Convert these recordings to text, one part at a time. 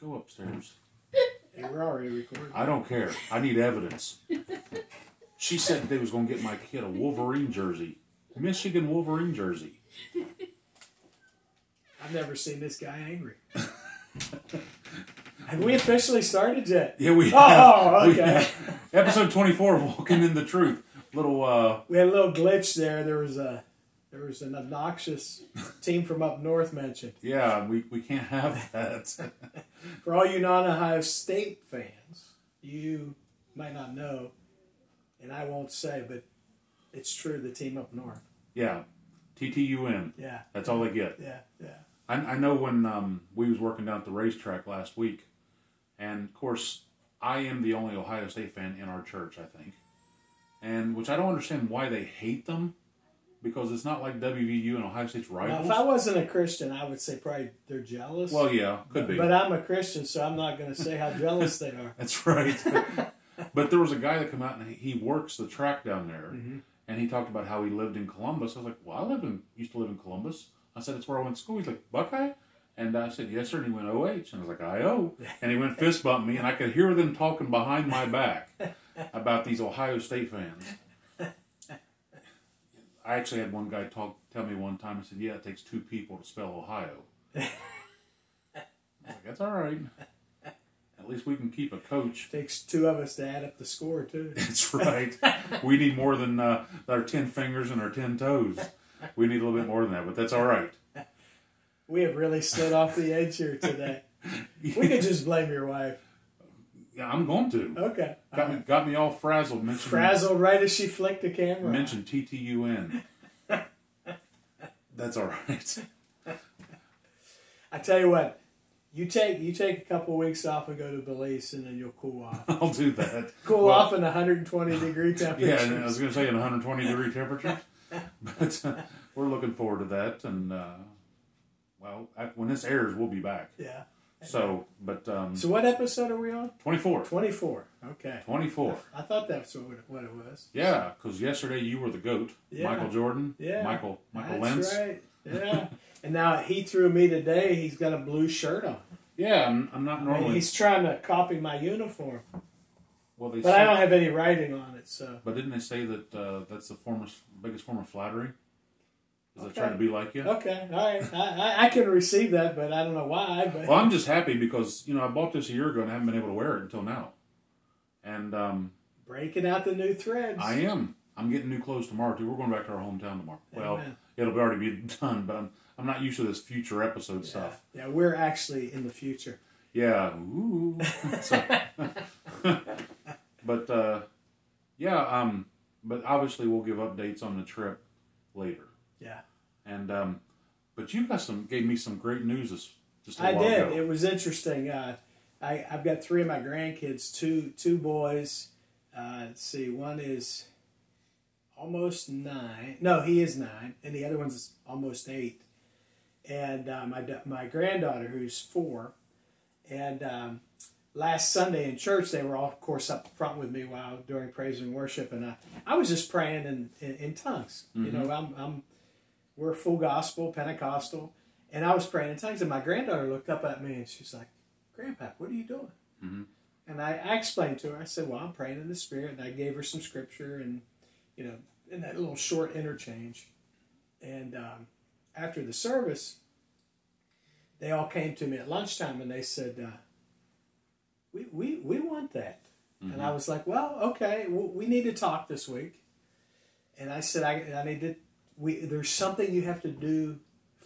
Go upstairs. Hey, we're already recording. I don't care. I need evidence. She said they was gonna get my kid a Wolverine jersey, Michigan Wolverine jersey. I've never seen this guy angry. Have we officially started yet? Yeah, we Oh, have. we okay. have. Episode twenty-four of Walking in the Truth. Little uh, We had a little glitch there. There was a there was an obnoxious team from up north mentioned. yeah, we we can't have that. For all you non-Ohio State fans, you might not know, and I won't say, but it's true. The team up north. yeah, TTUN. Yeah, That's all they get. yeah, yeah. I, I know when um, we was working down at the racetrack last week, and of course, I am the only Ohio State fan in our church, I think, and which I don't understand why they hate them, because it's not like WVU and Ohio State's Now, rivals. if I wasn't a Christian, I would say probably they're jealous. well, yeah, could be. But I'm a Christian, so I'm not going to say how jealous they are. That's right. but there was a guy that came out and he he works the track down there, Mm-hmm. and he talked about how he lived in Columbus. I was like, well, I live in used to live in Columbus. I said, it's where I went to school. He's like, Buckeye. And I said, yes, sir. And he went, OH. And I was like, I-O. And he went fist bump me, and I could hear them talking behind my back about these Ohio State fans. I actually had one guy talk tell me one time. He said, "Yeah, it takes two people to spell Ohio." Like, That's all right. At least we can keep a coach. Takes two of us to add up the score too. That's right. we need more than uh, our ten fingers and our ten toes. We need a little bit more than that, but that's all right. We have really stood off the edge here today. We could just blame your wife. Yeah, I'm going to. Okay. Got me, got me all frazzled. Mentioned, Frazzled right as she flicked the camera. mentioned TTUN. That's all right. I tell you what, you take you take a couple weeks off and go to Belize, and then you'll cool off. I'll do that. Cool Well, off in 120 degree temperatures. Yeah, I was going to say in 120 degree temperatures, but uh, we're looking forward to that. And uh, well, when this airs, we'll be back. Yeah. So, but um, So what episode are we on? 24, 24. Okay. 24. I thought that's what it, what it was. Yeah, because yesterday you were the goat, Yeah. Michael Jordan, Yeah. Michael Michael That's Lentz. right. Yeah. and now he threw me today. He's got a blue shirt on. Yeah, I'm, I'm not I mean, normally. he's trying to copy my uniform, well, they but say, I don't have any writing on it. So But didn't they say that uh, that's the form of, biggest form of flattery? They trying to be like you? okay, all right. I, I, I can receive that, but I don't know why. But Well, I'm just happy because you know I bought this a year ago and I haven't been able to wear it until now, and um, breaking out the new threads. I am. I'm getting new clothes tomorrow too. We're going back to our hometown tomorrow. Well, Amen. it'll already be done, but I'm I'm not used to this future episode Yeah. stuff. yeah, we're actually in the future. Yeah. Ooh. So- but uh, yeah. Um. But obviously we'll give updates on the trip later. Yeah, And um, but you got some gave me some great news this just a I while did. ago. It was interesting. Uh, I I've got three of my grandkids. Two two boys. Uh, let's see. One is almost nine. No, he is nine, and the other one's almost eight. And uh, my my granddaughter, who's four, and um, last Sunday in church, they were all, of course, up front with me while during praise and worship, and I, I was just praying in in, in tongues. You know, I'm, I'm we're full gospel Pentecostal, and I was praying in tongues, and my granddaughter looked up at me and she's like, "Grandpa, what are you doing?" Mhm. And I, I explained to her. I said, "Well, I'm praying in the Spirit," and I gave her some scripture, and you know, in that little short interchange. And um, after the service, they all came to me at lunchtime, and they said, uh, "We we we want that." And I was like, "Well, okay, well, we need to talk this week." And I said, "I, I need to. We there's something you have to do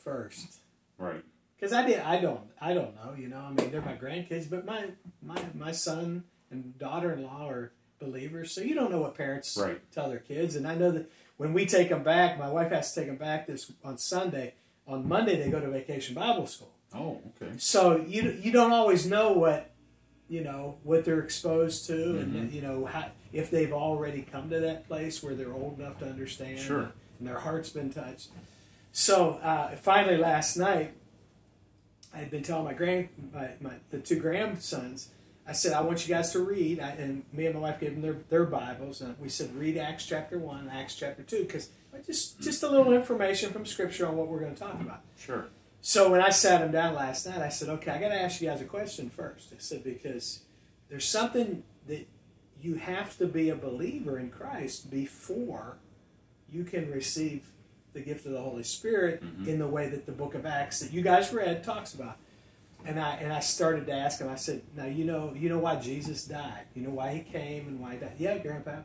first. right. Because I did, I don't, I don't know. You know, I mean, they're my grandkids, but my my my son and daughter-in-law are believers, so you don't know what parents Right. tell their kids. And I know that when we take them back, my wife has to take them back this on Sunday. On Monday, they go to Vacation Bible School. Oh, okay. So you you don't always know what you know what they're exposed to, Mm-hmm. and you know how, if they've already come to that place where they're old enough to understand, Sure. And their heart's been touched. So uh, finally, last night, I had been telling my grand my, my the two grandsons. I said, I want you guys to read, I, and me and my wife gave them their, their Bibles, and we said, read Acts chapter one, and Acts chapter two, because just just a little information from Scripture on what we're going to talk about. Sure. So when I sat them down last night, I said, "Okay, I got to ask you guys a question first. I said because there's something that you have to be a believer in Christ before you can receive the gift of the Holy Spirit Mhm. in the way that the Book of Acts that you guys read talks about." And I and I started to ask him. I said, "Now you know you know why Jesus died. You know why he came and why he died." Yeah, Grandpa.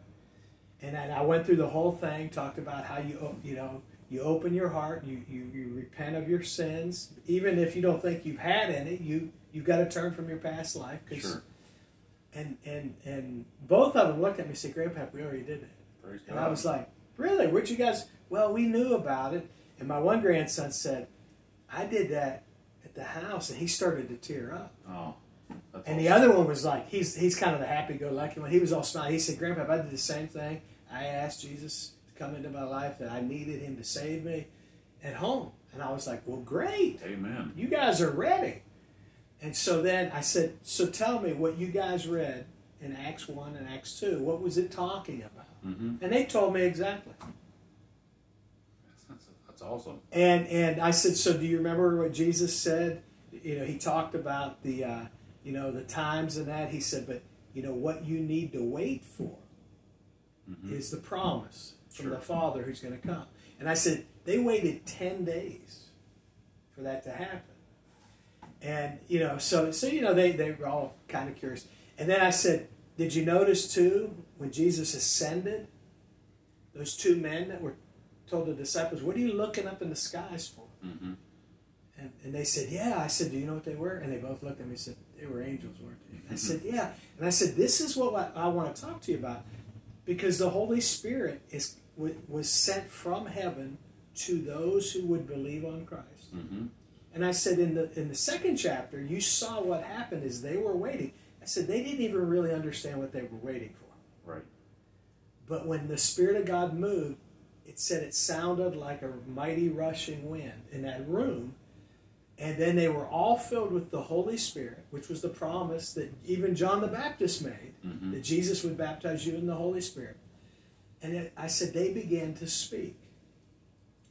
And then I went through the whole thing, talked about how you you know you open your heart, you, you you repent of your sins, even if you don't think you've had any. You you've got to turn from your past life. 'cause- Sure. And and and both of them looked at me and said, "Grandpa, we already did it." Praise And God. I was like, "Really? Where'd you guys?" Well, we knew about it. And my one grandson said, "I did that at the house," and he started to tear up. oh, And the other one was like, he's he's kind of the happy-go-lucky one. He was all smiling. He said, "Grandpa, I did the same thing. I asked Jesus to come into my life that I needed Him to save me at home." And I was like, "Well, great. Amen. You guys are ready." And so then I said, "So tell me what you guys read in Acts one and Acts two. What was it talking about?" Mm-hmm. And they told me exactly. That's, that's awesome. And and I said, so do you remember what Jesus said? You know, he talked about the uh, you know the times and that. He said, but you know what you need to wait for Mhm. is the promise from Sure. the Father who's going to come. And I said they waited ten days for that to happen. And you know, so so you know they they were all kind of curious. And then I said, did you notice too when Jesus ascended? Those two men that were told the disciples, "What are you looking up in the skies for?" Mm-hmm. And, and they said, Yeah. I said, Do you know what they were? And they both looked at me and said, They were angels, weren't they? I said, Yeah. And I said, This is what I, I want to talk to you about because the Holy Spirit is wa- was sent from heaven to those who would believe on Christ. Mm-hmm. And I said, in the in the second chapter, you saw what happened is they were waiting. I said they didn't even really understand what they were waiting for. Right. But when the Spirit of God moved, it said it sounded like a mighty rushing wind in that room. And then they were all filled with the Holy Spirit, which was the promise that even John the Baptist made Mm-hmm. that Jesus would baptize you in the Holy Spirit. And it, I said they began to speak.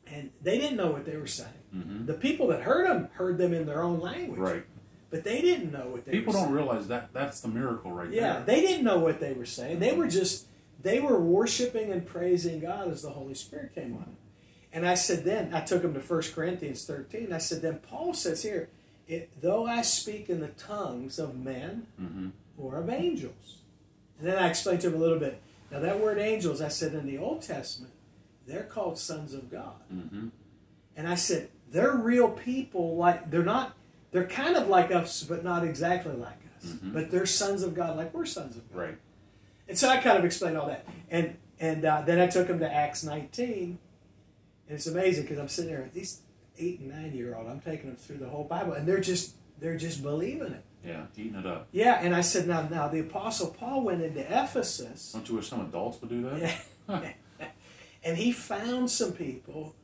And they didn't know what they were saying. Mm-hmm. The people that heard them heard them in their own language. Right. But they didn't know what they People were don't saying. realize that that's the miracle right Yeah, there. they didn't know what they were saying. They were just they were worshiping and praising God as the Holy Spirit came on them. And I said then I took them to 1 Corinthians 13. I said then Paul says here, it, though I speak in the tongues of men Mm-hmm. or of angels. And then I explained to him a little bit. Now that word angels, I said in the Old Testament, they're called sons of God. Mm-hmm. And I said, they're real people like they're not they're kind of like us, but not exactly like us. Mhm. But they're sons of God like we're sons of God. Right. And so I kind of explained all that. And and uh, then I took him to Acts 19. And it's amazing because I'm sitting there, these eight and nine year old, I'm taking them through the whole Bible, and they're just they're just believing it. Yeah. Eating it up. Yeah, and I said, now now the apostle Paul went into Ephesus. Don't you wish some adults would do that? Yeah. and he found some people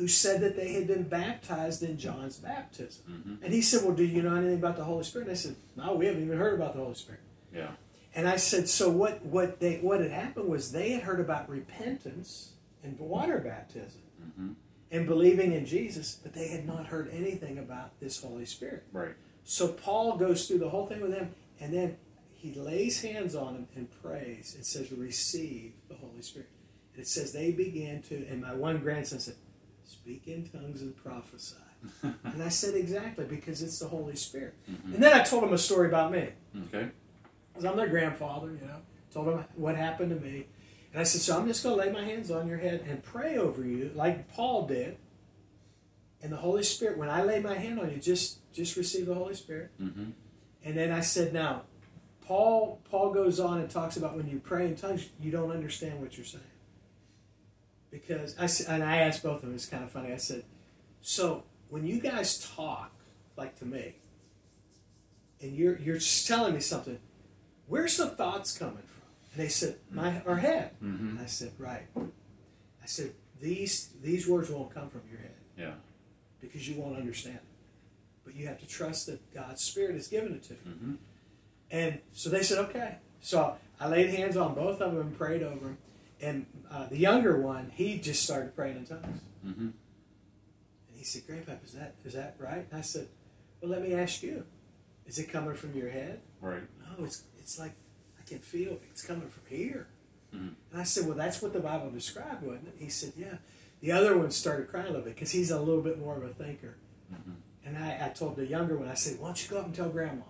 who said that they had been baptized in John's baptism. Mm-hmm. And he said, Well, do you know anything about the Holy Spirit? And I said, No, we haven't even heard about the Holy Spirit. Yeah. And I said, So what what they what had happened was they had heard about repentance and water baptism Mm-hmm. and believing in Jesus, but they had not heard anything about this Holy Spirit. Right. So Paul goes through the whole thing with them, and then he lays hands on them and prays. It says, receive the Holy Spirit. And it says they began to, and my one grandson said, speak in tongues and prophesy. and I said, exactly, because it's the Holy Spirit. Mhm. And then I told them a story about me. Okay. Because I'm their grandfather, you know. Told them what happened to me. And I said, so I'm just going to lay my hands on your head and pray over you like Paul did. And the Holy Spirit, when I lay my hand on you, just just receive the Holy Spirit. Mm-hmm. And then I said, now, Paul Paul goes on and talks about when you pray in tongues, you don't understand what you're saying. Because I and I asked both of them. It's kind of funny. I said, so when you guys talk like to me, and you're you're just telling me something, where's the thoughts coming from? And they said, my our head. Mm-hmm. And I said, right. I said these these words won't come from your head Yeah. because you won't understand it. But you have to trust that God's Spirit has given it to you. Mm-hmm. And so they said, okay. So I laid hands on both of them and prayed over them. And uh, the younger one, he just started praying in tongues. Mm-hmm. And he said, Grandpa, is that is that right? And I said, Well, let me ask you. Is it coming from your head? Right. No, it's it's like I can feel it's coming from here. Mhm. And I said, Well, that's what the Bible described, wasn't it? He said, Yeah. The other one started crying a little bit because he's a little bit more of a thinker. Mhm. And I, I told the younger one, I said, Why don't you go up and tell Grandma?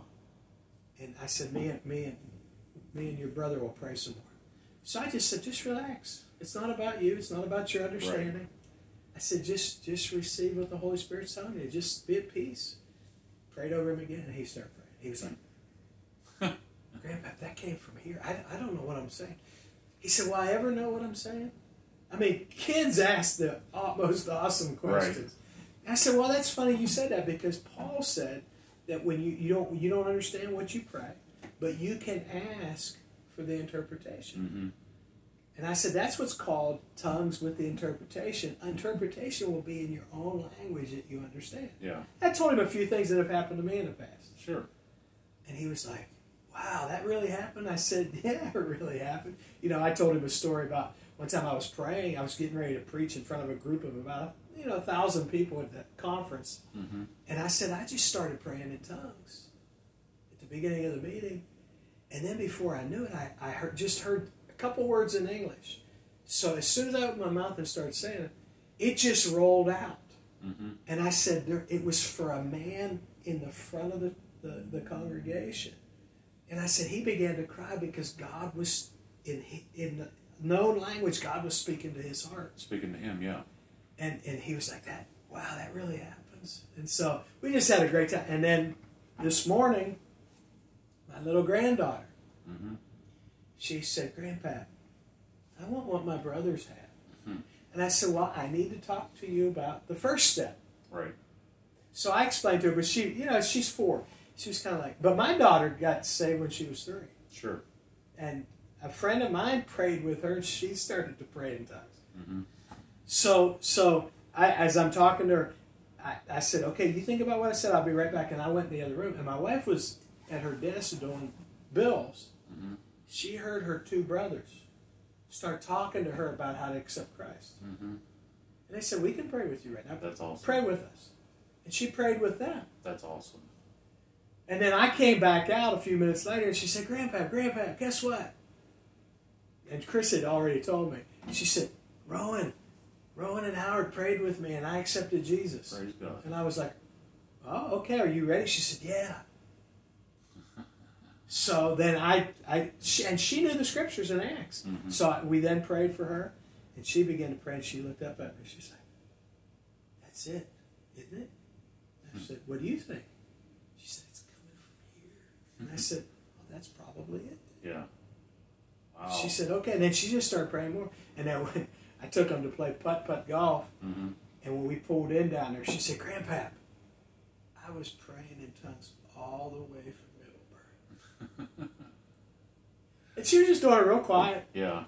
And I said, Me and me and me and your brother will pray some more. So I just said, just relax. It's not about you. It's not about your understanding. I said, just just receive what the Holy Spirit's telling you. Just be at peace. Prayed over him again, and he started praying. He was like, Grandpa, that came from here. I, I don't know what I'm saying. He said, Will I ever know what I'm saying? I mean, kids ask the most awesome questions. I said, Well, that's funny you said that because Paul said that when you, you don't you don't understand what you pray, but you can ask for the interpretation. Mm-hmm. And I said, that's what's called tongues with the interpretation. Interpretation will be in your own language that you understand. Yeah. I told him a few things that have happened to me in the past. Sure. And he was like, wow, that really happened? I said, yeah, it really happened. You know, I told him a story about one time I was praying. I was getting ready to preach in front of a group of about, you know, a thousand people at the conference. Mm-hmm. And I said, I just started praying in tongues at the beginning of the meeting. And then before I knew it, I, I heard, just heard a couple words in English. So as soon as I opened my mouth and started saying it, it just rolled out. Mm-hmm. And I said, there, it was for a man in the front of the, the, the congregation. And I said, he began to cry because God was, in, in the known language, God was speaking to his heart. Speaking to him, yeah. And, and he was like, that, wow, that really happens. And so we just had a great time. And then this morning, my little granddaughter, Mm-hmm. she said, Grandpa, I want what my brothers have. Mhm. And I said, Well, I need to talk to you about the first step. Right. So I explained to her, but she, you know, she's four. She was kind of like, but my daughter got saved when she was three. Sure. And a friend of mine prayed with her, and she started to pray in tongues. Mm-hmm. So, so I, as I'm talking to her, I, I said, okay, you think about what I said. I'll be right back. And I went in the other room, and my wife was at her desk doing bills. Mm-hmm. She heard her two brothers start talking to her about how to accept Christ. Mm-hmm. And they said, we can pray with you right now. That's awesome. Pray with us. And she prayed with them. That's awesome. And then I came back out a few minutes later and she said, Grandpa, Grandpa, guess what? And Chris had already told me. She said, Rowan, Rowan and Howard prayed with me and I accepted Jesus. Praise God. And I was like, Oh, okay, are you ready? She said, Yeah. So then I, I she, and she knew the scriptures in Acts. Mhm. So I- we then prayed for her, and she began to pray. And she looked up at me. She's like, "That's it, isn't it?" I said, "What do you think?" She said, "It's coming from here." And I said, "Well, that's probably it." Yeah. Wow. She said, "Okay." And then she just started praying more. And then when I took them to play putt putt golf, Mm-hmm. and when we pulled in down there, she said, Grandpa, I was praying in tongues all the way from. and she was just doing it real quiet. Yeah.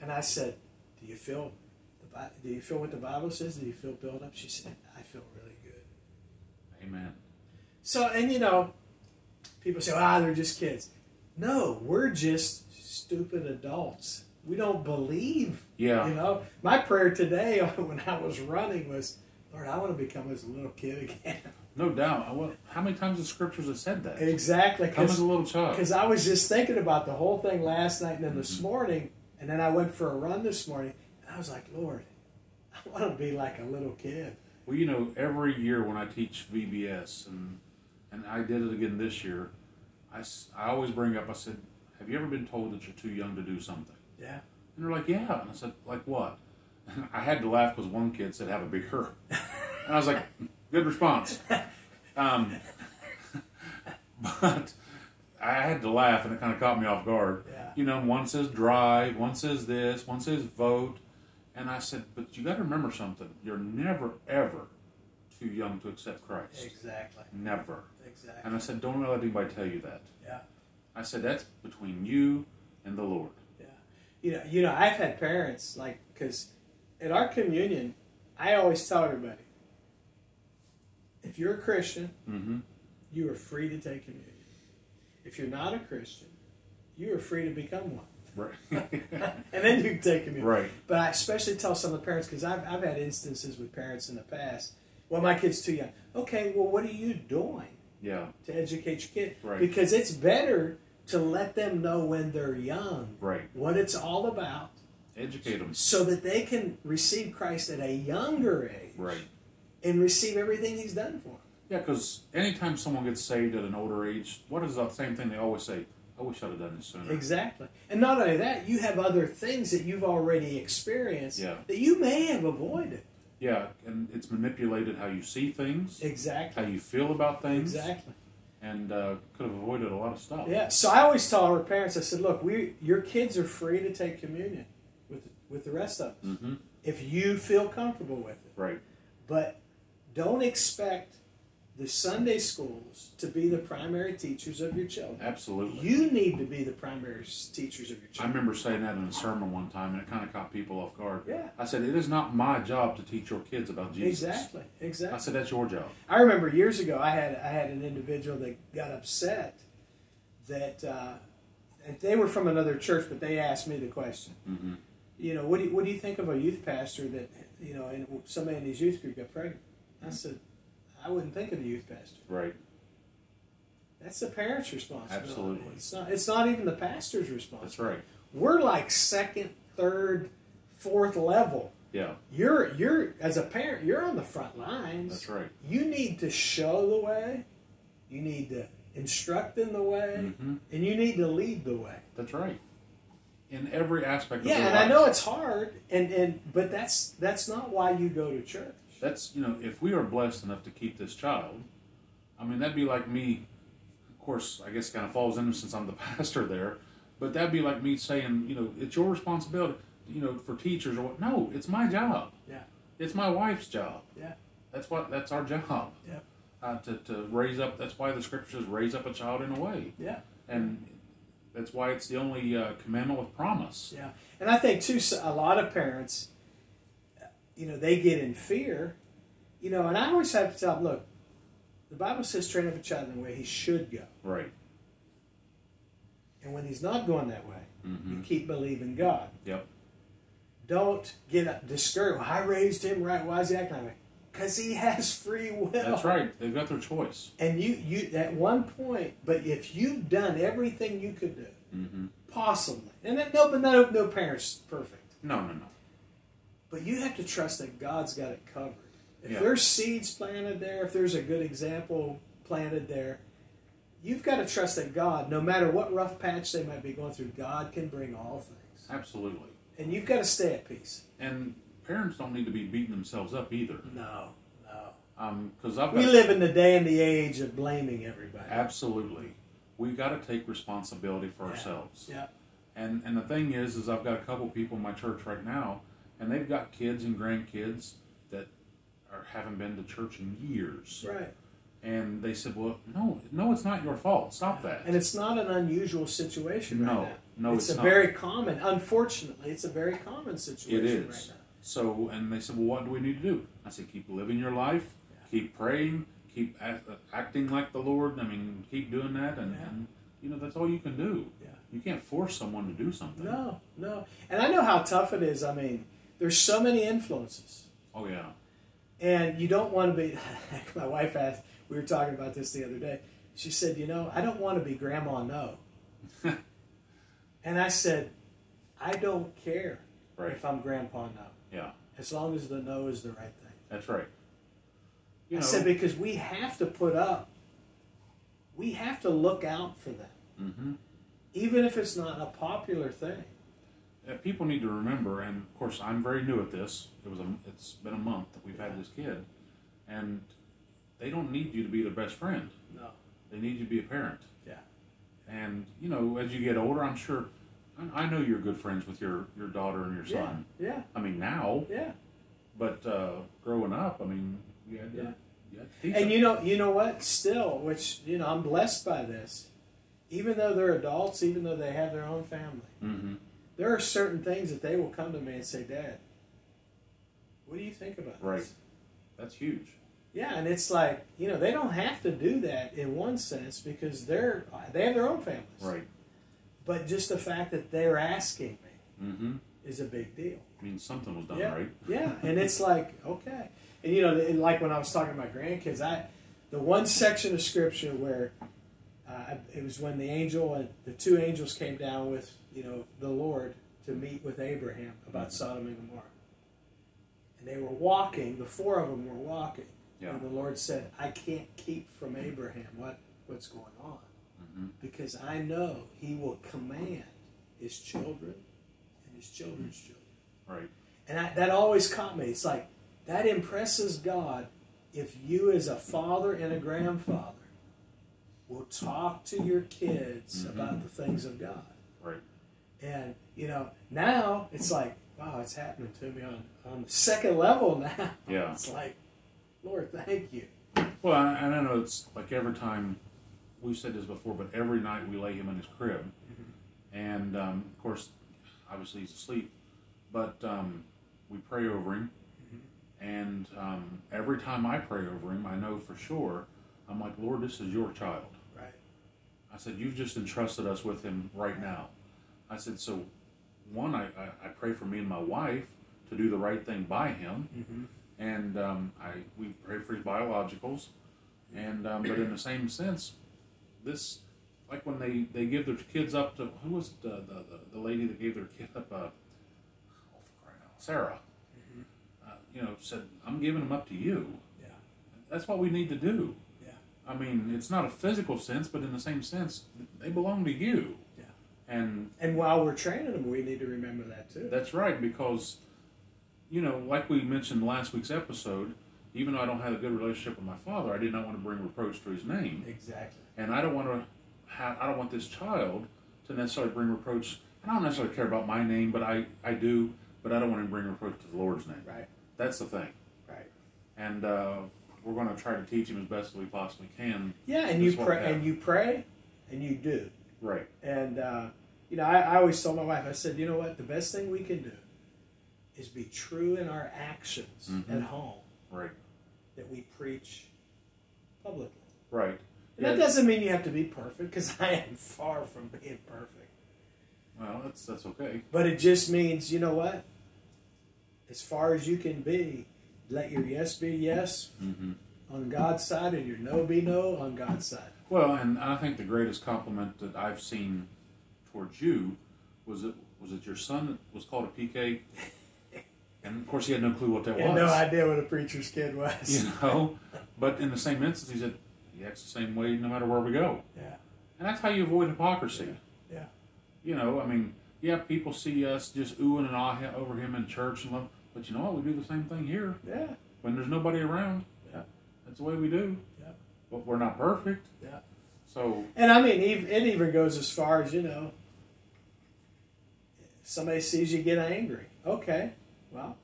And I said, Do you feel the Bi- do you feel what the Bible says? Do you feel built up? She said, I feel really good. Amen. So and you know, people say, Ah, they're just kids. No, we're just stupid adults. We don't believe Yeah. You know, my prayer today when I was running was, Lord, I want to become as a little kid again. No doubt. How many times the scriptures have said that? exactly, Come as a little child. Because I was just thinking about the whole thing last night and then this Mhm. morning, and then I went for a run this morning, and I was like, Lord, I want to be like a little kid. Well, you know, every year when I teach VBS, and and I did it again this year, I, I always bring up, I said, Have you ever been told that you're too young to do something? Yeah. And they're like, Yeah. And I said, Like what? And I had to laugh because one kid said, Have a beer. And I was like, Good response. Um, but I had to laugh, and it kind of caught me off guard. Yeah. You know, one says drive, one says this, one says vote. And I said, But you got to remember something. You're never, ever too young to accept Christ. Exactly. Never. Exactly. And I said, Don't let anybody tell you that. Yeah. I said, That's between you and the Lord. Yeah. You know, you know, I've had parents like because at our communion, I always tell everybody, if you're a Christian, Mm-hmm. you are free to take communion. If you're not a Christian, you are free to become one, Right. and then you can take communion. right. But I especially tell some of the parents because I've I've had instances with parents in the past Well, my kid's too young. Okay, well, what are you doing Yeah. to educate your kid? Right. Because it's better to let them know when they're young Right. what it's all about Educate them. so that they can receive Christ at a younger age Right. And receive everything He's done for them. Yeah, because anytime someone gets saved at an older age, what is the same thing they always say? I wish I'd have done this sooner. Exactly. And not only that, you have other things that you've already experienced Yeah. that you may have avoided. Yeah, and it's manipulated how you see things, Exactly. how you feel about things, Exactly. and uh, could have avoided a lot of stuff. Yeah. So I always tell our parents, I said, look, we your kids are free to take communion with with the rest of us Mm-hmm. if you feel comfortable with it. Right. But don't expect the Sunday schools to be the primary teachers of your children. Absolutely. You need to be the primary teachers of your children. I remember saying that in a sermon one time, and it kind of caught people off guard. Yeah. I said, It is not my job to teach your kids about Jesus. Exactly. Exactly. I said, That's your job. I remember years ago, I had I had an individual that got upset that uh, and they were from another church, but they asked me the question. Mm-hmm. You know, what do you, what do you think of a youth pastor that you know, and somebody in his youth group got pregnant? I said, I wouldn't think of the youth pastor. Right. That's the parents' responsibility. Absolutely. It's not. It's not even the pastor's responsibility. That's right. We're like second, third, fourth level. Yeah. You're you're as a parent, you're on the front lines. That's right. You need to show the way. You need to instruct in the way, Mm-hmm. and you need to lead the way. That's right. In every aspect of Yeah, and I know it's hard, and and but that's that's not why you go to church. That's you know, if we are blessed enough to keep this child, I mean that'd be like me. Of course, I guess it kind of falls in since I'm the pastor there, but that'd be like me saying, you know, it's your responsibility, you know, for teachers or what. No, it's my job. Yeah, It's my wife's job. yeah, That's what. That's our job. yeah, Uh, to to raise up. That's why the scripture says raise up a child in a way, yeah, and that's why it's the only uh, commandment with promise. yeah. And I think too, a lot of parents, you know, they get in fear, you know, and I always have to tell them, look, the Bible says train up a child in the way he should go, Right. and when he's not going that way, Mm-hmm. you keep believing God. Yep. Don't get discouraged. Well, I raised him right. Why is he acting like that? Because he has free will. That's right. They've got their choice. And you, you at one point, but if you've done everything you could do, Mm-hmm. possibly, and that, no, but no, no parent's perfect. No, no, no. But you have to trust that God's got it covered. If Yeah. there's seeds planted there, if there's a good example planted there, you've got to trust that God, no matter what rough patch they might be going through, God can bring all things. Absolutely. And you've got to stay at peace. And parents don't need to be beating themselves up either. No, no. Um, because I've We live in the day and the age of blaming everybody. absolutely. we've got to take responsibility for Yeah. ourselves. Yeah. And and the thing is, is I've got a couple people in my church right now, and they've got kids and grandkids that are haven't been to church in years. Right. And they said, "Well, no, no, it's not your fault. Stop that." And it's not an unusual situation right No, now. no, it's, it's a not. very common. Unfortunately, it's a very common situation It is. right now. So, and they said, "Well, what do we need to do?" I said, "Keep living your life, keep praying, keep act, uh, acting like the Lord. I mean, keep doing that, and, Yeah. and you know that's all you can do. Yeah. You can't force someone to do something. No, no. And I know how tough it is. I mean, there's so many influences, Oh yeah, and you don't want to be. my wife asked. We were talking about this the other day. She said, "You know, I don't want to be Grandma No." and I said, "I don't care right. if I'm Grandpa No, Yeah, as long as the no is the right thing." that's right. You I know, said because we have to put up, we have to look out for them, hmm even if it's not a popular thing. People need to remember, and of course, I'm very new at this. It was a, it's been a month that we've had this kid, and they don't need you to be their best friend. No. They need you to be a parent. Yeah. And you know, as you get older, I'm sure. I I know you're good friends with your, your daughter and your Yeah. son. Yeah. I mean now, Yeah. but uh, growing up, I mean, you had to, Yeah. you had to And them. you know, you know what? Still, which you know, I'm blessed by this. Even though they're adults, even though they have their own family, Mhm. There are certain things that they will come to me and say, "Dad, what do you think about Right. this?" That's huge. Yeah, and it's like you know they don't have to do that in one sense because they're they have their own families. Right. But just the fact that they're asking me Mm-hmm. is a big deal. I mean, something was done yeah, right. yeah, and it's like okay, And you know, and like when I was talking to my grandkids, I the one section of scripture where uh, it was when the angel and the two angels came down with you know the Lord to meet with Abraham about Sodom and Gomorrah, and they were walking. The four of them were walking, Yeah. and the Lord said, "I can't keep from Abraham what what's going on, Mhm. because I know he will command his children and his children's children." Right. And I, that always caught me. It's like that impresses God if you, as a father and a grandfather, will talk to your kids Mhm. about the things of God. And you know, now it's like, wow, it's happening to me on on the second level now. Yeah. It's like, Lord, thank you. Well, and I know it's like every time we've said this before, but every night we lay him in his crib, and um, of course, obviously he's asleep, but um, we pray over him, and um, every time I pray over him, I know for sure I'm like, Lord, this is your child. Right. I said, you've just entrusted us with him right now. I said, so one, I, I, I pray for me and my wife to do the right thing by him, Mm-hmm. and um, I we pray for his biologicals, and um, but in the same sense, this like when they, they give their kids up to who was the the, the, lady that gave their kid up uh, oh, for crying out, Sarah, uh, you know said I'm giving them up to you. Yeah. That's what we need to do. Yeah. I mean, it's not a physical sense, but in the same sense, they belong to you. And And while we're training them, we need to remember that too. that's right, because, you know, like we mentioned last week's episode, even though I don't have a good relationship with my father, I did not want to bring reproach to his name, exactly. and I don't want to have, I don't want this child to necessarily bring reproach. And I don't necessarily care about my name, but I, I do, but I don't want to bring reproach to the Lord's name. Right. That's the thing, Right. and uh, we're going to try to teach him as best as we possibly can. Yeah, and you That's what we pray, and you pray, and you do. Right. And uh, you know, I, I always told my wife, I said, you know what, the best thing we can do is be true in our actions Mhm. at home Right. that we preach publicly. Right. And that doesn't mean you have to be perfect, because I am far from being perfect. Well, that's that's okay. But it just means, you know what? As far as you can be, let your yes be yes Mm-hmm. on God's side and your no be no on God's side. Well, and I think the greatest compliment that I've seen towards you was it was it your son that was called a PK, and of course he had no clue what that was. no idea what a preacher's kid was. You know, but in the same instance, he said he acts the same way no matter where we go, Yeah. and that's how you avoid hypocrisy. Yeah. You know, I mean, yeah, people see us just oohing and ahhing over him in church and love, but you know what? We do the same thing here Yeah. when there's nobody around. Yeah. That's the way we do. Yeah. But we're not perfect. Yeah. So And I mean, ev- it even goes as far as, you know, somebody sees you get angry. Okay, well,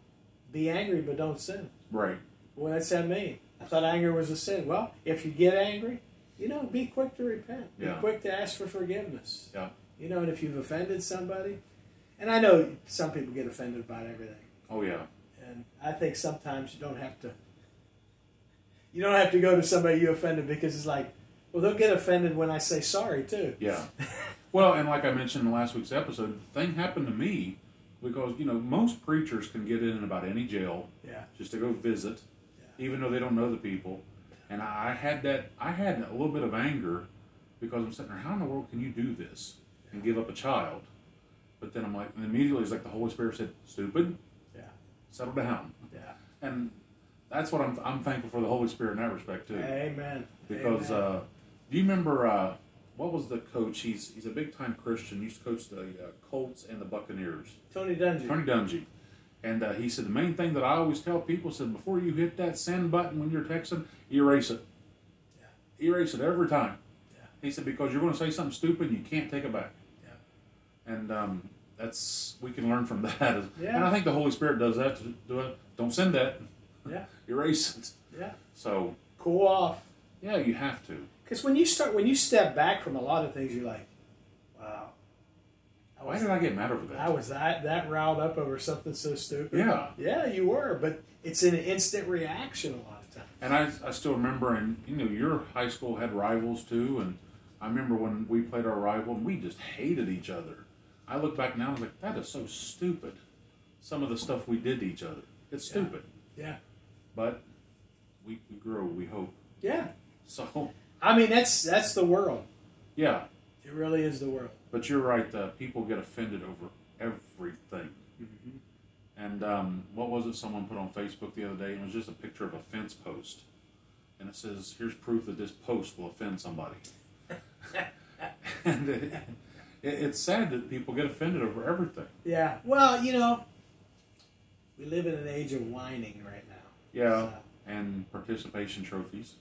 be angry, but don't sin. right. Well, what's that mean? I thought anger was a sin. Well, if you get angry, you know, be quick to repent. Yeah. Be quick to ask for forgiveness. Yeah. You know, and if you've offended somebody, and I know some people get offended about everything, Oh yeah. and I think sometimes you don't have to. You don't have to go to somebody you offended because it's like, well, they'll get offended when I say sorry too. Yeah. Well, and like I mentioned in last week's episode, the thing happened to me because, you know, most preachers can get in about any jail Yeah. just to go visit, Yeah. even though they don't know the people. And I had that, I had a little bit of anger because I'm sitting there, how in the world can you do this and give up a child? But then I'm like, and immediately it's like the Holy Spirit said, stupid, Yeah. settle down. Yeah. And that's what I'm, I'm thankful for the Holy Spirit in that respect, too. Amen. Because Amen. uh, do you remember uh, what was the coach? He's he's a big time Christian. He Used to coach the uh, Colts and the Buccaneers. Tony Dungy. Tony Dungy, and uh, he said the main thing that I always tell people said before you hit that send button when you're texting, erase it. Yeah. Erase it every time. Yeah. He said because you're going to say something stupid, and you can't take it back. Yeah. And um, that's we can learn from that. Yeah. And I think the Holy Spirit does that to do it. Don't send that. Yeah. Erase it. Yeah. So Cool off. yeah, you have to. Because when you start, when you step back from a lot of things, you're like, wow. Why did I get mad over that? I was that, that riled up over something so stupid. Yeah. Yeah, you were. But it's an instant reaction a lot of times. And I, I still remember, and you know, your high school had rivals too, and I remember when we played our rival, and we just hated each other. I look back now, and I'm like, that is so stupid. Some of the stuff we did to each other, it's Yeah. stupid. Yeah. But we, we grow, we hope. Yeah. So I mean, that's that's the world. yeah, It really is the world. but you're right. Uh, people get offended over everything. And um, what was it someone put on Facebook the other day? It was just a picture of a fence post, and it says, "Here's proof that this post will offend somebody." and it, it, it's sad that people get offended over everything. Yeah. Well, you know, we live in an age of whining right now. Yeah, So, and participation trophies.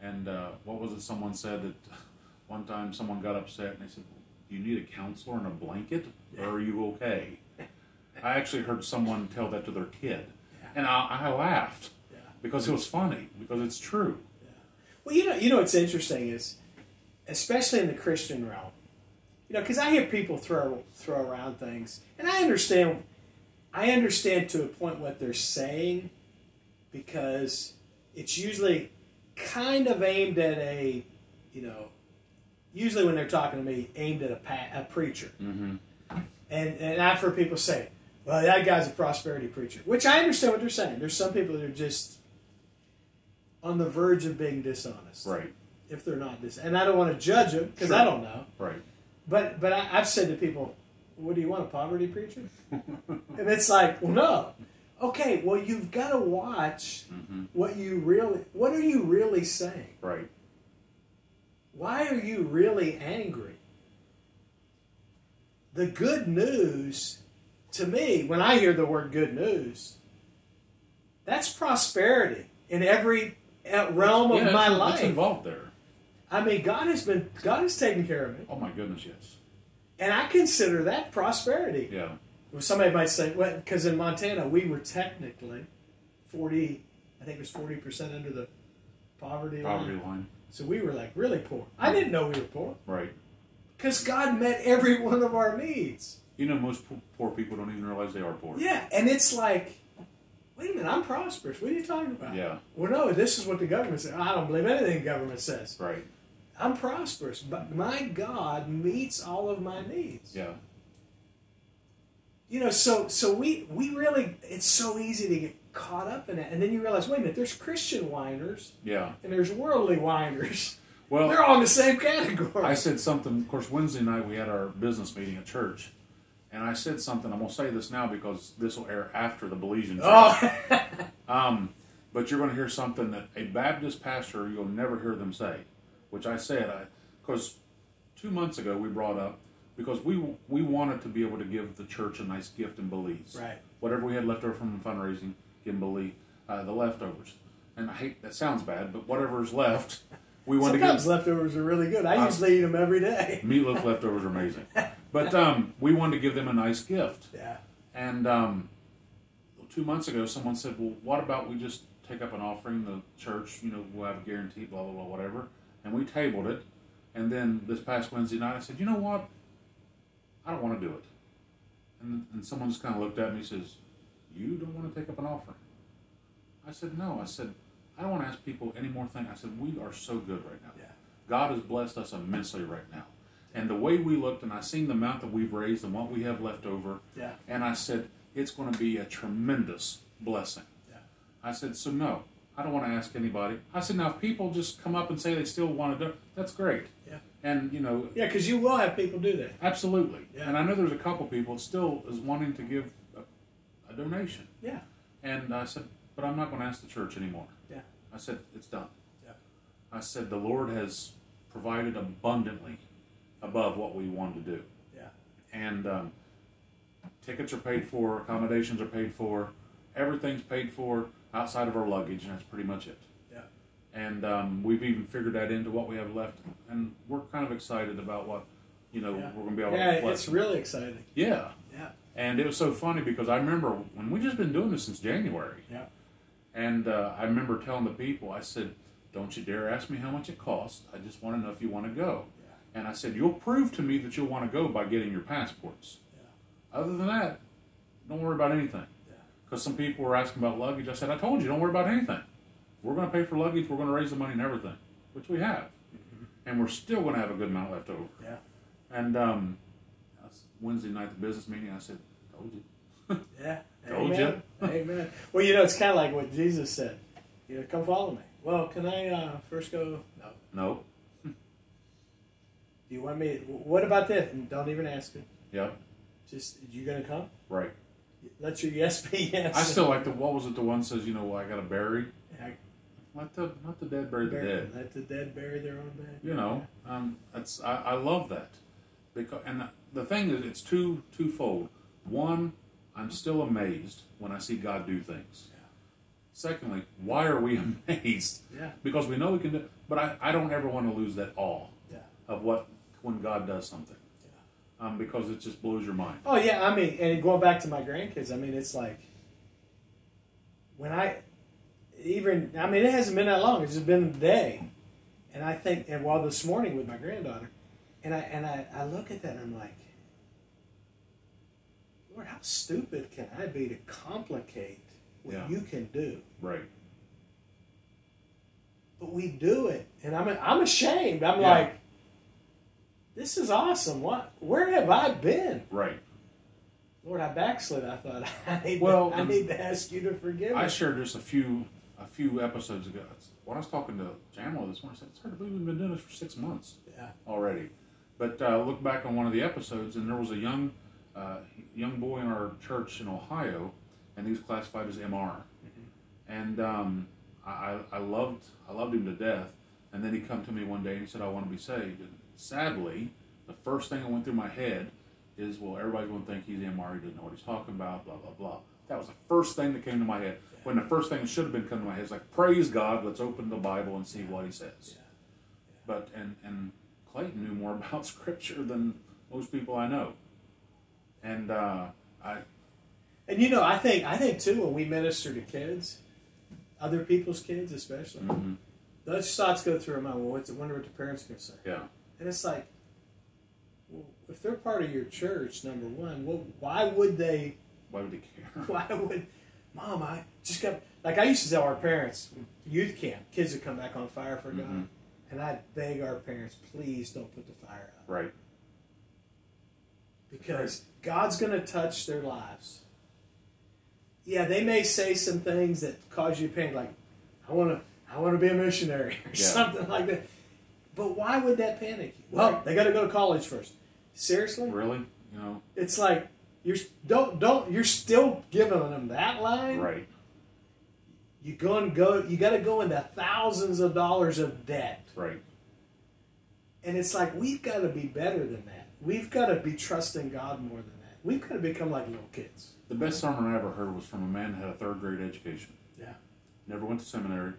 Yeah. And uh, what was it? Someone said that one time someone got upset and they said, "Do you need a counselor and a blanket, or are you okay?" I actually heard someone tell that to their kid, Yeah. and I, I laughed Yeah. because it was funny because it's true. Well, you know, you know what's interesting is, especially in the Christian realm, you know, because I hear people throw throw around things, and I understand, I understand to a point what they're saying, because it's usually kind of aimed at a, you know, usually when they're talking to me, aimed at a pa- a preacher, Mm-hmm. and and I've heard people say, "Well, that guy's a prosperity preacher," which I understand what they're saying. There's some people that are just on the verge of being dishonest Right, if they're not this. And I don't want to judge them because I don't know. right. But but I, I've said to people, "What do you want, a poverty preacher?" and it's like, well, no. Okay, well, you've got to watch Mm-hmm. what you really. What are you really saying? Right. Why are you really angry? The good news, to me, when I hear the word good news, that's prosperity in every uh, realm of yeah, my what's life. involved there? I mean, God has been God has taken care of me, Oh my goodness, yes. and I consider that prosperity. Yeah, Well, somebody might say, "Well, because in Montana we were technically forty, I think it was forty percent under the poverty, poverty line, line. so we were like really poor. I didn't know we were poor Right. because God met every one of our needs. You know, most poor people don't even realize they are poor. Yeah, and it's like, wait a minute, I'm prosperous. What are you talking about? Yeah. Well, no, this is what the government says. I don't believe anything the government says. Right. I'm prosperous, but my God meets all of my needs. Yeah. You know, so so we we really it's so easy to get caught up in it, and then you realize, wait a minute, there's Christian whiners Yeah. and there's worldly whiners. Well, They're all in the same category. I said something. Of course, Wednesday night we had our business meeting at church, and I said something. I'm gonna say this now because this will air after the Belizean. oh, Um, but you're gonna hear something that a Baptist pastor you'll never hear them say, which I said. I because two months ago we brought up because we we wanted to be able to give the church a nice gift in Belize. right. Whatever we had left over from fundraising, give in Belize uh, the leftovers. And I hate that sounds bad, but whatever's left, we want to give. Sometimes leftovers are really good. I Uh, usually eat them every day. Meatloaf leftovers are amazing. But um, we wanted to give them a nice gift. Yeah. And um, two months ago, someone said, well, what about we just take up an offering? The church, you know, will have a guarantee, blah, blah, blah, whatever. And we tabled it. And then this past Wednesday night, I said, you know what? I don't want to do it. And, and someone just kind of looked at me and says, you don't want to take up an offering? I said, no. I said, I don't want to ask people any more things. I said, we are so good right now. Yeah. God has blessed us immensely right now. And the way we looked, and I seen the amount that we've raised and what we have left over, Yeah. and I said, it's going to be a tremendous blessing. Yeah. I said, so no, I don't want to ask anybody. I said, now if people just come up and say they still want to do it, that's great. And, you know, Yeah, because you will have people do that. absolutely. Yeah. And I know there's a couple people still is wanting to give a, a donation. Yeah. And I said, but I'm not going to ask the church anymore. Yeah. I said, it's done. Yeah. I said, the Lord has provided abundantly above what we wanted to do. Yeah. And um, tickets are paid for, accommodations are paid for, everything's paid for outside of our luggage, and that's pretty much it. Yeah. And um, we've even figured that into what we have left, and we're kind of excited about what you know Yeah. we're going to be able Yeah, to bless. it's really exciting. yeah. Yeah. And it was so funny because I remember when we just been doing this since January, Yeah. and uh, I remember telling the people, I said, "Don't you dare ask me how much it costs. I just want to know if you want to go." Yeah. And I said, "You'll prove to me that you'll want to go by getting your passports. Yeah. Other than that, don't worry about anything." Yeah. Because some people were asking about luggage. I said, "I told you, don't worry about anything. We're going to pay for luggage. We're going to raise the money and everything, which we have, and we're still going to have a good amount left over." Yeah. And um, Wednesday night, the business meeting, I said, "Told you." Yeah. Told Amen. Amen. Well, you know, it's kind of like what Jesus said. You know, come follow me. Well, can I uh, first go? No. No. Do you want me? What about this? And don't even ask me. Yep. Just you gonna come? Right. Let your yes be yes. I still like the what was it? The one says, you know, I got to bury. Let the let the dead bury the bury- dead. Let the dead bury their own dead. You know, um, that's I, I love that because and the thing is, it's two twofold. One, I'm still amazed when I see God do things. Yeah. Secondly, why are we amazed? Yeah. Because we know we can do. But I, I don't ever want to lose that awe Yeah. of what when God does something. Yeah. Um, because it just blows your mind. Oh yeah, I mean, and going back to my grandkids, I mean, it's like when I even I mean, it hasn't been that long. It's just been a day, and I think, and while this morning with my granddaughter, and I and I, I look at that and I'm like, Lord, how stupid can I be to complicate what Yeah. you can do? Right. But we do it, and I'm I'm ashamed. I'm Yeah. like, this is awesome. What? Where have I been? Right. Lord, I backslid. I thought I need, Well, to, I need to ask you to forgive me. I shared just a few a few episodes ago. When I was talking to Jamila this morning, I said it's hard to believe we've been doing this for six months. yeah, already. But uh, look back on one of the episodes, and there was a young uh, young boy in our church in Ohio, and he was classified as MR. And um, I, I I loved I loved him to death. And then he come to me one day and he said, "I want to be saved." And sadly, the first thing that went through my head is, "Well, everybody's going to think he's MR. He doesn't know what he's talking about." Blah blah blah. That was the first thing that came to my head. When the first thing that should have been coming to my head is like, "Praise God! Let's open the Bible and see what He says." yeah. but and and Clayton knew more about Scripture than most people I know, and uh, I And you know, I think I think too when we minister to kids, other people's kids especially, mhm, those thoughts go through our mind. Well, what's I wonder what the parents are going to say? yeah And it's like, well, if they're part of your church, number one, well, why would they? why would they care? Why would, Mom? I just got like I used to tell our parents, youth camp, kids would come back on fire for God, Mhm. and I'd beg our parents, please don't put the fire out. Right, because God's going to touch their lives. Yeah, they may say some things that cause you pain, like "I want to, I want to be a missionary" or Yeah. something like that. But why would that panic you? Well, they got to go to college first. Seriously, really, you know, it's like you're don't don't you're still giving them that line. right, You go and go. You got to go into thousands of dollars of debt. right, And it's like we've got to be better than that. We've got to be trusting God more than that. We've got to become like little kids. The best sermon I ever heard was from a man that had a third grade education. Yeah. Never went to seminary,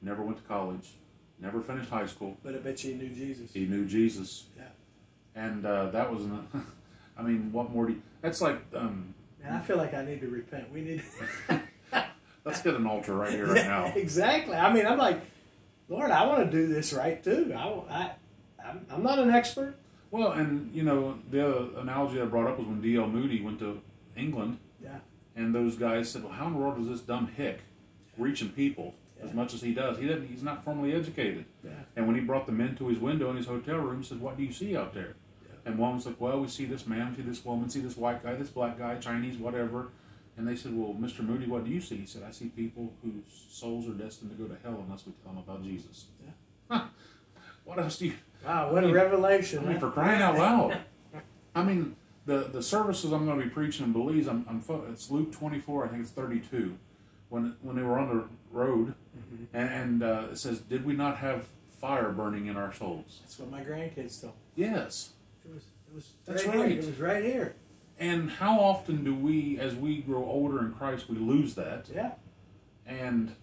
never went to college, never finished high school. But I bet you knew Jesus. He knew Jesus, Yeah. and uh, that was, an, I mean, what more do you? That's like, um, Man, I feel like I need to repent. We need. let's get an altar right here, right now. exactly. I mean, I'm like, Lord, I want to do this right too. I, I, I'm, I'm not an expert. Well, and you know, the analogy I brought up was when D.L. Moody went to England, Yeah. and those guys said, "Well, how in the world is this dumb hick reaching people as much as he does? He doesn't. He's not formally educated." Yeah. And when he brought the men to his window in his hotel room, he said, "What do you see out there?" Yeah. And one was like, "Well, we see this man, we see this woman, see this white guy, this black guy, Chinese, whatever." And they said, "Well, Mr. Moody, what do you see?" He said, "I see people whose souls are destined to go to hell unless we tell them about Jesus." Yeah. what else do you? Wow, what I a mean- revelation! I mean, for crying out loud. I mean, the the services I'm going to be preaching in Belize, I'm, I'm it's Luke 24, I think it's 32, when when they were on the road, Mm-hmm. and, and uh, it says, "Did we not have fire burning in our souls?" That's what my grandkids told. Yes. It was. It was. That's right. right. It was right here. And how often do we, as we grow older in Christ, we lose that? Yeah. And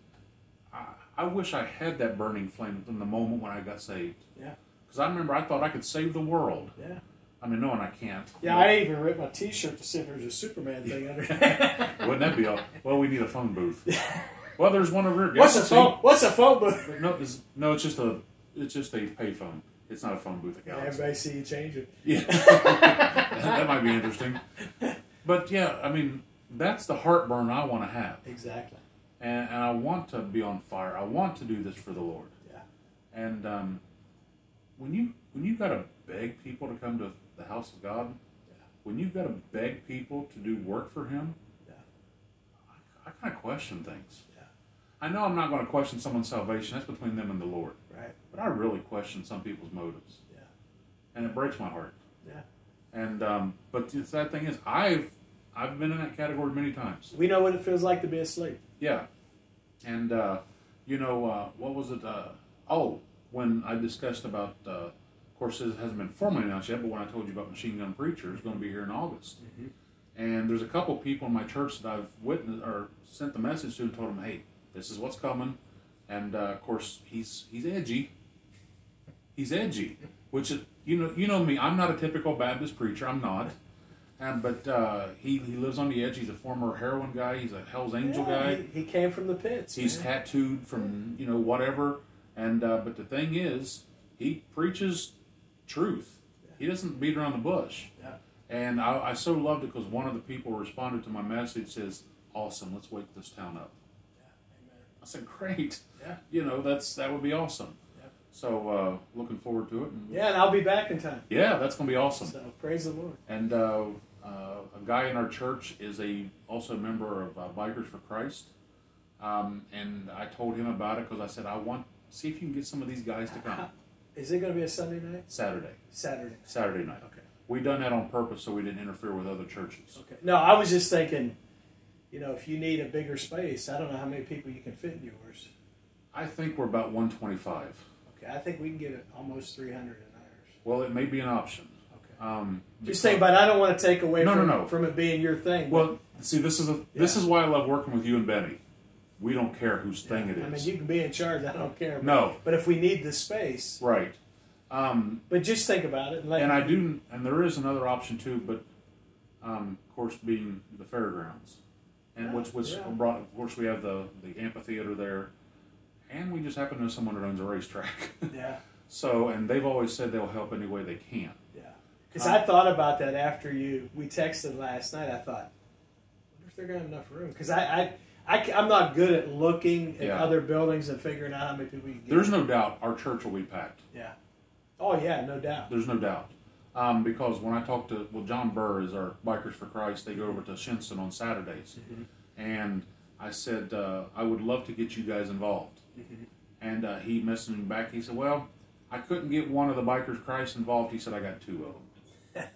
I, I wish I had that burning flame in the moment when I got saved. Yeah. Because I remember I thought I could save the world. Yeah. I mean, no knowing I can't. Yeah. I even ripped my T-shirt to see if there was a Superman thing under. it. Wouldn't that be all? Well, we need a phone booth. Well, there's one over here. What's a phone? What's a phone booth? No, it's, no, it's just a it's just a payphone. It's not a phone booth at Galaxy. Everybody see you change it. Yeah, that might be interesting. But yeah, I mean, that's the heartburn I want to have, Exactly. and, and I want to be on fire. I want to do this for the Lord. Yeah. And um, when you when you got to beg people to come to the house of God, Yeah. when you've got to beg people to do work for Him, Yeah. I, I kind of question things. Yeah. I know I'm not going to question someone's salvation. That's between them and the Lord. But I really question some people's motives. Yeah. And it breaks my heart. Yeah. And um, but the sad thing is, I've I've been in that category many times. We know what it feels like to be asleep. Yeah. And uh, you know uh, what was it? Uh, oh, when I discussed about, uh, of course, it hasn't been formally announced yet, but when I told you about Machine Gun Preacher, it's going to be here in August. And there's a couple people in my church that I've witnessed or sent the message to and told them, hey, this is what's coming. And uh, of course, he's he's edgy. He's edgy, which is, you know you know me. I'm not a typical Baptist preacher. I'm not. And but uh, he he lives on the edge. He's a former heroin guy. He's a Hell's Angel Yeah, guy. He, he came from the pits. He's man. tattooed from you know whatever, and uh, but the thing is, he preaches truth. He doesn't beat around the bush. Yeah. And I, I so loved it because one of the people responded to my message says, "Awesome, let's wake this town up." Amen. I said, "Great, Yeah. you know that's that would be awesome." So uh, looking forward to it. And Yeah, and I'll be back in time. yeah, that's gonna be awesome. So praise the Lord. And uh, uh, a guy in our church is a also a member of uh, Bikers for Christ. Um, and I told him about it because I said I want see if you can get some of these guys to come Is it going to be a Sunday night? Saturday, Saturday. Saturday night. Okay. We done that on purpose so we didn't interfere with other churches. Okay. No, I was just thinking, you know, if you need a bigger space, I don't know how many people you can fit in yours. I think we're about 125. I think we can get it almost 300 in ours. Well, it may be an option. Okay. Um, Just think, but I don't want to take away No, no, from, no. from it being your thing. Well, see, this is a this is why I love working with you and Benny. We don't care whose thing it is. I mean, you can be in charge. I don't care. But, No. But if we need the space, right. Um, but just think about it. And, and I do, and there is another option too, but um, of course, being the fairgrounds, and Yeah, which which yeah. brought, of course, we have the the amphitheater there, and we just happen to know someone that owns a racetrack. Yeah. so, and they've always said they'll help any way they can. Yeah. Because Um, I thought about that after you we texted last night. I thought, wonder if they're gonna have enough room. Because I, I, I, am not good at looking at Yeah. other buildings and figuring out how many people you can get. There's no doubt our church will be packed. Yeah. Oh yeah, no doubt. There's no doubt. Um, because when I talked to, well, John Burr is our Bikers for Christ. They go over to Shinnston on Saturdays. And I said, uh, I would love to get you guys involved. And uh, he messaged me back. He said, Well, I couldn't get one of the Bikers Christ involved. He said, I got two of them.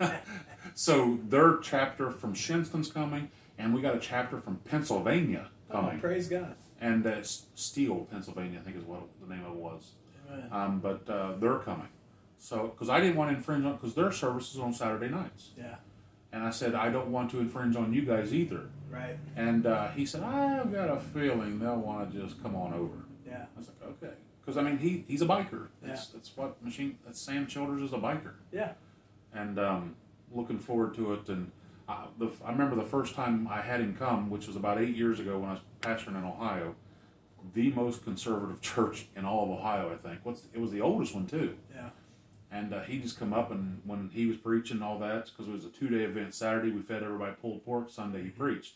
so their chapter from Shinnston's coming, and we got a chapter from Pennsylvania Oh, coming. praise God. and that's Steele, Pennsylvania, I think is what the name of it was. Um, but uh, they're coming. So, because I didn't want to infringe on, because their service is on Saturday nights. Yeah. And I said, I don't want to infringe on you guys either. Right. And uh, he said, I've got a feeling they'll want to just come on over. Yeah. I was like, okay. Because, I mean, he, he's a biker. Yeah. That's, that's what Machine, that's Sam Childers is a biker. Yeah. And um, looking forward to it. And I, the, I remember the first time I had him come, which was about eight years ago when I was pastoring in Ohio, the most conservative church in all of Ohio, I think. What's It was the oldest one, too. Yeah. And uh, he just come up and when he was preaching and all that, because it was a two day event. Saturday we fed everybody pulled pork. Sunday he preached.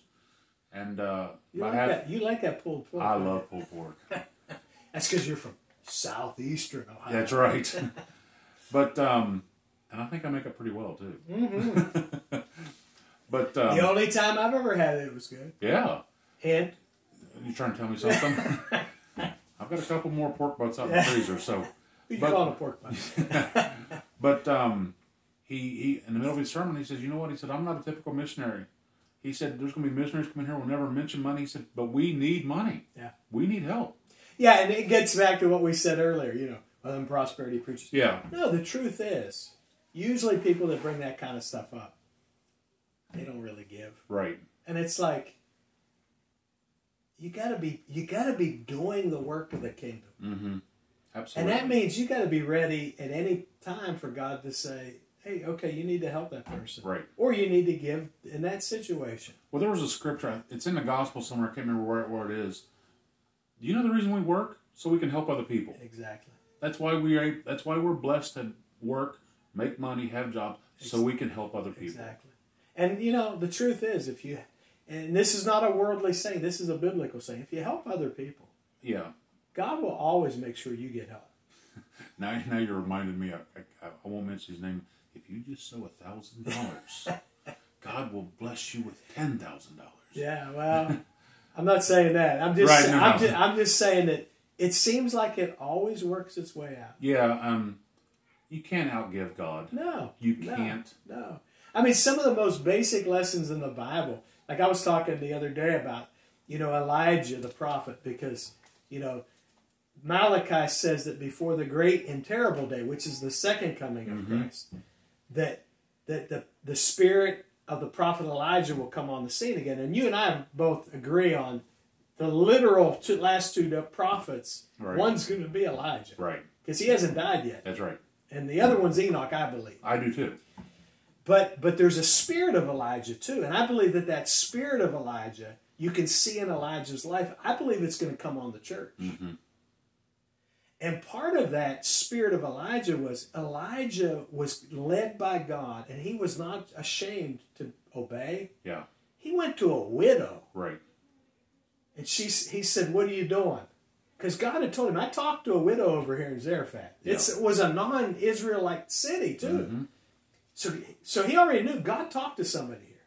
And uh, You like half, that? You like that pulled pork? I love pulled pork. That's because you're from southeastern Ohio. That's right. but um, and I think I make it pretty well too. Mm-hmm. but um, The only time I've ever had it, it was good. yeah, Hint. you trying to tell me something? I've got a couple more pork butts out in the freezer. So, You But- call it a pork butt. but um, he he in the middle of his sermon he says, you know what? He said, I'm not a typical missionary. He said, there's going to be missionaries coming here. We'll never mention money. He said, but we need money. Yeah. We need help. Yeah, and it gets back to what we said earlier. You know, well, prosperity preachers. Yeah. No, the truth is, usually people that bring that kind of stuff up, they don't really give, Right. and it's like you gotta be you gotta be doing the work of the kingdom, Mm-hmm. and that means you gotta be ready at any time for God to say, "Hey, okay, you need to help that person, Right. or you need to give in that situation." Well, there was a scripture. It's in the gospel somewhere. I can't remember where, where it is. Do you know the reason we work? So we can help other people. Exactly. That's why we are. That's why we're blessed to work, make money, have jobs, so we can help other people. Exactly. And you know, the truth is, if you, and this is not a worldly saying, this is a biblical saying. If you help other people, Yeah. God will always make sure you get help. Now, now you're reminding me. I, I, I won't mention his name. If you just sow a thousand dollars, God will bless you with ten thousand dollars. Yeah, well, I'm not saying that. I'm just, Right, no, I'm, no. just I'm just saying that it seems like it always works its way out. Yeah, um, you can't outgive God. No, You can't. No, I mean some of the most basic lessons in the Bible. Like I was talking the other day about, you know, Elijah the prophet, because you know, Malachi says that before the great and terrible day, which is the second coming of Mhm. Christ, that that the the spirit of the prophet Elijah will come on the scene again. And you and I both agree on the literal two, last two prophets. Right. One's going to be Elijah Right. because he hasn't died yet, That's right. and the other one's Enoch, I believe. I do too. But but there's a spirit of Elijah too, and I believe that that spirit of Elijah you can see in Elijah's life. I believe it's going to come on the church. hmm And part of that spirit of Elijah was Elijah was led by God, and he was not ashamed to obey. Yeah. He went to a widow, Right. and she he said, "What are you doing?" Because God had told him, "I talked to a widow over here in Zarephath. It's, it was a non-Israelite city too." hmm So, so he already knew God talked to somebody here.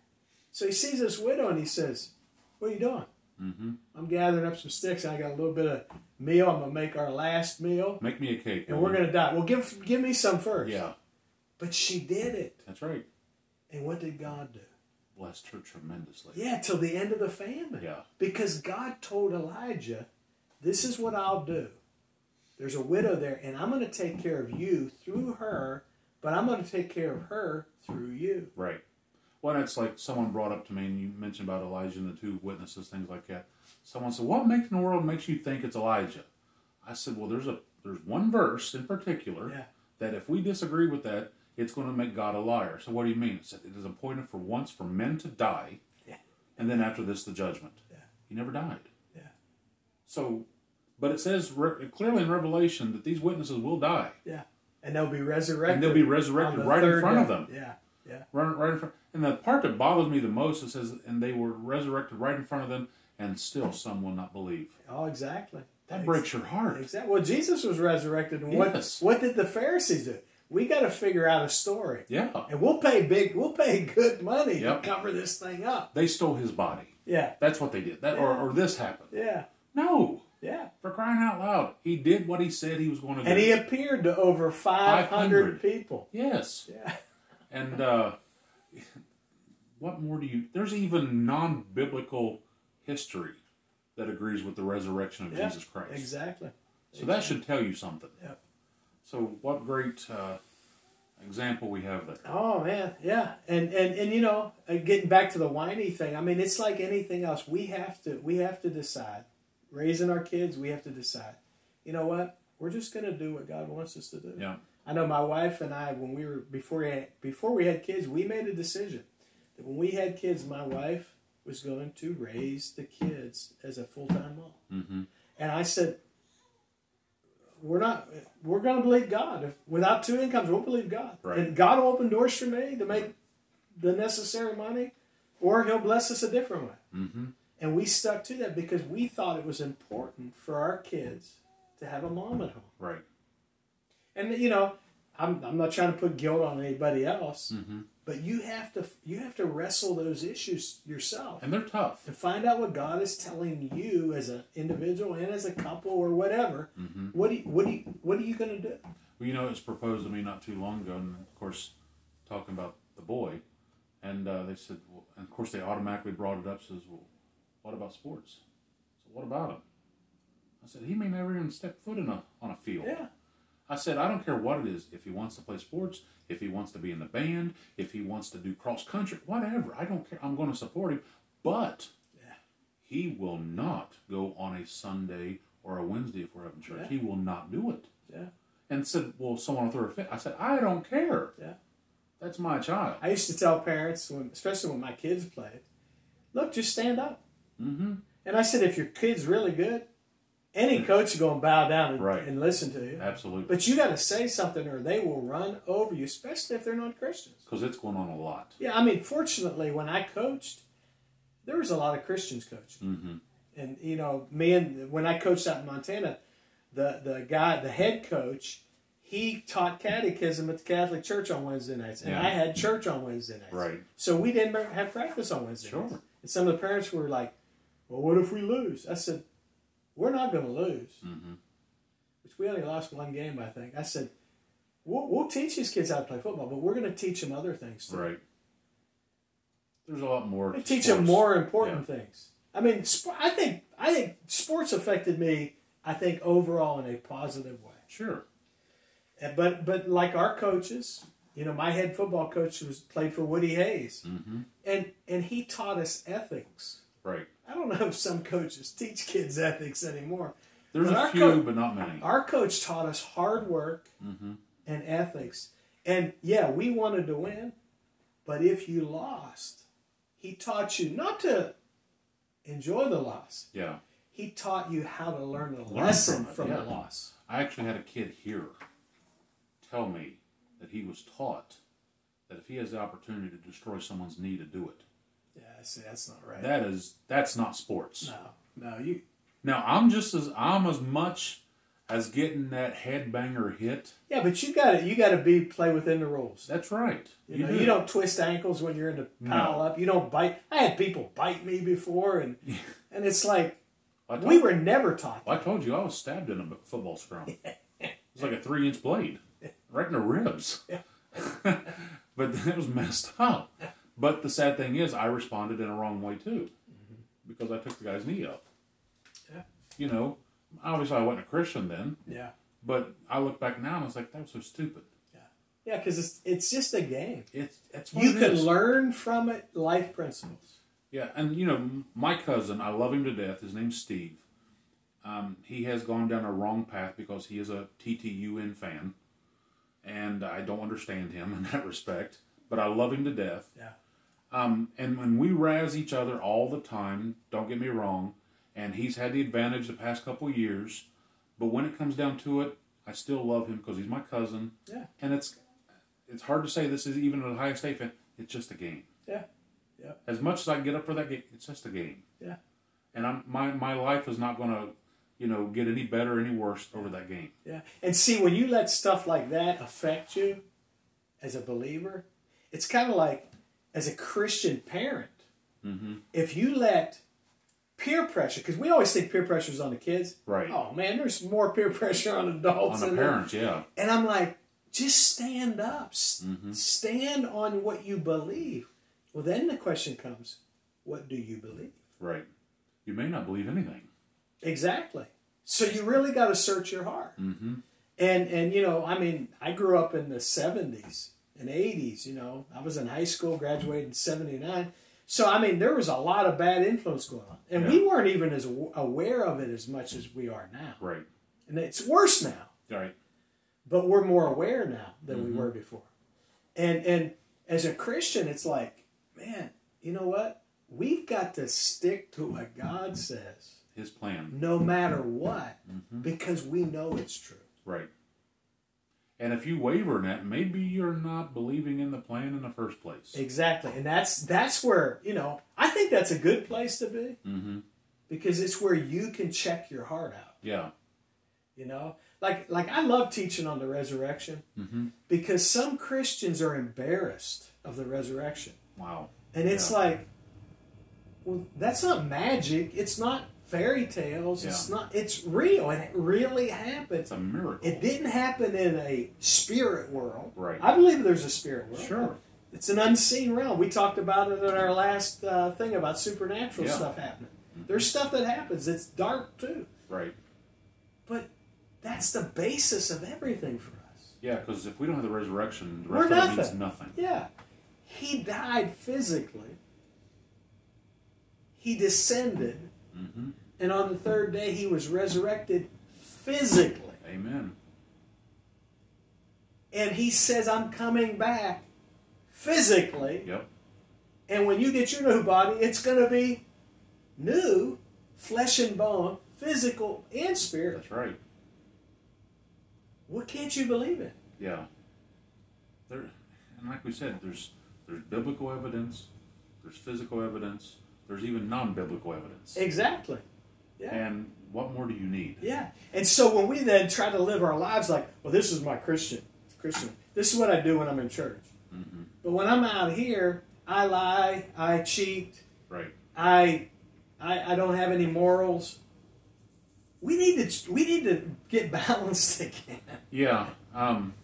So he sees this widow and he says, "What are you doing?" Hmm I'm gathering up some sticks. I got a little bit of meal. I'm gonna make our last meal, Make me a cake. and we're gonna die. Well, give give me some first. Yeah. But she did it, That's right. and what did God do? Blessed her tremendously. Yeah, till the end of the famine. Yeah. Because God told Elijah, "This is what I'll do. There's a widow there, and I'm going to take care of you through her, but I'm going to take care of her through you." Right. Well, it's like someone brought up to me, and you mentioned about Elijah and the two witnesses, things like that. Someone said, "What makes in the world makes you think it's Elijah?" I said, "Well, there's a there's one verse in particular Yeah. that if we disagree with that, it's going to make God a liar." So what do you mean? It said, "It is appointed for once for men to die, Yeah. and then after this the judgment." Yeah. He never died. Yeah. So, but it says re- clearly in Revelation that these witnesses will die, Yeah. And they'll be resurrected. and they'll be resurrected right in front of them. Yeah. Yeah. Right, right in front. And the part that bothers me the most, is says, and they were resurrected right in front of them, and still some will not believe. Oh, exactly. That breaks your heart. Exactly. Well, Jesus was resurrected, and Yes. what what did the Pharisees do? We got to figure out a story, Yeah. and we'll pay big. We'll pay good money Yep. to cover this thing up. They stole his body. Yeah. That's what they did. That or, or this happened. Yeah. No. Yeah. For crying out loud. He did what he said he was going to do. And he appeared to over 500, 500. people. yes. Yeah. And uh, what more do you. There's even non biblical history that agrees with the resurrection of Yeah, Jesus Christ. Exactly. So that should tell you something. Yep. So what great uh, example we have there. Oh man, yeah, and and and you know, uh, getting back to the whiny thing. I mean, it's like anything else. We have to we have to decide. Raising our kids, we have to decide. You know what? We're just going to do what God wants us to do. Yeah. I know my wife and I, when we were before we had, before we had kids, we made a decision that when we had kids, my wife was going to raise the kids as a full time mom. Mm-hmm. And I said, "We're not. We're going to believe God. If without two incomes, we'll believe God. Right. And God will open doors for me to make the necessary money, or He'll bless us a different way." Mm-hmm. And we stuck to that because we thought it was important for our kids to have a mom at home. Right. And you know, I'm, I'm not trying to put guilt on anybody else, Mm-hmm. but you have to you have to wrestle those issues yourself And they're tough. to find out what God is telling you as an individual and as a couple or whatever. Mm-hmm. What do you, what do you, what are you going to do? Well, you know, it was proposed to me not too long ago, and of course, talking about the boy, and uh, they said, well, and of course, they automatically brought it up. Says, well, what about sports? So what about him? I said he may never even step foot in a on a field. Yeah, I said I don't care what it is. If he wants to play sports, if he wants to be in the band, if he wants to do cross country, whatever, I don't care. I'm going to support him, but Yeah. he will not go on a Sunday or a Wednesday if we're having church. Yeah. He will not do it yeah, and said, "Well, someone will throw a fit." I said, "I don't care. yeah. That's my child." I used to tell parents, when, especially when my kids played, look, just stand up. Mm-hmm. And I said, if your kid's really good, any coach is going to bow down and, Right. and listen to you. Absolutely, But you got to say something, or they will run over you, especially if they're not Christians. because it's going on a lot. Yeah, I mean, fortunately, when I coached, there was a lot of Christians coaching, Mm-hmm. and you know, me and when I coached out in Montana, the the guy, the head coach, he taught catechism at the Catholic Church on Wednesday nights, and Yeah. I had church on Wednesday nights. Right. So we didn't have practice on Wednesday Sure. nights. And some of the parents were like, well, what if we lose? I said, we're not going to lose. hmm Which we only lost one game, I think. I said, we'll, we'll teach these kids how to play football, but we're going to teach them other things too. Right. There's a lot more. Teach them more important things. I mean, sp- I think I think sports affected me. I think overall in a positive way. Sure. And- But but like our coaches, you know, my head football coach was played for Woody Hayes, hmm and and he taught us ethics. Right. I don't know if some coaches teach kids ethics anymore. There's But a few, co- but not many. Our coach taught us hard work hmm and ethics. And yeah, we wanted to win, but if you lost, he taught you not to enjoy the loss. Yeah. He taught you how to learn a Learn lesson from from yeah. the loss. I actually had a kid here tell me that he was taught that if he has the opportunity to destroy someone's knee to do it, Yeah, see, that's not right. that is that's not sports. no, no, you. Now I'm just as I'm as much as getting that headbanger hit. Yeah, but you got to you got to be play within the rules. That's right. You, know, do. you don't twist ankles when you're in the pile No. up. You don't bite. I had people bite me before, and and it's like told, we were never taught. I told you I was stabbed in a football scrum. it's like a three inch blade, right in the ribs. but it was messed up. But the sad thing is, I responded in a wrong way too, because I took the guy's knee up. Yeah. You know, obviously I wasn't a Christian then, Yeah, but I look back now and I was like that was so stupid. yeah, Yeah, because it's it's just a game. It's it's You it can is. learn from it life principles. Yeah, and you know, my cousin, I love him to death. His name's Steve. Um, he has gone down a wrong path because he is a TTUN fan, and I don't understand him in that respect. But I love him to death. Yeah. Um, and when we razz each other all the time, don't get me wrong, and he's had the advantage the past couple years, but when it comes down to it, I still love him because he's my cousin. Yeah. And it's it's hard to say this is even an Ohio State fan. It's just a game. Yeah. Yeah. As much as I get up for that game, it's just a game. Yeah. And I'm my my life is not going to, you know, get any better, or any worse over that game. Yeah. And see, when you let stuff like that affect you as a believer, it's kind of like as a Christian parent, Mm-hmm. if you let peer pressure, because we always think peer pressure is on the kids. Right. Oh, man, there's more peer pressure on adults On the parents, yeah. And I'm like, just stand up. Mhm. Stand on what you believe. Well, then the question comes, what do you believe? Right. You may not believe anything. Exactly. So you really got to search your heart. Mm-hmm. And and you know, I mean, I grew up in the '70s and '80s. You know, I was in high school, graduated in '79. So I mean, there was a lot of bad influence going on, and we weren't even as aware of it as much as we are now. Right. And it's worse now, Right. but we're more aware now than we Mhm. were before. And and as a Christian, it's like, man, you know what? We've got to stick to what God says, His plan. no matter what, Mm-hmm. because we know it's true. Right. And if you waver in that, maybe you're not believing in the plan in the first place. Exactly, and that's that's where you know I think that's a good place to be Mm-hmm. because it's where you can check your heart out. Yeah. You know, like like I love teaching on the resurrection Mm-hmm. because some Christians are embarrassed of the resurrection, Wow. and it's Yeah. like, well, that's not magic. It's not fairy tales. It's not. It's real, and it really happened. It's a miracle. It didn't happen in a spirit world. Right. I believe there's a spirit world. Sure. It's an unseen realm. We talked about it in our last uh, thing about supernatural Yeah. stuff happening. There's stuff that happens. It's dark too, Right. but that's the basis of everything for us. Yeah, because if we don't have the resurrection, the We're rest of it means nothing. nothing. Yeah, he died physically. He descended, Mm-hmm. And on the third day he was resurrected physically. Amen. And he says, "I'm coming back physically." Yep. And when you get your new body, it's going to be new, flesh and bone, physical and spirit. That's right. What can't you believe in? Yeah. There, and like we said, there's there's biblical evidence, there's physical evidence, there's even non-biblical evidence. Exactly. Yeah. And what more do you need? Yeah. And so when we then try to live our lives like, well, this is my Christian, Christian. This is what I do when I'm in church. Mm-hmm. But when I'm out here, I lie, I cheat, Right. I I, I don't have any morals. We need to we need to get balanced again. Yeah,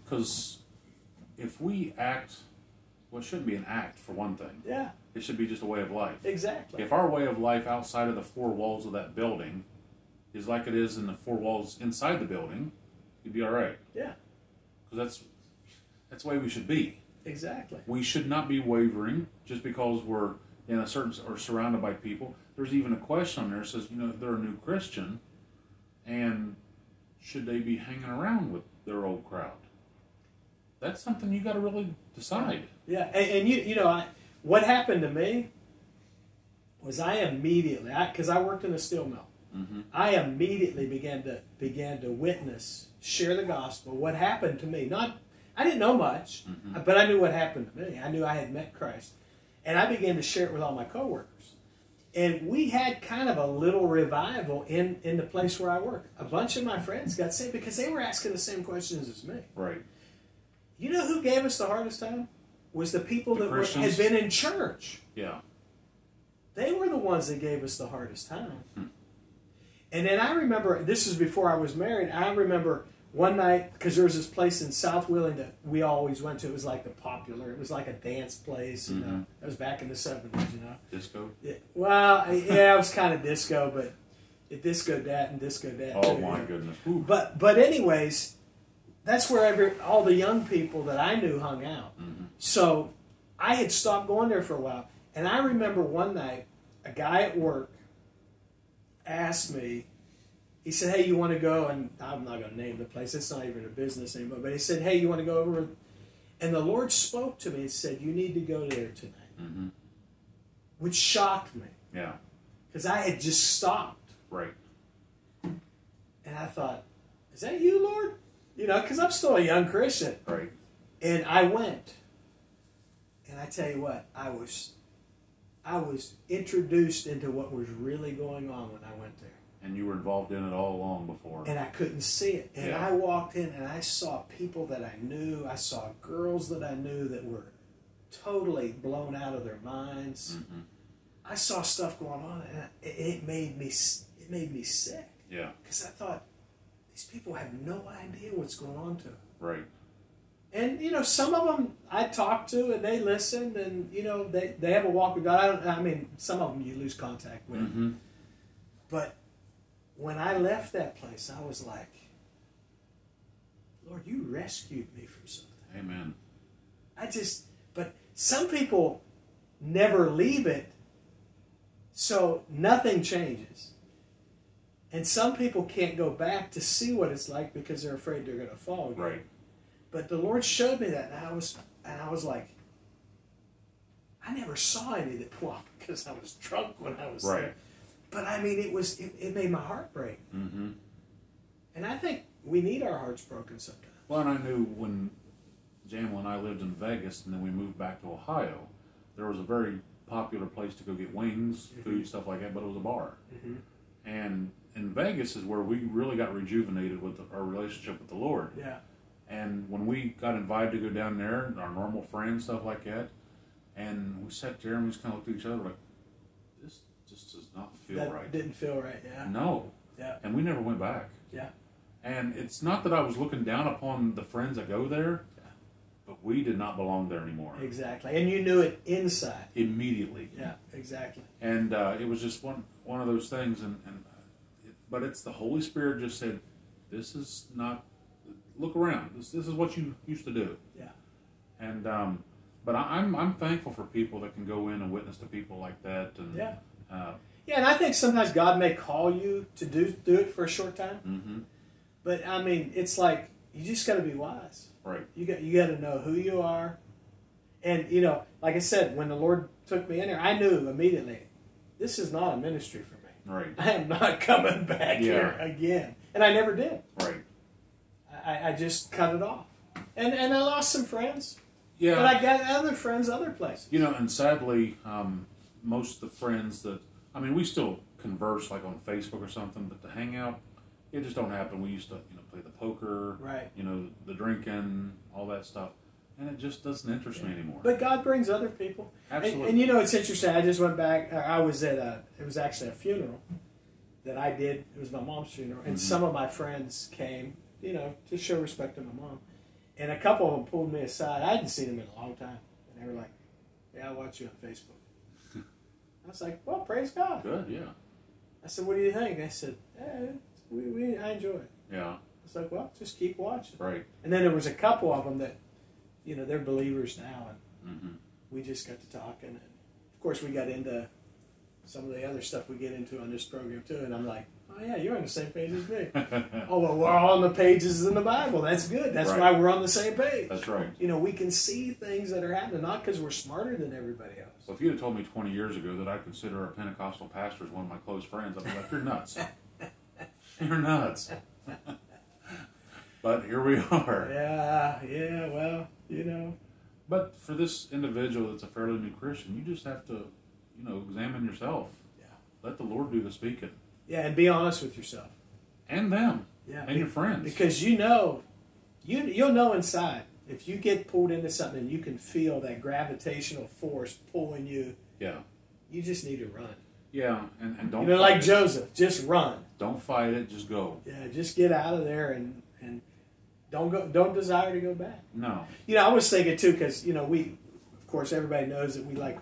because if we act, well, it shouldn't be an act for one thing. Yeah, It should be just a way of life. exactly. If our way of life outside of the four walls of that building is like it is in the four walls inside the building, you'd be all right. Yeah, Because that's that's the way we should be. exactly. We should not be wavering just because we're in a certain or surrounded by people. There's even a question on there that says, you know, they're a new Christian, and should they be hanging around with their old crowd? That's something you got to really decide. Yeah, and, and you you know I, what happened to me was I immediately because I, worked in a steel mill. Mm-hmm. I immediately began to began to witness, share the gospel. What happened to me? Not I didn't know much, Mhm. but I knew what happened to me. I knew I had met Christ, and I began to share it with all my coworkers. And we had kind of a little revival in in the place where I work. A bunch of my friends got saved because they were asking the same questions as me. Right. You know who gave us the hardest time? Was the people The that were, had been in church. Yeah. They were the ones that gave us the hardest time. Hmm. And then I remember, this is before I was married, I remember one night, because there was this place in South Wheeling that we always went to. It was like the popular, it was like a dance place, you know. Mhm. It was back in the 70s, you know. Disco. It, well, yeah, it was kind of disco, but it disco that and disco that. Oh too, my you know. goodness. Ooh. But but anyways, that's where every, all the young people that I knew hung out. Mhm. So I had stopped going there for a while, and I remember one night a guy at work asked me. He said, "Hey, you want to go?" And I'm not going to name the place; it's not even a business anymore. But he said, "Hey, you want to go over?" And, the Lord spoke to me and said, "You need to go there tonight," Mhm. which shocked me Yeah. because I had just stopped. Right. And I thought, is that you, Lord? You know, because I'm still a young Christian. Right. And I went. And I tell you what, I was I was introduced into what was really going on when I went there. And you were involved in it all along before. And I couldn't see it. And Yeah. I walked in and I saw people that I knew. I saw girls that I knew that were totally blown out of their minds. Mhm. I saw stuff going on and it, it made me it made me sick Yeah. because I thought these people have no idea what's going on to them. Right. And you know, some of them I talk to and they listen, and you know, they, they have a walk with God. I, don't, I mean, some of them you lose contact with, Mm-hmm. but when I left that place, I was like, Lord, you rescued me from something. Amen. I just, but some people never leave it, so nothing changes. And some people can't go back to see what it's like because they're afraid they're going to fall. again. Right. But the Lord showed me that, and I was, and I was like, I never saw any that. Well, because I was drunk when I was Right. there. But I mean, it was, it, it made my heart break. Mm-hmm. And I think we need our hearts broken sometimes. Well, and I knew when Jamel and I lived in Vegas, and then we moved back to Ohio. There was a very popular place to go get wings, food, stuff like that, but it was a bar. Mm-hmm. And in Vegas is where we really got rejuvenated with our relationship with the Lord. Yeah. And when we got invited to go down there, our normal friends, stuff like that, and we sat there and we just kind of looked at each other like, this just does not feel that right. didn't feel right. Yeah. No. Yeah. And we never went back. Yeah. And it's not that I was looking down upon the friends that go there, Yeah. but we did not belong there anymore. Exactly. And you knew it inside. Immediately. Yeah. Exactly. And uh, it was just one one of those things. And, and but it's the Holy Spirit just said, "This is not. Look around. This this is what you used to do." Yeah. And um, but I, I'm I'm thankful for people that can go in and witness to people like that. And Yeah. Uh, Yeah, and I think sometimes God may call you to do do it for a short time, hmm but I mean, it's like you just got to be wise. Right. You got you got to know who you are, and you know, like I said, when the Lord took me in there, I knew immediately, this is not a ministry for me. Right. I am not coming back here again, and I never did. Right. I, I just cut it off, and and I lost some friends, Yeah. but I got other friends other places. You know, and sadly, um, most of the friends that I mean, we still converse like on Facebook or something, but the hangout, it just don't happen. We used to, you know, play the poker, Right. You know, the drinking, all that stuff. And it just doesn't interest me anymore. But God brings other people. And, Absolutely. and you know, it's interesting. I just went back. I was at a. It was actually a funeral that I did. It was my mom's funeral, and Mhm. some of my friends came. You know, to show respect to my mom. And a couple of them pulled me aside. I hadn't seen them in a long time, and they were like, "Yeah, I watch you on Facebook." I was like, "Well, praise God." Good, yeah, I said, "What do you think?" They said, eh, we, we, "I enjoy it." yeah, I was like, "Well, just keep watching." right. And then there was a couple of them that, you know, they're believers now, and hmm we just got to talking, and of course we got into some of the other stuff we get into on this program too. And I'm like, oh yeah, you're on the same page as me. oh well, we're all on the pages in the Bible. That's good. That's Right. why we're on the same page. That's right. You know, we can see things that are happening not because we're smarter than everybody else. So if you'd have told me 20 years ago that I'd consider a Pentecostal pastor as one of my close friends, I'd be like, you're nuts. you're nuts. but here we are. Yeah, yeah. Well, you know, But for this individual that's a fairly new Christian, you just have to, you know, examine yourself. Yeah. Let the Lord do the speaking. yeah, and be honest with yourself. And them. Yeah, And your friends. because you know, you you'll know inside if you get pulled into something and you can feel that gravitational force pulling you. yeah. You just need to run. Yeah. And, and don't you know, like it. Joseph, just run. Don't fight it, just go. Yeah, just get out of there and and don't go. Don't desire to go back. No. You know, I was thinking too because you know we, of course, everybody knows that we like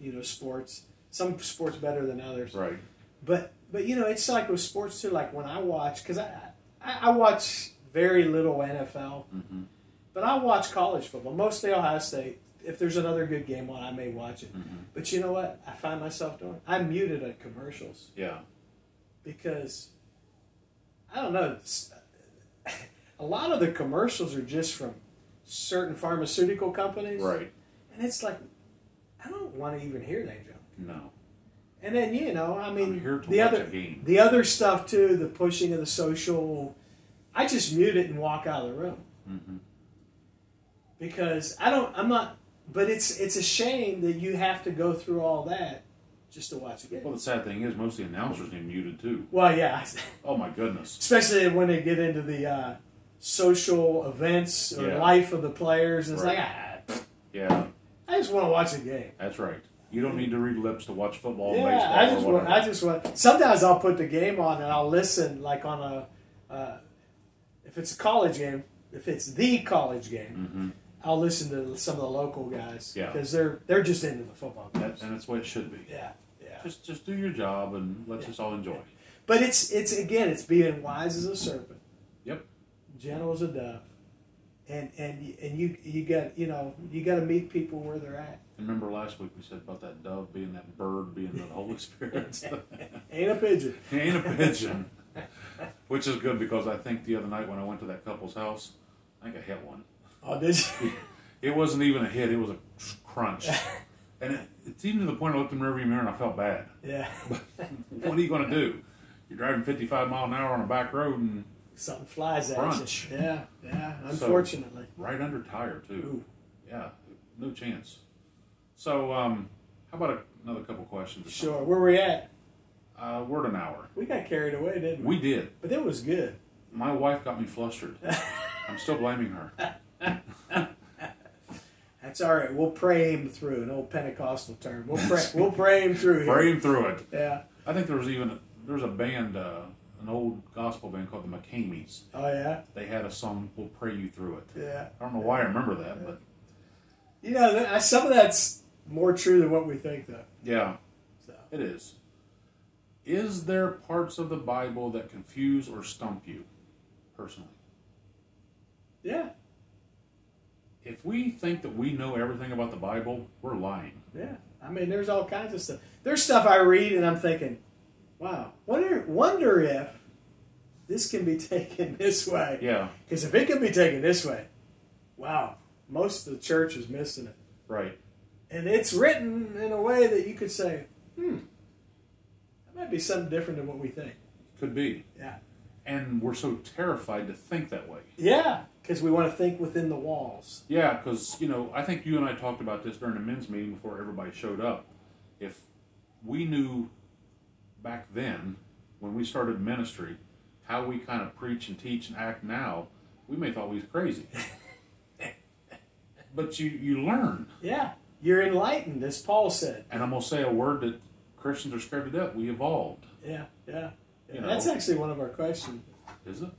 you know sports. Some sports better than others. Right. But but you know, it's like with sports too. Like when I watch, because I, I I watch very little NFL, hmm but I watch college football. Mostly Ohio State. If there's another good game on, I may watch it. hmm But you know what? I find myself doing. I'm muted at commercials Yeah. because I don't know. A lot of the commercials are just from certain pharmaceutical companies, Right. and it's like I don't want to even hear that joke. No. And then you know, I mean, I'm here to the other the other stuff too, the pushing of the social. I just mute it and walk out of the room hmm because I don't. I'm not. But it's it's a shame that you have to go through all that just to watch a game. Well, the sad thing is, most of the announcers get muted too. Well, yeah, Oh my goodness. especially when they get into the uh, social events or Yeah. life of the players. It's Right. like ah, Yeah, I just want to watch a game. that's right. You don't need to read lips to watch football, Yeah, I just want. I just want. Sometimes I'll put the game on and I'll listen, like on a, uh, if it's a college game, if it's the college game, hmm I'll listen to some of the local guys Yeah. because they're they're just into the football. That, and that's what it should be. Yeah, yeah. Just just do your job and let's Yeah. just all enjoy. But it's it's again, it's being wise as a serpent. Gentle as a dove, and and and you you got you know you got to meet people where they're at. Remember last week we said about that dove being that bird being the Holy Spirit. Ain't a pigeon. Ain't a pigeon. Which is good because I think the other night when I went to that couple's house, I think I hit one. Oh, did you? It wasn't even a hit, it was a crunch. And it, it's even to the point I looked in the rearview mirror and I felt bad. yeah, What are you going to do? You're driving 55 mile an hour on a back road and something flies at Crunch. you. Yeah, yeah. So- Unfortunately. right under tire, too. Ooh. Yeah, no chance. So, um, how about a, another couple questions? Sure. something? Where we at? Uh, word an hour. We got carried away, didn't we? We did. But it was good. My wife got me flustered. I'm still blaming her. That's all right. We'll pray him through. An old Pentecostal term. We'll pray. we'll pray him through. Here. Pray him through it. Yeah. I think there was even there's a band, uh, an old gospel band called the McKameys. Oh yeah. They had a song, "We'll Pray You Through It." Yeah. I don't know why I remember that, but You know, uh, some of that's more true than what we think, though. yeah, So. it is. Is there parts of the Bible that confuse or stump you, personally? Yeah. If we think that we know everything about the Bible, we're lying. Yeah. I mean, there's all kinds of stuff. There's stuff I read and I'm thinking, wow, wonder wonder if this can be taken this way. Yeah, Because if it can be taken this way, wow, most of the church is missing it. right. And it's written in a way that you could say, hmm, that might be something different than what we think. Could be. Yeah. And we're so terrified to think that way. Yeah, because we want to think within the walls. Yeah, because you know, I think you and I talked about this during the men's meeting before everybody showed up. If we knew back then, when we started ministry, how we kind of preach and teach and act now, we may thought we was crazy. but you you learn. Yeah. You're enlightened, as Paul said. And I'm gonna say a word that Christians are scared to death. We evolved. Yeah, yeah. yeah. You know. That's actually one of our questions. Is it?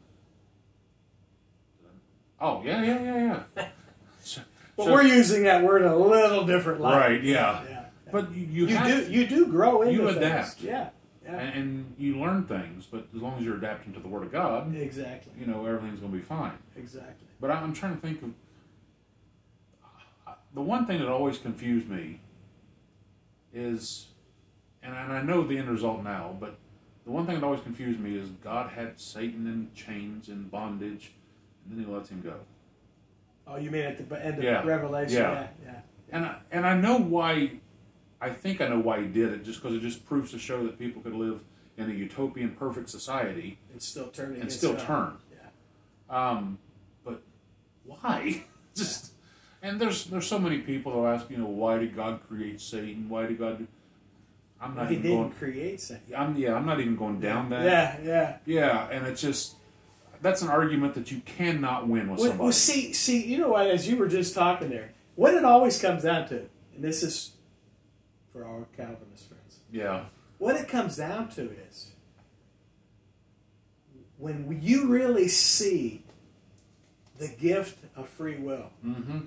Oh yeah, yeah, yeah, yeah. So- But so- we're using that word a little different light. right, yeah. Yeah. But you, you, You have do you do grow into You things. adapt. Yeah. Yeah. and, and you learn things. But as long as you're adapting to the Word of God, Exactly. you know everything's gonna be fine. Exactly. But I'm trying to think of the one thing that always confused me is, and I know the end result now, but the one thing that always confused me is God had Satan in chains and bondage, and then He lets him go. Oh, you mean at the end of Yeah. Revelation? Yeah. Yeah. Yeah. And I, and I know why. I think I know why He did it, just because it just proves to show that people could live in a utopian, perfect society And still turning. and still God. turn. Yeah. Um, but why? Just and there's there's so many people that ask, you know, why did God create Satan? Why did God? Do, I'm not He even didn't going. create Satan. I'm yeah. I'm not even going down that. Yeah. Yeah. Yeah, and it's just that's an argument that you cannot win with Well, somebody. well, see, see, you know what? As you were just talking there, what it always comes down to, and this is for our Calvinist friends, yeah, what it comes down to is when you really see the gift of free will, mm-hmm.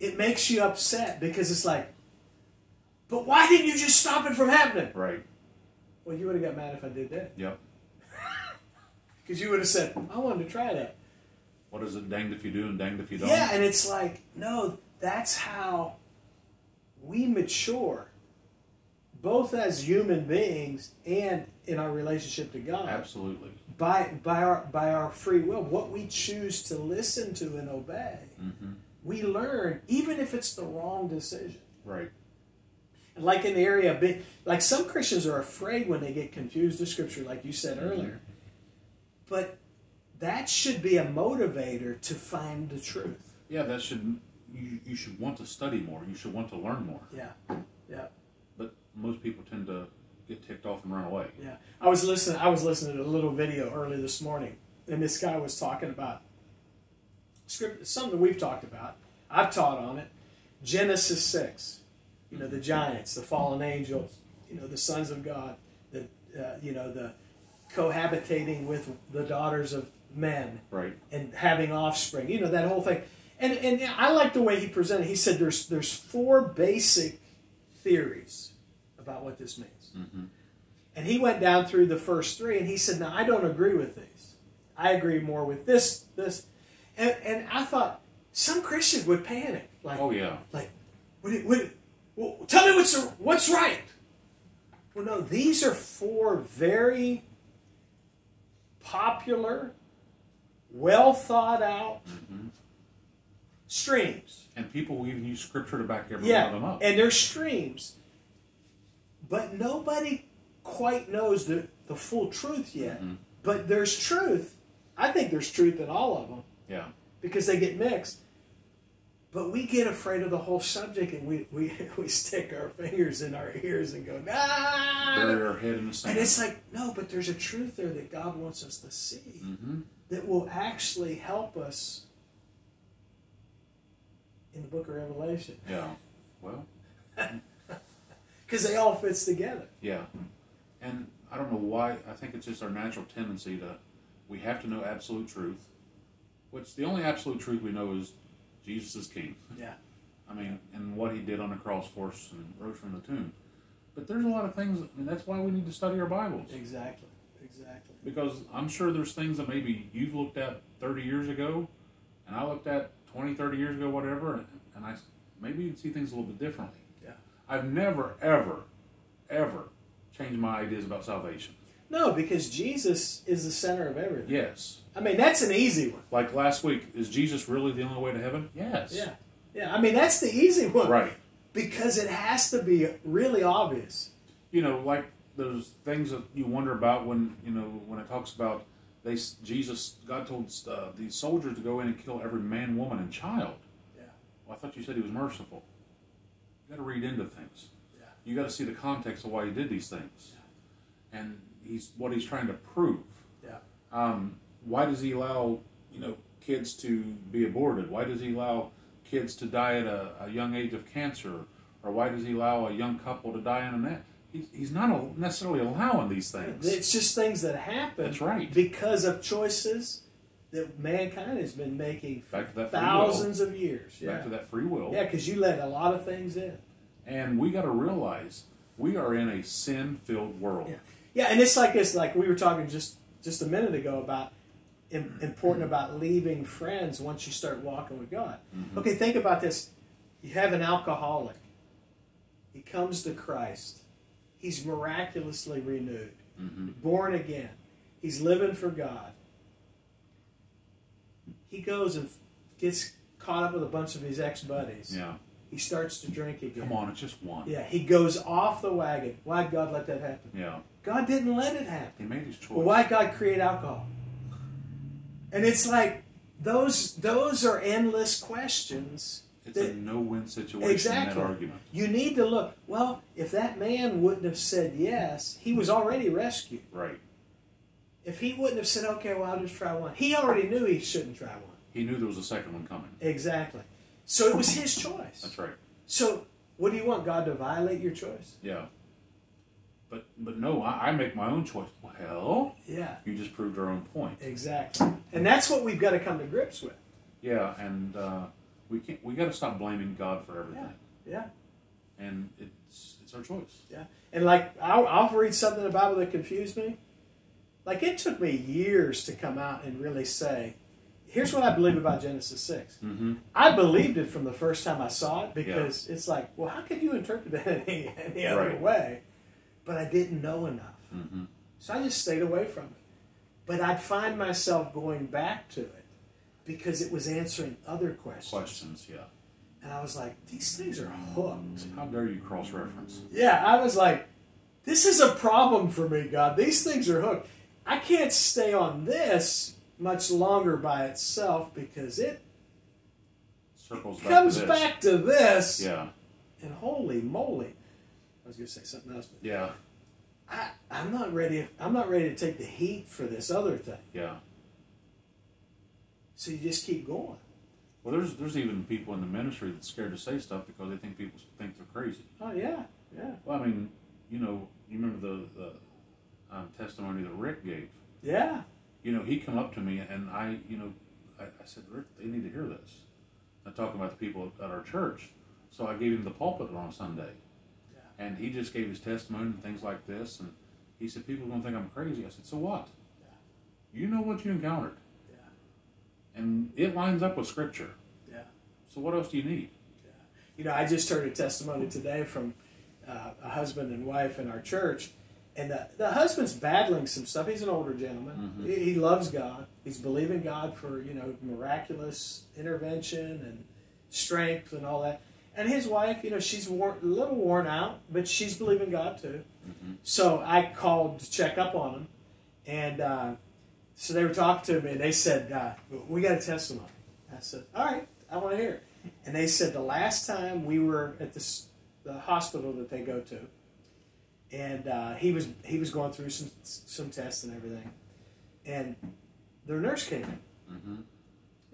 it makes you upset because it's like, but why didn't you just stop it from happening? right. Well, you would have got mad if I did that Yep. because you would have said, I wanted to try that. What is it? Danged if you do and danged if you don't. Yeah, and it's like, no, that's how we mature, both as human beings and in our relationship to God. Absolutely. By by our by our free will, what we choose to listen to and obey, Mm-hmm. we learn, even if it's the wrong decision. Right. And Like in the area of like some Christians are afraid when they get confused with Scripture, like you said earlier. But that should be a motivator to find the truth. Yeah, that should you you should want to study more. You should want to learn more. Yeah, yeah. Most people tend to get ticked off and run away. Yeah, I was listening. I was listening to a little video early this morning, and this guy was talking about script, something we've talked about. I've taught on it. Genesis six, you know, the giants, the fallen angels, you know, the sons of God, the uh, you know the cohabitating with the daughters of men Right. and having offspring. You know that whole thing. And and I like the way he presented. He said there's there's four basic theories about what this means. Mm-hmm. And he went down through the first three, and he said, "Now I don't agree with these. I agree more with this, this." And, and I thought some Christians would panic, like, Oh yeah. like, what, what, well, tell me what's what's right. Well, no, these are four very popular, well thought out Mm-hmm. streams. And people will even use scripture to back every Yeah, one of them up. and they're streams, but nobody quite knows the, the full truth yet. Mhm. But there's truth. I think there's truth in all of them yeah. because they get mixed. But we get afraid of the whole subject and we, we, we stick our fingers in our ears and go, nah. Bury our head in the sand. And it's like, no, but there's a truth there that God wants us to see mm-hmm. that will actually help us in the book of Revelation. Yeah. Well, Because they all fits together. yeah. And I don't know why. I think it's just our natural tendency to, we have to know absolute truth. Which the only absolute truth we know is Jesus is King. Yeah. I mean, and what he did on the cross for us and rose from the tomb. But there's a lot of things. I mean, that's why we need to study our Bibles. Exactly. Exactly. Because I'm sure there's things that maybe you've looked at 30 years ago, and I looked at 20, 30 years ago, whatever, and, and I maybe you'd see things a little bit differently. I've never, ever, ever changed my ideas about salvation. No, because Jesus is the center of everything. Yes. I mean, that's an easy one. Like last week, is Jesus really the only way to heaven? Yes. Yeah. Yeah. I mean, that's the easy one. Right. Because it has to be really obvious. You know, like those things that you wonder about when you know when it talks about they Jesus God told uh, these soldiers to go in and kill every man, woman, and child. Yeah. Well, I thought you said he was merciful. Got to read into things. Yeah. You got to see the context of why he did these things, and he's what he's trying to prove. Yeah. Um, why does he allow you know kids to be aborted? Why does he allow kids to die at a, a young age of cancer, or why does he allow a young couple to die in a net? He's not necessarily allowing these things. It's just things that happen. That's right. Because of choices that mankind has been making for Back thousands of years. will. Yeah. Back to that free will. Yeah, because you let a lot of things in. And we got to realize we are in a sin-filled world. Yeah. Yeah, and it's like this. Like we were talking just just a minute ago about important about leaving friends once you start walking with God. Mhm. Okay, think about this. You have an alcoholic. He comes to Christ. He's miraculously renewed, hmm born again. He's living for God. He goes and gets caught up with a bunch of his ex buddies. Yeah. He starts to drink again. Come on, it's just one. Yeah, he goes off the wagon. Why'd God let that happen? Yeah. God didn't let it happen. He made his choice. Well, why God create alcohol? And it's like those those are endless questions. It's a no-win situation Exactly. that argument. You need to look. Well, if that man wouldn't have said yes, he was already rescued. Right. If he wouldn't have said, "Okay, well, I'll just try one," he already knew he shouldn't try one. He knew there was a second one coming. Exactly. So it was his choice. That's right. So what do you want God to violate your choice? Yeah. But but no, I, I make my own choice. Well, Yeah. you just proved our own point. Exactly. And that's what we've got to come to grips with. Yeah, and uh, we can't. We got to stop blaming God for everything. Yeah. And it's it's our choice. Yeah. And like, I'll, I'll read something in the Bible that confused me. Like, it took me years to come out and really say, here's what I believe about Genesis 6. Mm-hmm. I believed it from the first time I saw it because it's like, well, how could you interpret that any, any other Right. way? But I didn't know enough. Mm-hmm. So I just stayed away from it. But I'd find myself going back to it because it was answering other questions. Questions. Yeah. And I was like, these things are hooked. How dare you cross-reference? Yeah, I was like, this is a problem for me, God. These things are hooked. I can't stay on this much longer by itself because it Circles back comes to this. back to this. Yeah. And holy moly. I was going to say something else, but Yeah. I, I'm not ready. I'm not ready to take the heat for this other thing. Yeah. So you just keep going. Well, there's there's even people in the ministry that's scared to say stuff because they think people think they're crazy. Oh yeah, yeah, Well, I mean, you know, you remember the the um, testimony that Rick gave. yeah, You know, he come up to me and I, you know, I, I said, Rick, they need to hear this. I'm talking about the people at our church. So I gave him the pulpit on Sunday. Yeah. And he just gave his testimony and things like this. And he said, people are going to think I'm crazy. I said, so what? You know what you encountered. yeah, And it lines up with Scripture. yeah. So what else do you need? Yeah. You know, I just heard a testimony today from uh, a husband and wife in our church, and the, the husband's battling some stuff. He's an older gentleman. Mhm. He, he loves God. He's believing God for you know miraculous intervention and strength and all that. And his wife, you know, she's worn, a little worn out, but she's believing God too. Mhm. So I called to check up on him, and uh, so they were talking to me, and they said, uh, "We got a testimony." I said, "All right, I want to hear it." And they said the last time we were at this the hospital that they go to, and uh, he was he was going through some some tests and everything, and their nurse came in, Mm-hmm.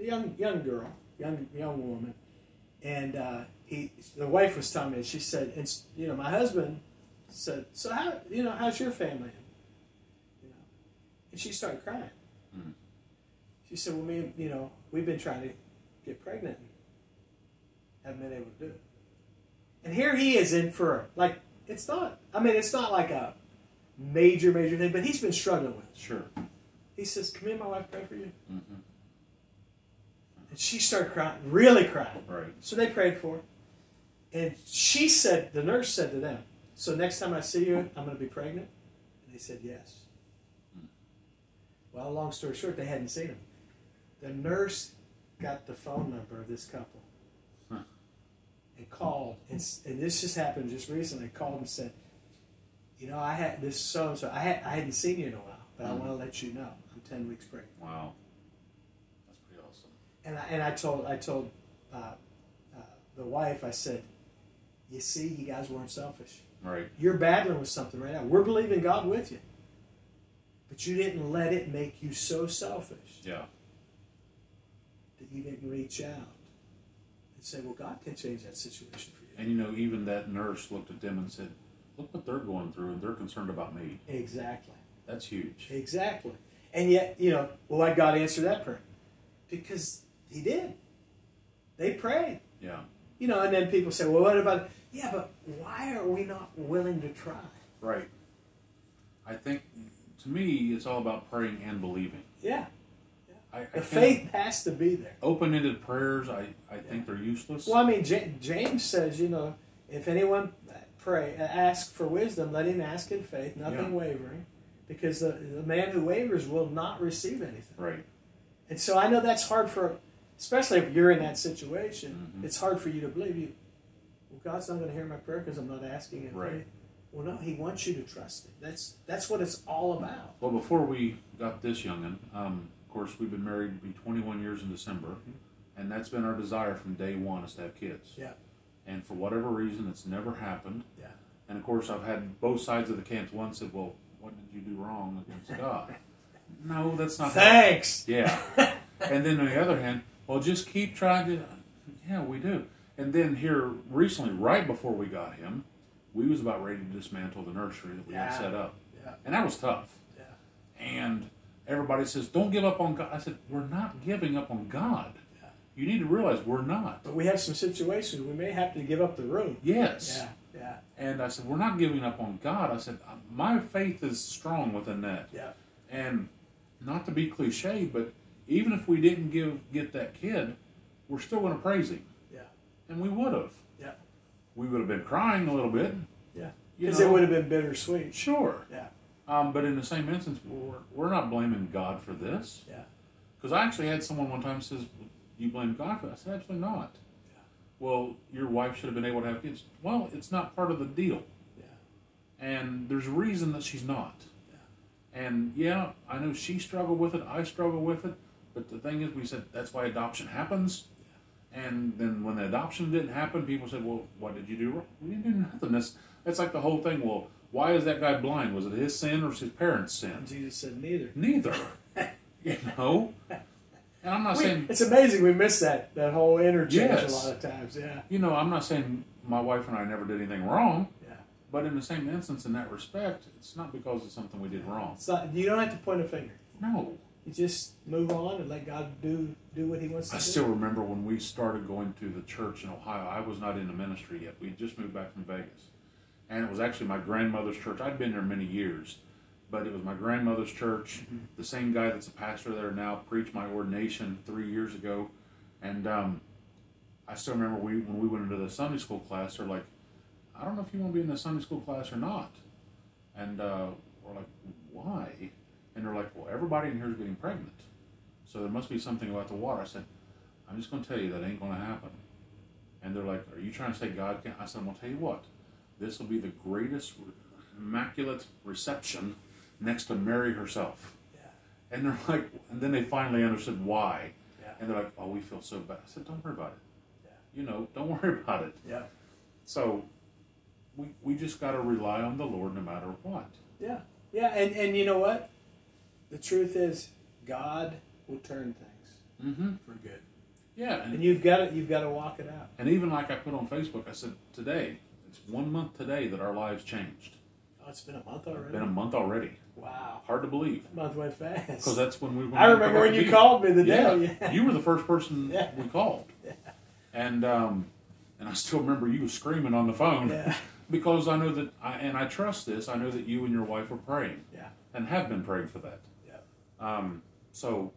a young young girl, young young woman, and uh, he the wife was telling me she said, and you know my husband said, so how you know how's your family, you know, and she started crying. Mhm. She said, well me you know we've been trying to get pregnant, and haven't been able to do it, and here he is in for like it's not I mean it's not like a major major thing, but he's been struggling with. it. Sure. He says, "Come here, my wife, pray for you." Mm-hmm. And she started crying, really crying. Right. So they prayed for her. And she said, the nurse said to them, So next time I see you, I'm going to be pregnant? And they said, Yes. Well, long story short, they hadn't seen him. The nurse got the phone number of this couple. And called. And, and this just happened just recently. Called and said, You know, I had this so and so. I, had, I hadn't seen you in a while, but I Mhm. want to let you know I'm 10 weeks pregnant. Wow. That's pretty awesome. And I, and I told I told uh, uh, the wife I said, you see, you guys weren't selfish. Right. You're battling with something right now. We're believing God with you, but you didn't let it make you so selfish Yeah. that you didn't reach out and say, well, God can change that situation for you. And you know, even that nurse looked at them and said, "Look what they're going through, and they're concerned about me." Exactly. That's huge. Exactly. And yet, you know, well, why God answer that prayer? Because He did. They prayed. Yeah. You know, and then people say, well, what about, yeah, but why are we not willing to try? Right. I think, to me, it's all about praying and believing. Yeah. I, I The faith has to be there. open-ended prayers, I, I think they're useless. Well, I mean, Ja- James says, you know, if anyone pray, ask for wisdom, let him ask in faith, nothing Yeah. wavering, because the, the man who wavers will not receive anything. Right. And so I know that's hard for, especially if you're in that situation, Mhm. it's hard for you to believe you. Well, God's not going to hear my prayer because I'm not asking in Right. faith. Well, no, He wants you to trust Him. That's that's what it's all about. Well, before we got this youngin, um, of course, we've been married to be 21 years in December, mm-hmm. and that's been our desire from day one is to have kids. Yeah, And for whatever reason, it's never happened. yeah, And of course, I've had both sides of the camp. One said, "Well, what did you do wrong against God?" no, that's not. Thanks. Yeah. and then on the other hand, well, just keep trying to. Yeah, we do. And then here recently, right before we got him, we was about ready to dismantle the nursery that we Yeah. had set up, Yeah, and that was tough. yeah, And everybody says, "Don't give up on God." I said, "We're not giving up on God. Yeah. You need to realize we're not." but we have some situations we may have to give up the room. Yes. Yeah, yeah, And I said, "We're not giving up on God." I said, uh, "My faith is strong within that." yeah, And not to be cliche, but even if we didn't give get that kid, we're still going to praise him, yeah, and we would have. yeah, We would have been crying a little bit, yeah. Because it would have been bittersweet. sure. Yeah, Um, but in the same instance, we're, we're not blaming God for this. yeah, Because I actually had someone one time says, "You blame God for that?" I said, "Absolutely not." Yeah. Well, your wife should have been able to have kids. Well, it's not part of the deal, yeah, and there's a reason that she's not. And yeah, I know she struggled with it. I struggle with it. But the thing is, we said that's why adoption happens. Yeah. And then when the adoption didn't happen, people said, "Well, what did you do wrong?" We didn't do nothing. That's that's like the whole thing. Well, why is that guy blind? Was it his sin or was his parents' sin? Jesus said neither. Neither. you know. And I'm not We- saying it's amazing we miss that that whole interchange Yes. a lot of times. Yeah, you know. I'm not saying my wife and I never did anything wrong. yeah. But in the same instance, in that respect, it's not because of something we did wrong. It's not, you don't have to point a finger. No. You just move on and let God do do what He wants to I do. still remember when we started going to the church in Ohio. I was not in the ministry yet. We had just moved back from Vegas. And it was actually my grandmother's church. I'd been there many years, but it was my grandmother's church. The same guy that's a pastor there now preached my ordination three years ago. And um, I still remember we when we went into the Sunday school class, they're like, I don't know if you want to be in the Sunday school class or not. And uh, we're like, why? And they're like, well, everybody in here is getting pregnant. So there must be something about the water. I said, I'm just going to tell you that ain't going to happen. And they're like, Are you trying to say God can't? I said, Well, tell you what, this will be the greatest immaculate reception next to Mary herself. Yeah, And they're like, and then they finally understood why. yeah, And they're like, Oh, we feel so bad. I said, Don't worry about it. Yeah. You know, don't worry about it. yeah, So we, we just got to rely on the Lord no matter what. yeah, yeah. And and you know what? The truth is, God will turn things Mm-hmm. for good, Yeah. and And, you've got to you've got to walk it out. and even like I put on Facebook, I said, Today, it's one month today that our lives changed. Oh, it's been a month It's already. been a month already. wow, Hard to believe. that month went fast. Because that's when we were. I remember when you called me the Yeah, day. Yeah. you were the first person Yeah. we called, Yeah. and um, and I still remember you screaming on the phone Yeah. because I know that, I, and I trust this. I know that you and your wife are praying Yeah, and have been praying for that. yeah, Um, so,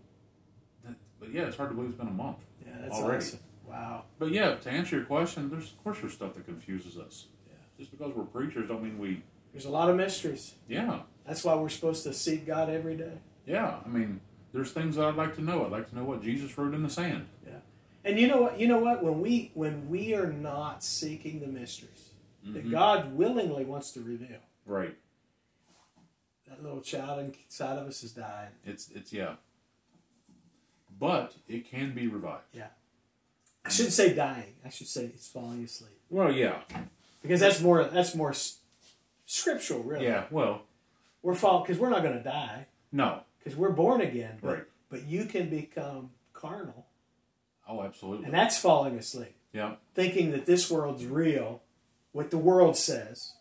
that, but yeah, it's hard to believe it's been a month. yeah. That's Already. awesome. Wow. But yeah, to answer your question, there's of course there's stuff that confuses us. Yeah. Just because we're preachers don't mean we. There's a lot of mysteries. Yeah, That's why we're supposed to seek God every day. yeah. I mean, there's things that I'd like to know. I'd like to know what Jesus wrote in the sand. Yeah. And you know what? You know what? When we when we are not seeking the mysteries that Mhm. God willingly wants to reveal, Right. that little child inside of us is dying. It's it's yeah. But it can be revived. Yeah. I shouldn't say dying. I should say it's falling asleep Well, yeah, because that's more that's more s- scriptural, really. yeah. Well, We're fall because we're not going to die no. because we're born again. But, Right. But you can become carnal, Oh, absolutely. and that's falling asleep. Yeah. thinking that this world's real, what the world says,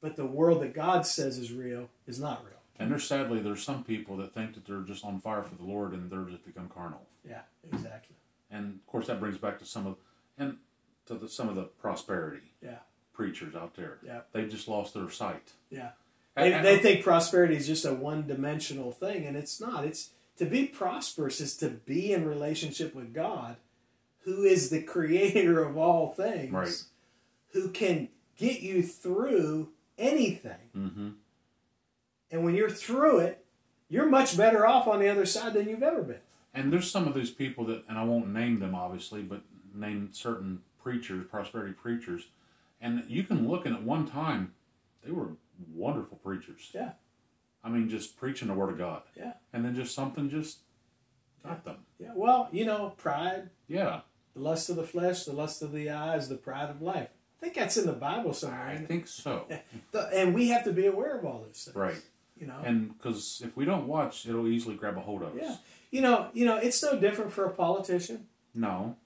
but the world that God says is real is not real. And there's sadly there's some people that think that they're just on fire for the Lord and they're just become carnal. Yeah, exactly. And of course that brings back to some of and to the, some of the prosperity Yeah, preachers out there. Yeah. They've just lost their sight. yeah. And- They, they think prosperity is just a one-dimensional thing, and it's not. It's to be prosperous is to be in relationship with God, who is the creator of all things, Right. who can get you through anything. mm-hmm. And when you're through it, you're much better off on the other side than you've ever been. And there's some of these people that, and I won't name them obviously, but name certain preachers, prosperity preachers, and you can look and at one time they were wonderful preachers. Yeah. I mean, just preaching the word of God. Yeah. And then just something just got them. Yeah. Well, you know, pride, Yeah. the lust of the flesh, the lust of the eyes, the pride of life. I think that's in the Bible somewhere. I think so. The- and we have to be aware of all those things. Right. You know. And because if we don't watch, it'll easily grab a hold of us. yeah. You know. You know. It's no different for a politician. No.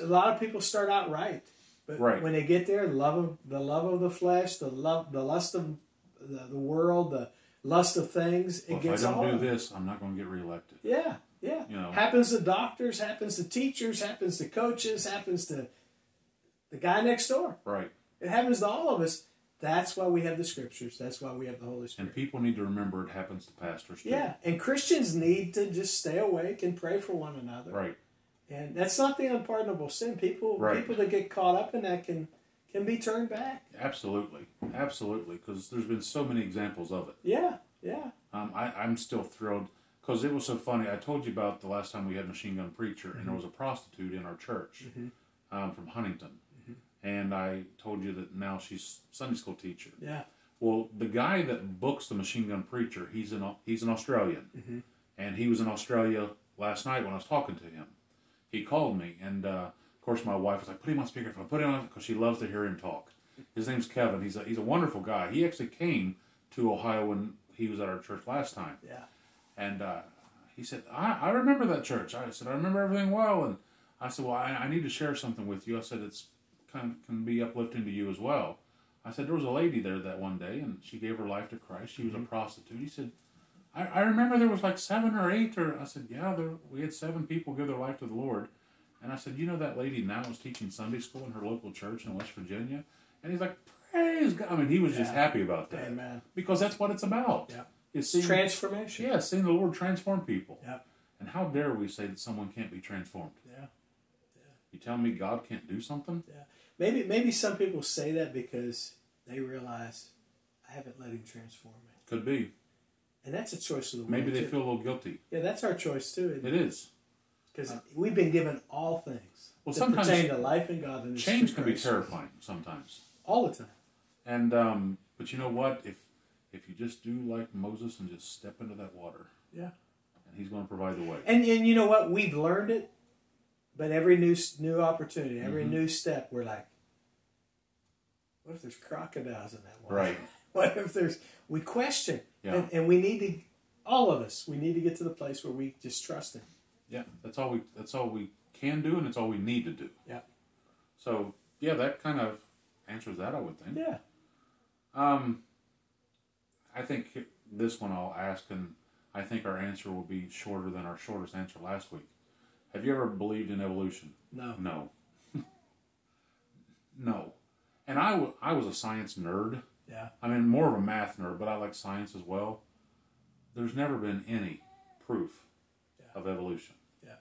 A lot of people start out right, but Right. when they get there, love of the love of the flesh, the love, the lust of the, the world, the lust of things, it Well, if I don't do this, I'm not going to get reelected. Yeah, yeah. You know. Happens to doctors, happens to teachers, happens to coaches, happens to the guy next door. Right. It happens to all of us. That's why we have the scriptures. That's why we have the Holy Spirit. And people need to remember it happens to pastors too. yeah, and Christians need to just stay awake and pray for one another. Right. And that's not the unpardonable sin. People Right. people that get caught up in that can can be turned back. Absolutely. Absolutely. Because there's been so many examples of it. Yeah, yeah. Um, I, I'm still thrilled because it was so funny. I told you about the last time we had Machine Gun Preacher, and Mm-hmm. there was a prostitute in our church um, from Huntington. And I told you that now she's Sunday school teacher. Yeah. Well, the guy that books the Machine Gun Preacher, he's an he's an Australian, Mm-hmm. and he was in Australia last night when I was talking to him. He called me, and uh, of course my wife was like, "Put him on speakerphone. Put him on," because she loves to hear him talk. His name's Kevin. He's a he's a wonderful guy. He actually came to Ohio when he was at our church last time. Yeah. And uh, he said, I, I remember that church. I said, I remember everything well. And I said, Well, I, I need to share something with you. I said, It's of can be uplifting to you as well. I said, There was a lady there that one day, and she gave her life to Christ. She was a mm-hmm. prostitute. He said, I, I remember there was like seven or eight, or I said, Yeah, there, we had seven people give their life to the Lord. And I said, You know, that lady now is teaching Sunday school in her local church in West Virginia. And he's like, Praise God. I mean, he was just happy about that. Amen. Because that's what it's about. Yeah. It's seeing, transformation. yeah, seeing the Lord transform people. Yeah. And how dare we say that someone can't be transformed? Yeah. You tell me God can't do something? Maybe maybe some people say that because they realize I haven't let him transform me. Could be. And that's a choice of the. Maybe they too. feel a little guilty. Yeah, that's our choice too. It is. Because we've been given all things Well, sometimes pertain to life and godliness. Change can be terrifying sometimes. all the time. And um, but you know what? If if you just do like Moses and just step into that water, Yeah. and He's going to provide the way. And and you know what? We've learned it, but every new new opportunity, every Mhm. new step, we're like, what if there's crocodiles in that water? Right. What if there's? We question, Yeah. and, and we need to. All of us, we need to get to the place where we just trust Him. Yeah, that's all we that's all we can do, and it's all we need to do. Yeah. So yeah, that kind of answers that, I would think. Yeah. Um, I think this one I'll ask, and I think our answer will be shorter than our shortest answer last week. Have you ever believed in evolution? No. No. no. And I, w- I was a science nerd. Yeah. I mean, more of a math nerd, but I like science as well. There's never been any proof Yeah. of evolution. Yeah.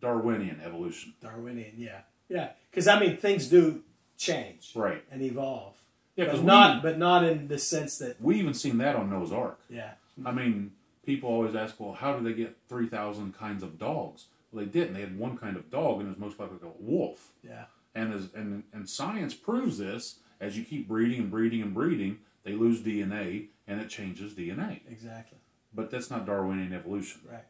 Darwinian evolution. Darwinian. Yeah. Yeah. Because I mean, things do change Right. and evolve, Yeah, but because not, but not in the sense that. we, we even seen that on Noah's Ark. Yeah. I mean, people always ask, well, how do they get 3,000 kinds of dogs? Well, they didn't. They had one kind of dog, and it was most likely a wolf. Yeah. And, as, and, and science proves this. As you keep breeding and breeding and breeding, they lose DNA, and it changes DNA. Exactly. But that's not Darwinian evolution. Right.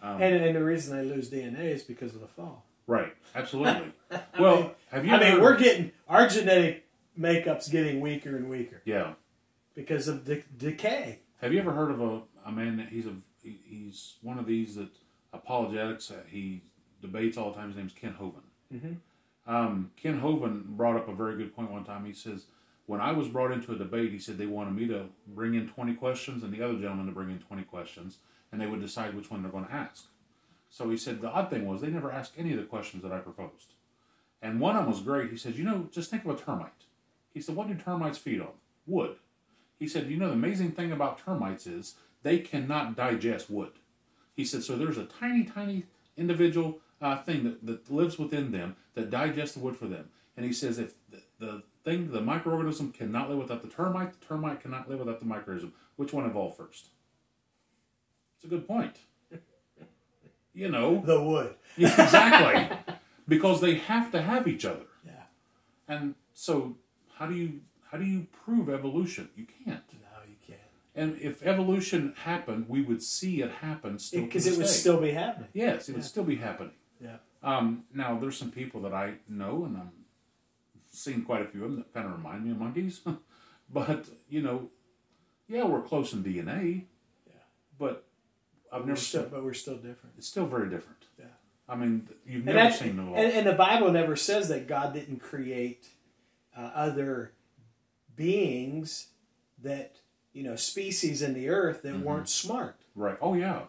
Um, And, and the reason they lose DNA is because of the fall. right. Absolutely. well, mean- have you I mean, we're getting our genetic makeup's getting weaker and weaker Yeah. because of de- decay. Have you ever heard of a, a man that he's a he's one of these that apologetics that he debates all the time. His name's Kent Hovind, Mhm. Um, Kent Hovind brought up a very good point one time. He says, when I was brought into a debate, he said they wanted me to bring in 20 questions and the other gentleman to bring in 20 questions, and they would decide which one they're going to ask. So he said the odd thing was they never asked any of the questions that I proposed. And one of them was great. He said, you know, just think of a termite. He said, what do termites feed on? Wood. He said, you know, the amazing thing about termites is they cannot digest wood. He said, so there's a tiny, tiny individual uh, thing that, that lives within them that digests the wood for them. And he says, if the, the thing, the microorganism cannot live without the termite, the termite cannot live without the microorganism. Which one evolved first? It's a good point. You know, The wood. yeah, exactly. because they have to have each other. Yeah. And so how do you how do you prove evolution? You can't. No, you can't. And if evolution happened, we would see it happen still. Because it would still be happening. Yes, it would still be happening. Yeah. Um, now there's some people that I know, and I'm seen quite a few of them that kind of remind me of monkeys. but you know, yeah, we're close in DNA. Yeah. But I've We're never still, seen. but we're still different. It's still very different. Yeah. I mean, you've And, never that, seen them all. and, and the Bible never says that God didn't create uh, other beings that you know species in the earth that mm-hmm. weren't smart. right? Oh yeah.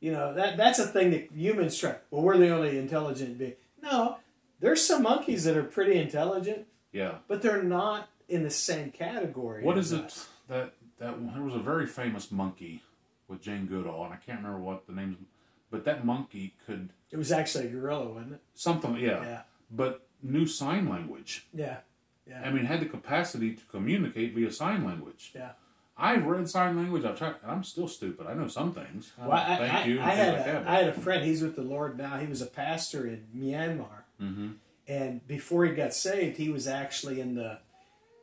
You know that that's a thing that humans try. Well, we're the only intelligent being. No, there's some monkeys that are pretty intelligent, Yeah. but they're not in the same category. What is is it that that there was a very famous monkey with Jane Goodall, and I can't remember what the name, but that monkey could It was actually a gorilla, wasn't it? something, yeah, Yeah, but knew sign language. yeah, yeah, I mean, had the capacity to communicate via sign language. yeah. I've read sign language. I've tried, and I'm still stupid. I know some things. Well, I, thank I, you. I had like a, that. I had a friend. He's with the Lord now. He was a pastor in Myanmar, mm-hmm. and before he got saved, he was actually in the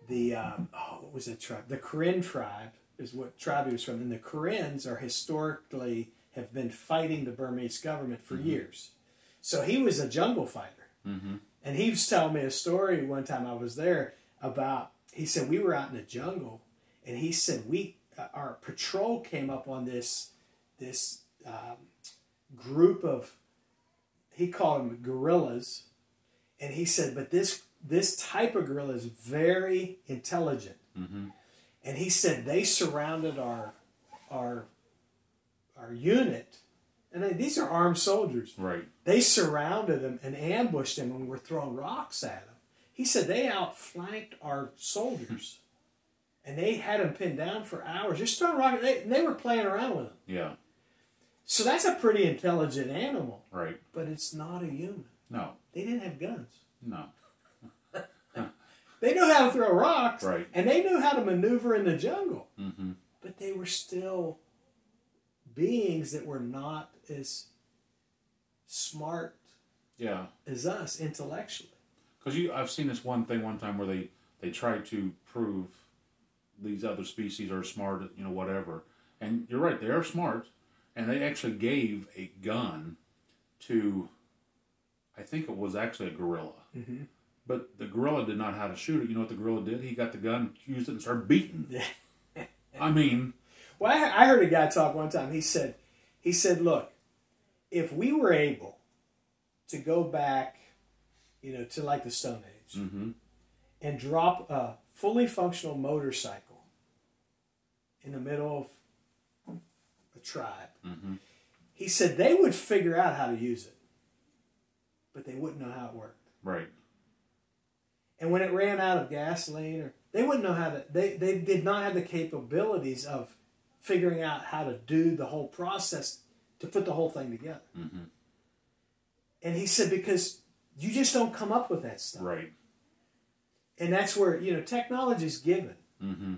the um, oh, what was that tribe? The Karen tribe is what tribe he was from. And the Karens are historically have been fighting the Burmese government for years. So he was a jungle fighter, Mm-hmm. and he was telling me a story one time I was there about. He said we were out in the jungle, and he said we uh, our patrol came up on this this um, group of he called them gorillas, and he said, but this this type of gorilla is very intelligent, Mm-hmm. and he said they surrounded our our our unit, and they- these are armed soldiers. Right. They surrounded them and ambushed him and were throwing rocks at them. He said they outflanked our soldiers, and they had him pinned down for hours, just throwing rocks. They, they were playing around with him. Yeah. So that's a pretty intelligent animal, Right. but it's not a human. No. They didn't have guns. No. They knew how to throw rocks, Right. and they knew how to maneuver in the jungle, Mm-hmm. but they were still beings that were not as smart Yeah. as us intellectually. Because you, I've seen this one thing one time where they they tried to prove these other species are smart, you know, whatever. And you're right, they are smart, and they actually gave a gun to, I think it was actually a gorilla. Mm-hmm. But the gorilla did not know how to shoot it. You know what the gorilla did? He got the gun, used it, and started beating. I mean, Well, I, I heard a guy talk one time. He said, he said, look, if we were able to go back, you know, to like the Stone Age hmm and drop a fully functional motorcycle in the middle of a tribe, hmm he said they would figure out how to use it, but they wouldn't know how it worked. right, And when it ran out of gasoline, or they wouldn't know how to. They they did not have the capabilities of figuring out how to do the whole process to put the whole thing together. hmm And he said because you just don't come up with that stuff, right, and that's where you know technology is given, hmm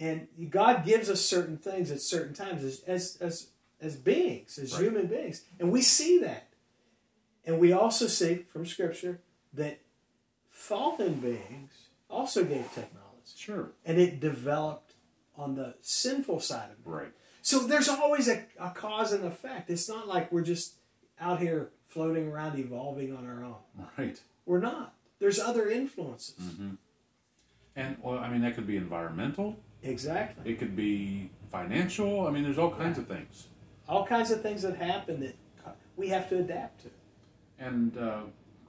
and God gives us certain things at certain times as as as, as beings, as Right. human beings, and we see that, and we also see from Scripture that fallen beings also gave technology. sure, and it developed on the sinful side of it. right, So there's always a, a cause and effect. It's not like we're just out here floating around evolving on our own. right. We're not. There's other influences. hmm And well, I mean, that could be environmental. Exactly. It could be financial. I mean, there's all kinds of things. All kinds of things that happen that we have to adapt to. And uh,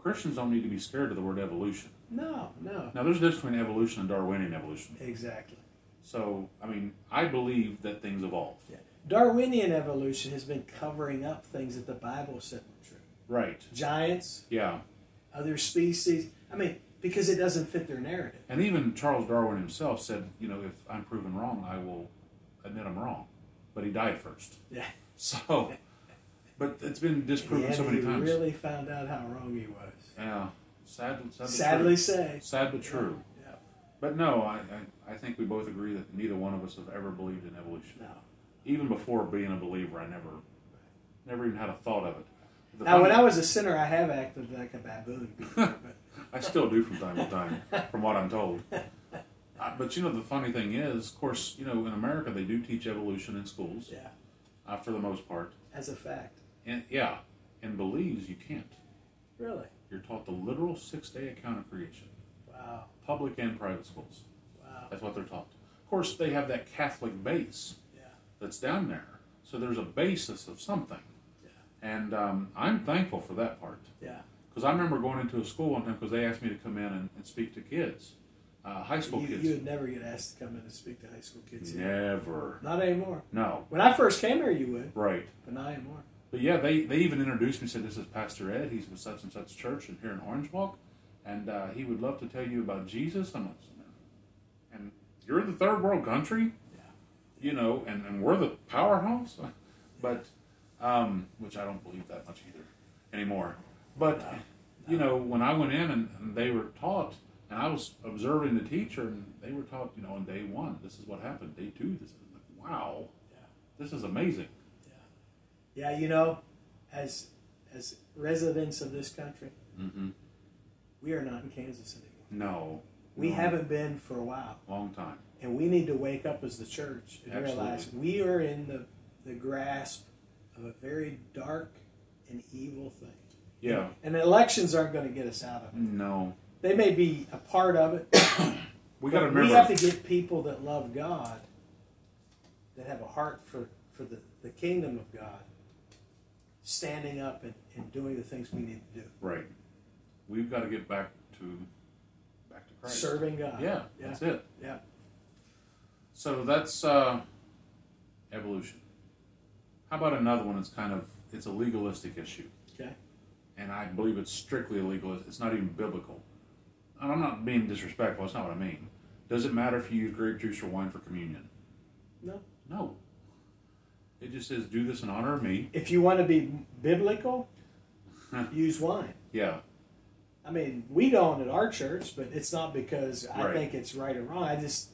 Christians don't need to be scared of the word evolution. No, no. Now, there's a difference between evolution and Darwinian evolution. Exactly. So, I mean, I believe that things evolve. Yeah. Darwinian evolution has been covering up things that the Bible said were true. Right. Giants, Yeah. other species. I mean, because it doesn't fit their narrative. And even Charles Darwin himself said, you know, if I'm proven wrong, I will admit I'm wrong. But he died first. Yeah. So, but it's been disproven so many he times. really found out how wrong he was. Yeah. Sad, sad Sadly true. say. Sad but true. Yeah. But no, I, I, I think we both agree that neither one of us have ever believed in evolution. No. Even before being a believer, I never, never even had a thought of it. The Now, when I was a sinner, I have acted like a baboon before, I still do from time to time, from what I'm told. Uh, but you know, the funny thing is, of course, you know, in America they do teach evolution in schools yeah, uh, for the most part. as a fact. And yeah, in Belize you can't. Really? You're taught the literal six-day account of creation, Wow. public and private schools. Wow. That's what they're taught. Of course, they have that Catholic base Yeah. that's down there, so there's a basis of something. Yeah. And um, I'm thankful for that part. Yeah. Because I remember going into a school one time because they asked me to come in and, and speak to kids, uh, high school You, kids. you would never get asked to come in and speak to high school kids. here. Never. Not anymore. No. When I first came here, you would, Right. but not anymore. But yeah, they, they even introduced me. Said this is Pastor Ed. He's with such and such church and here in Orange Walk, and uh, he would love to tell you about Jesus. I'm like, and you're in the third world country, Yeah. you know, and, and we're the powerhouse, but um, which I don't believe that much either anymore. But. You know, when I went in and, and they were taught, and I was observing the teacher, and they were taught, you know, on day one, this is what happened. Day two, this is like, wow, Yeah. this is amazing. Yeah, yeah, you know, as as residents of this country, Mm-hmm. we are not in Kansas anymore. No, We no. haven't been for a while. long time. And we need to wake up as the church and realize we are in the, the grasp of a very dark and evil thing. Yeah, And elections aren't going to get us out of it. no, They may be a part of it. we got to remember. we have to get people that love God, that have a heart for, for the, the kingdom of God, standing up and, and doing the things we need to do. right, we've got to get back to back to Christ. Serving God. Yeah, Yeah. that's it. Yeah. So that's uh, evolution. How about another one? It's kind of it's a legalistic issue. And I believe it's strictly illegal. It's not even biblical. And I'm not being disrespectful. That's not what I mean. Does it matter if you use grape juice or wine for communion? No. No. It just says, "Do this in honor of me." If you want to be biblical, use wine. Yeah, I mean, we don't at our church, but it's not because I Right. think it's right or wrong. I just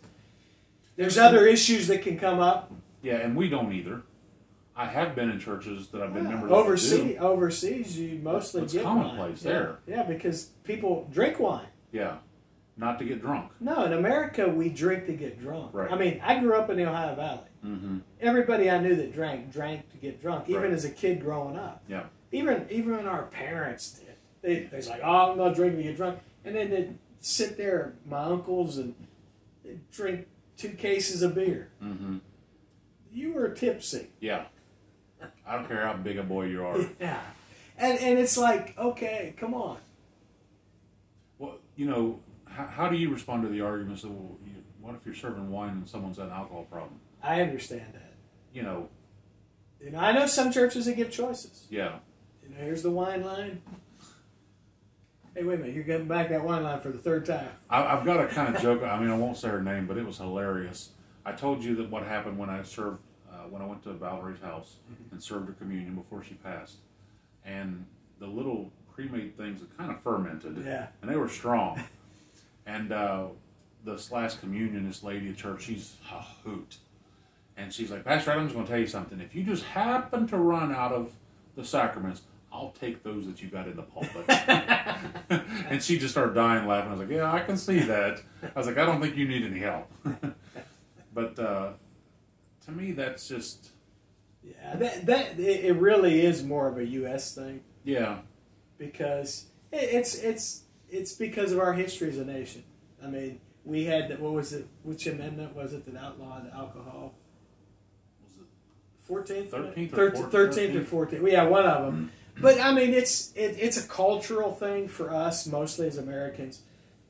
there's other issues that can come up. yeah, and we don't either. I have been in churches that I've been Yeah, members of. overseas, do. overseas, you mostly It's get commonplace wine. there. Yeah, yeah, because people drink wine. Yeah, not to get drunk. No, in America, we drink to get drunk. Right. I mean, I grew up in the Ohio Valley. Mm-hmm. Everybody I knew that drank drank to get drunk, even Right. as a kid growing up. Yeah, Even even our parents did. They they's like, oh, I'm not drinking to get drunk, and then they'd sit there, my uncles, and drink two cases of beer. mm-hmm. You were tipsy. yeah. I don't care how big a boy you are. Yeah. And and it's like, okay, come on. Well, you know, how, how do you respond to the arguments of, well, you, what if you're serving wine and someone's had an alcohol problem? I understand that. You know, You know, I know some churches that give choices. yeah, You know, here's the wine line. Hey, wait a minute, you're getting back that wine line for the third time. I, I've got a kind of joke. I mean, I won't say her name, but it was hilarious. I told you that what happened when I served, when I went to Valerie's house and served her communion before she passed, and the little pre-made things that kind of fermented, Yeah. and they were strong. and uh, this last communion, this lady at church, she's a hoot, and she's like, Pastor, I'm just going to tell you something. If you just happen to run out of the sacraments, I'll take those that you got in the pulpit. and she just started dying laughing. I was like, yeah, I can see that. I was like, I don't think you need any help. but uh, to me, that's just, Yeah, that, that it it really is more of a U.S. thing yeah, because it, it's it's it's because of our history as a nation. I mean, we had that, what was it? Which amendment was it that outlawed alcohol? was it Fourteenth, 13th or 14th? thirteenth or fourteenth. Well, yeah, one of them. but I mean, it's it, it's a cultural thing for us, mostly as Americans.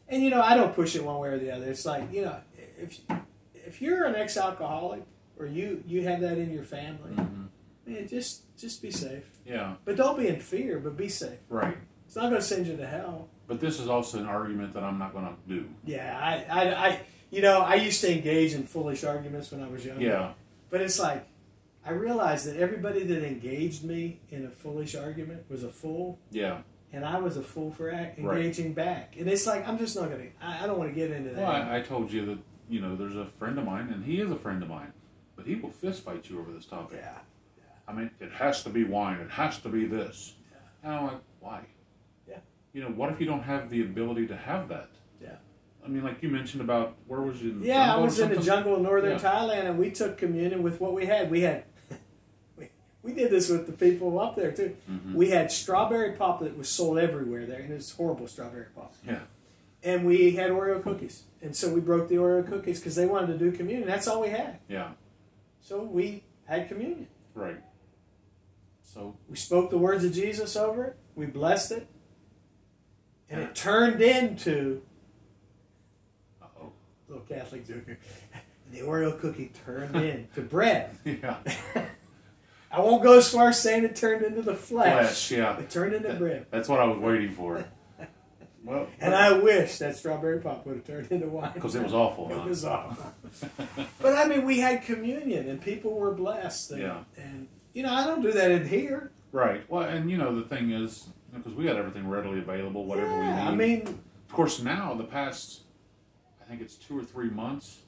And you know, I don't push it one way or the other. It's like you know, if if you're an ex-alcoholic or you you have that in your family, Mhm. man, just just be safe. Yeah, But don't be in fear. But be safe. right. It's not going to send you to hell. But this is also an argument that I'm not going to do. Yeah, I, I, I, you know, I used to engage in foolish arguments when I was younger. Yeah, But it's like, I realized that everybody that engaged me in a foolish argument was a fool, yeah. and I was a fool for act, Right. engaging back. And it's like, I'm just not going to, I, I don't want to get into that. Well, I, I told you that you know there's a friend of mine, and he is a friend of mine, but he will fist fight you over this topic. yeah. yeah. I mean, it has to be wine. It has to be this. And I'm like, why? Yeah. You know, what if you don't have the ability to have that? Yeah. I mean, like you mentioned about where was you? In the Yeah, I was in the jungle of northern Yeah. Thailand, and we took communion with what we had. We had, we, we did this with the people up there too. Mhm. We had strawberry pop that was sold everywhere there, and it was horrible strawberry pop. Yeah. And we had Oreo cookies, and so we broke the Oreo cookies because they wanted to do communion. That's all we had. Yeah. So we had communion. Right. So We spoke the words of Jesus over it. We blessed it, and it turned into uh oh. little Catholic joke. The Oreo cookie turned into bread. Yeah. I won't go as far as saying it turned into the flesh. Flesh. Yeah. It turned into bread. That's what I was waiting for. Well, And I wish that strawberry pop would have turned into wine. because it was awful. It Huh? was awful. but I mean, we had communion and people were blessed. And, Yeah. and you know, I don't do that in here. Right. Well, and you know the thing is because we got everything readily available, whatever we need. yeah, I mean, Of course, now the past, I think it's two or three months,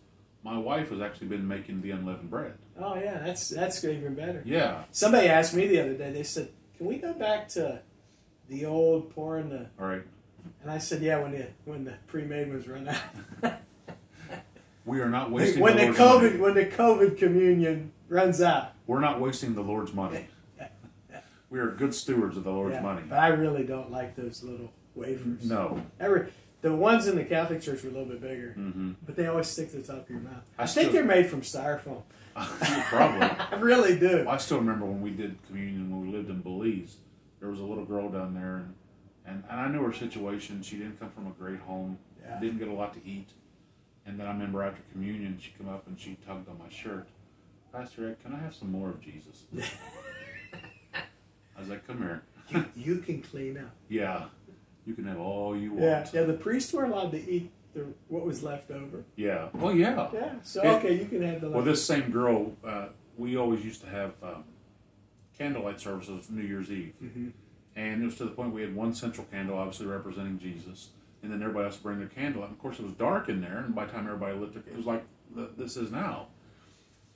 my wife has actually been making the unleavened bread. oh yeah, that's that's even better. Yeah. Somebody asked me the other day. They said, "Can we go back to the old pouring the?" All right. And I said, "Yeah, when the when the pre-made was run out, We are not wasting when the the Lord's COVID money. when the COVID communion runs out." We're not wasting the Lord's money. We are good stewards of the Lord's Yeah, money. But I really don't like those little wafers. No. Every, the ones in the Catholic Church were a little bit bigger, Mm-hmm. but they always stick to the top of your mouth. I I, think they're made from styrofoam. Probably. I really do. Well, I still remember when we did communion when we lived in Belize. There was a little girl down there, and, and, and I knew her situation. She didn't come from a great home, Yeah. didn't get a lot to eat. And then I remember after communion, she come up and she tugged on my shirt. Pastor Ed, can I have some more of Jesus? I was like, come here. You, you can clean up. Yeah, you can have all you want. yeah. yeah The priests were allowed to eat the what was left over. Yeah. Well, yeah. Yeah. So It- okay, you can have the. Well, this same girl, uh, we always used to have um, candlelight services New Year's Eve. Mhm. And it was to the point we had one central candle, obviously representing Jesus, and then everybody else bring their candle. And of course, it was dark in there, and by the time everybody lit their, it was like this is now.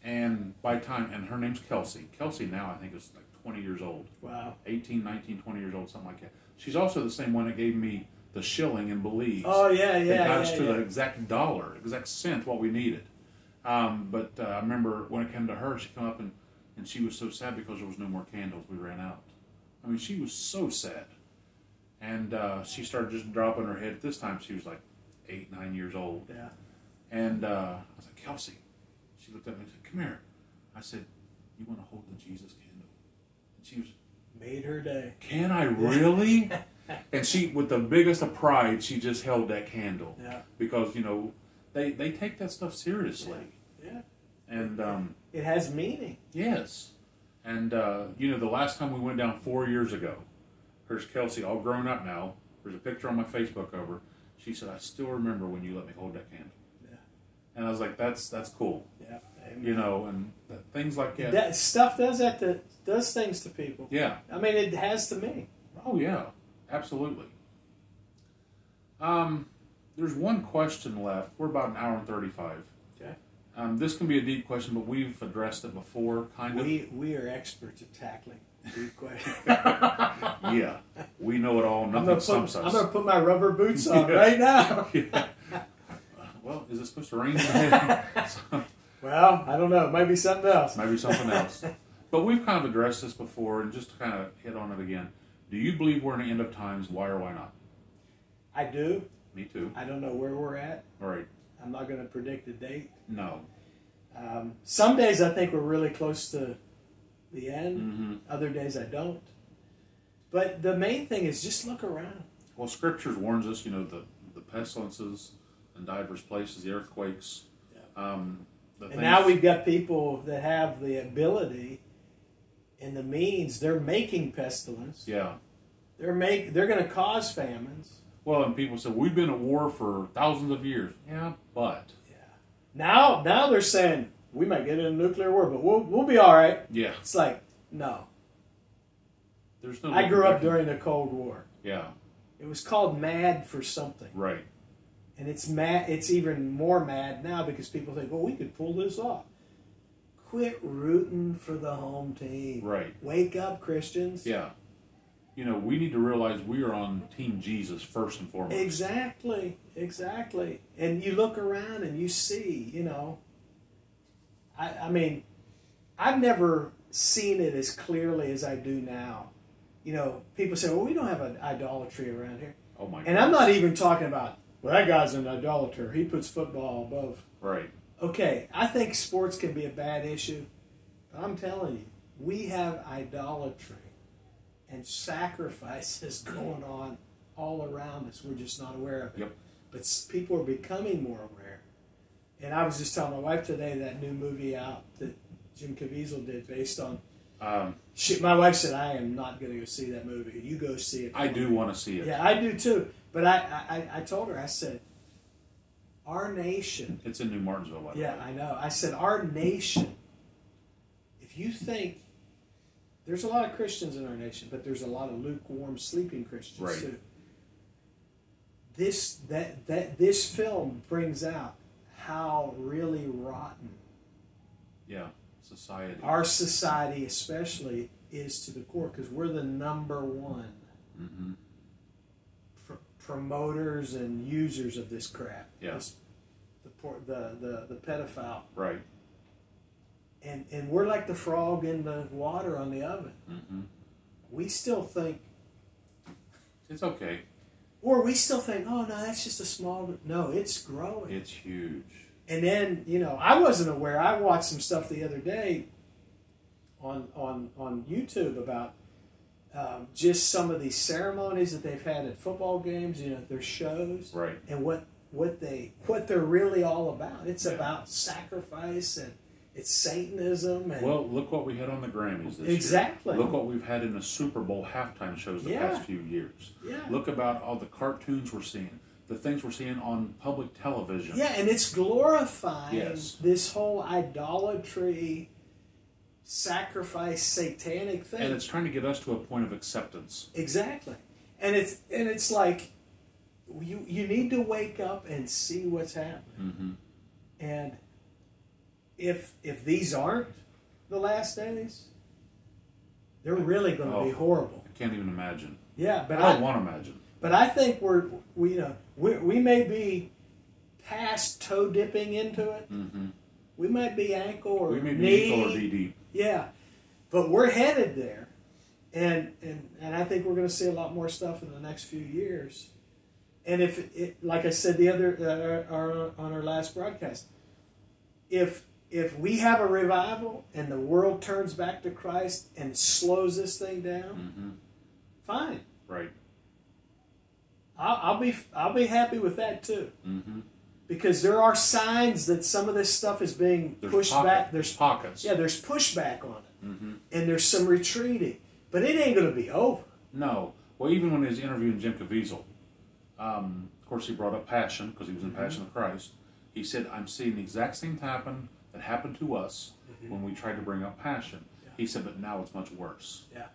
And by time, and her name's Kelsey. Kelsey now, I think, is like 20 years old. Wow. 18, 19, 20 years old, something like that. She's also the same one that gave me the shilling in Belize. Oh yeah, They yeah, got yeah. us to yeah. the exact dollar, exact cent what we needed. Um, but uh, I remember when it came to her, she come up and, and she was so sad because there was no more candles. We ran out. I mean, she was so sad. And uh, she started just dropping her head. At this time she was like eight, nine years old. Yeah. And uh, I was like, Kelsey. She looked at me and said, Come here. I said, You want to hold the Jesus candle? And she was, Made her day. Can I really? and she, with the biggest of pride, she just held that candle Yeah. because you know they they take that stuff seriously. Yeah. And um, It has meaning. yes, and, uh, you know, the last time we went down four years ago, here's Kelsey, all grown up now. There's a picture on my Facebook of her. She said, I still remember when you let me hold that candle. Yeah. And I was like, that's that's cool. Yeah. Amen. You know, and things like that. that. Stuff does that to, does things to people. Yeah. I mean, it has to me. Oh, yeah. Absolutely. Um, there's one question left. We're about an hour and 35. Um, this can be a deep question, but we've addressed it before, kind of. We we are experts at tackling deep questions. yeah, we know it all. Nothing stumps I'm gonna put my rubber boots on Yeah. right now. Yeah. Well, is it supposed to rain today? So, Well, I don't know. It might be something else. Maybe something else. But we've kind of addressed this before, and just to kind of hit on it again. Do you believe we're in the end of times? Why or why not? I do. Me too. I don't know where we're at. All right. I'm not going to predict a date. No. Um, some days I think we're really close to the end. Mm-hmm. Other days I don't. But the main thing is just look around. Well, Scripture warns us, you know, the the pestilences and diverse places, the earthquakes. Um, the And things- now we've got people that have the ability and the means. They're making pestilence. yeah. They're make. They're going to cause famines. Well, and people say we've been at war for thousands of years. Yeah, but Yeah. Now, now they're saying we might get in a nuclear war, but we'll we'll be all right. yeah, It's like no. there's no. I grew up during the Cold War. Yeah, It was called MAD for something, right. and it's mad. It's even more mad now because people think, "Well, we could pull this off." Quit rooting for the home team. Right. Wake up, Christians. Yeah. You know, we need to realize we are on Team Jesus first and foremost. Exactly, exactly. And you look around and you see, you know, I, I mean, I've never seen it as clearly as I do now. You know, people say, well, we don't have an idolatry around here. Oh my. God. And I'm not even talking about, well, that guy's an idolater. He puts football above. Right. Okay, I think sports can be a bad issue. But I'm telling you, we have idolatry and sacrifices going on all around us. We're just not aware of it. Yep. But people are becoming more aware. And I was just telling my wife today that new movie out that Jim Caviezel did based on. Um, She, my wife said, I am not going to go see that movie. You go see it. I do want to see it. Yeah, I do too. But I, I, I told her, I said, our nation It's in New Martinsville. By the yeah, way. I know. I said, our nation, if you think there's a lot of Christians in our nation, but there's a lot of lukewarm, sleeping Christians Right. too. This that that this film brings out how really rotten Yeah. Society. our society, especially, is to the core because we're the number one hmm pr- promoters and users of this crap. Yeah. The, the the the pedophile Right. And and we're like the frog in the water on the oven. hmm We still think, It's okay. or we still think, oh no, that's just a small. No, it's growing. It's huge. And then you know, I wasn't aware. I watched some stuff the other day on on on YouTube about um, just some of these ceremonies that they've had at football games. You know, their shows Right. and what what they what they're really all about. It's Yeah. about sacrifice and it's Satanism and Well, look what we had on the Grammys this year. Exactly. year. Look what we've had in the Super Bowl halftime shows the Yeah. past few years. yeah. Look about all the cartoons we're seeing, the things we're seeing on public television. Yeah, and it's glorifying Yes. this whole idolatry, sacrifice, satanic thing. And it's trying to get us to a point of acceptance. exactly, and it's and it's like you you need to wake up and see what's happening. hmm And if if these aren't the last days, they're really going to be Oh. horrible. I can't even imagine. Yeah, but I I, don't want to imagine. but I think we're we you know we we may be past toe dipping into it. hmm We might be ankle or We may be knee. equal or deep. Yeah, but we're headed there, and and and I think we're going to see a lot more stuff in the next few years. And if it, like I said the other uh, our, on our last broadcast, if if we have a revival and the world turns back to Christ and slows this thing down, hmm fine. Right. I'll, I'll be I'll be happy with that too, hmm because there are signs that some of this stuff is being There's pushed pocket- back. There's pockets. yeah, there's pushback on it. hmm and there's some retreating, but it ain't going to be over. No. Well, even when he was interviewing Jim Caviezel, um, of course, he brought up passion because he was Mm-hmm. in Passion of Christ. He said, I'm seeing the exact same thing happen that happened to us when we tried to bring up passion. Mm-hmm. Yeah. He said, but now it's much worse. Yeah.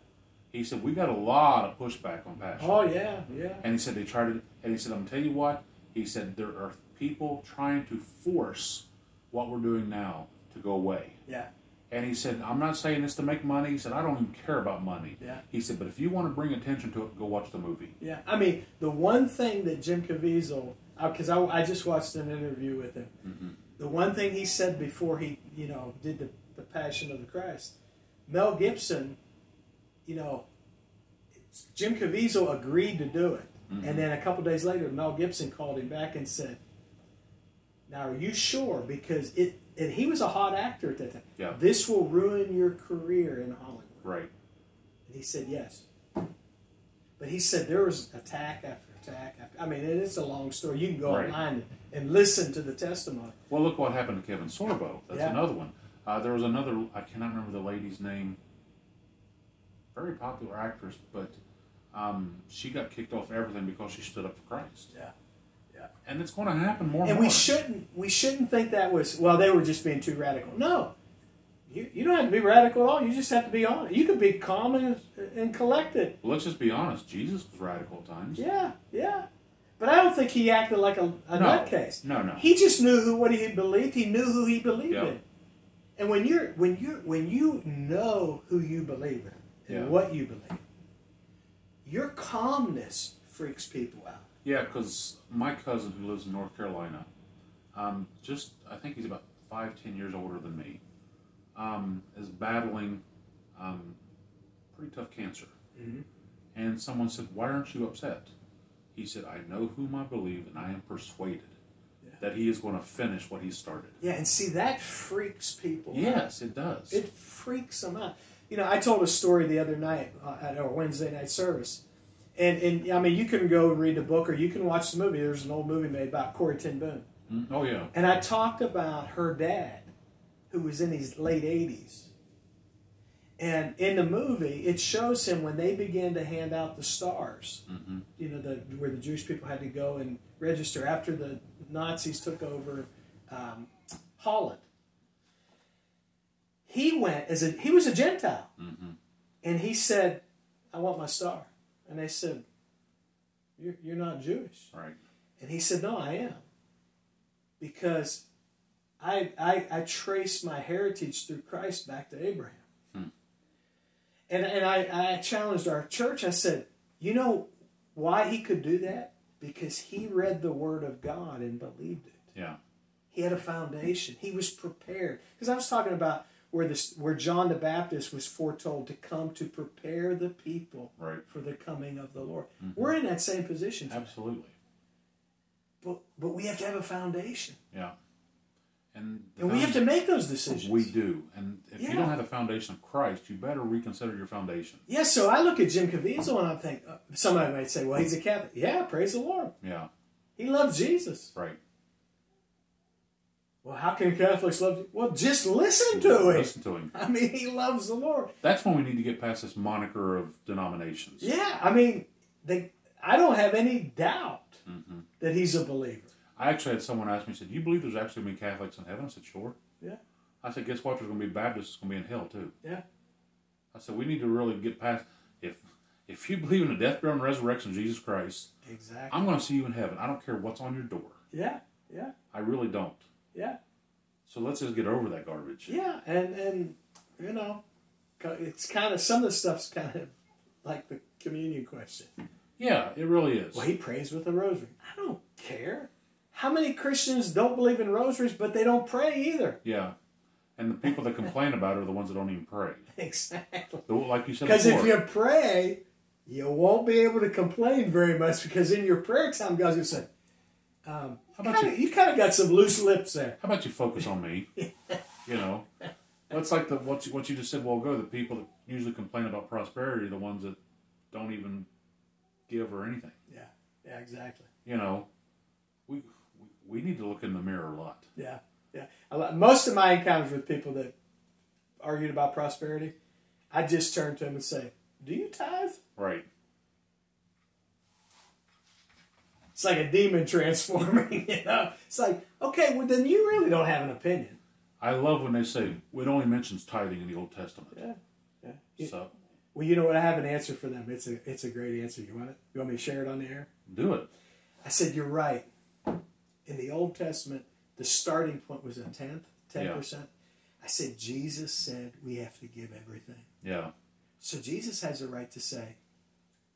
He said, we got a lot of pushback on passion. Oh yeah, yeah. And he said, they tried to, and he said, I'm tell you what, he said, there are people trying to force what we're doing now to go away. Yeah. And he said, I'm not saying this to make money. He said, I don't even care about money. Yeah. He said, but if you want to bring attention to it, go watch the movie. Yeah. I mean, the one thing that Jim Caviezel, because I, I just watched an interview with him. hmm The one thing he said before he, you know, did the, the Passion of the Christ, Mel Gibson, you know, Jim Caviezel agreed to do it, Mhm. and then a couple days later, Mel Gibson called him back and said, "Now, are you sure? Because it." And he was a hot actor at that time. Yeah. This will ruin your career in Hollywood. Right. And he said yes. But he said there was attack after attack after. I mean, it's a long story. You can go Right. online and, listen to the testimony. Well, look what happened to Kevin Sorbo. That's Yeah. another one. Uh, there was another. I cannot remember the lady's name. Very popular actress, but um, she got kicked off everything because she stood up for Christ. Yeah. Yeah. And it's going to happen more and, And more. we shouldn't we shouldn't think that was well they were just being too radical. No, you, you don't have to be radical at all. You just have to be honest. You can be calm and, and collected. Let's just be honest. Jesus was radical at times. Yeah, yeah. But I don't think he acted like a, a No. nutcase. No, no. He just knew who what he believed. He knew who he believed Yeah. in. And when you're when you when you know who you believe in and Yeah. what you believe, your calmness freaks people out. Yeah, because my cousin who lives in North Carolina, um, just I think he's about five, ten years older than me, um, is battling um, pretty tough cancer. Mhm. And someone said, "Why aren't you upset?" He said, "I know whom I believe, and I am persuaded Yeah. that he is going to finish what he started." Yeah, and see that freaks people out. Yes, it does. It freaks them out. You know, I told a story the other night uh, at our Wednesday night service. And, and I mean, you can go and read the book or you can watch the movie. There's an old movie made about Corrie ten Boom. Mm, oh yeah, And I talked about her dad, who was in his late 80s. And in the movie, it shows him when they began to hand out the stars, hmm you know, the, where the Jewish people had to go and register after the Nazis took over um, Holland. He went as a he was a Gentile, hmm and he said, "I want my star." And they said, "You're, you're not Jewish." right. And he said, No, I am. Because I, I, I trace my heritage through Christ back to Abraham. And, and I, I challenged our church. I said, You know why he could do that? Because he read the Word of God and believed it. Yeah, He had a foundation. He was prepared. Because I was talking about where this where John the Baptist was foretold to come to prepare the people right. for the coming of the Lord. Mhm. We're in that same position. today. Absolutely. But, but we have to have a foundation. Yeah. And And we have to make those decisions. We do, and if Yeah. you don't have the foundation of Christ, you better reconsider your foundation. Yeah, so I look at Jim Caviezel and I think, uh, somebody might say, well, he's a Catholic. Yeah, praise the Lord. Yeah, He loves Jesus. right. Well, how can Catholics love you? Well, just listen to it. Listen to him. I mean, he loves the Lord. That's when we need to get past this moniker of denominations. Yeah, I mean, they, I don't have any doubt hmm that he's a believer. I actually had someone ask me, said, "Do you believe there's actually going to be Catholics in heaven?" I said, "Sure." Yeah. I said, "Guess what? There's going to be Baptists going to be in hell too." Yeah. I said, "We need to really get past if if you believe in the death, burial, and resurrection of Jesus Christ, Exactly. I'm going to see you in heaven. I don't care what's on your door. Yeah, yeah, I really don't. yeah, So let's just get over that garbage." yeah. And, and you know, it's kind of, some of the stuff's kind of like the communion question. Yeah, it really is. Well, he prays with a rosary. I don't care. How many Christians don't believe in rosaries, but they don't pray either? Yeah. And the people that complain about it are the ones that don't even pray. Exactly. The- Like you said Because if you pray, you won't be able to complain very much because in your prayer time, God's going to say, um, How about kinda, you kind of got some loose lips there. How about you focus on me? you know, that's like the what you, what you just said a while ago. The people that usually complain about prosperity are the ones that don't even give or anything. Yeah, yeah, exactly. You know, we we need to look in the mirror a lot. Yeah, yeah. A lot- Most of my encounters with people that argued about prosperity, I just turn to them and say, "Do you tithe?" Right. It's like a demon transforming. You know, it's like, okay, well then you really don't have an opinion. I love when they say it only mentions tithing in the Old Testament. Yeah, yeah. So Well, you know what? I have an answer for them. It's a it's a great answer. You want it? You want me to share it on the air? do it. I said, you're right. In the Old Testament, the starting point was a tenth, ten percent. I said, Jesus said we have to give everything. Yeah. So Jesus has a right to say,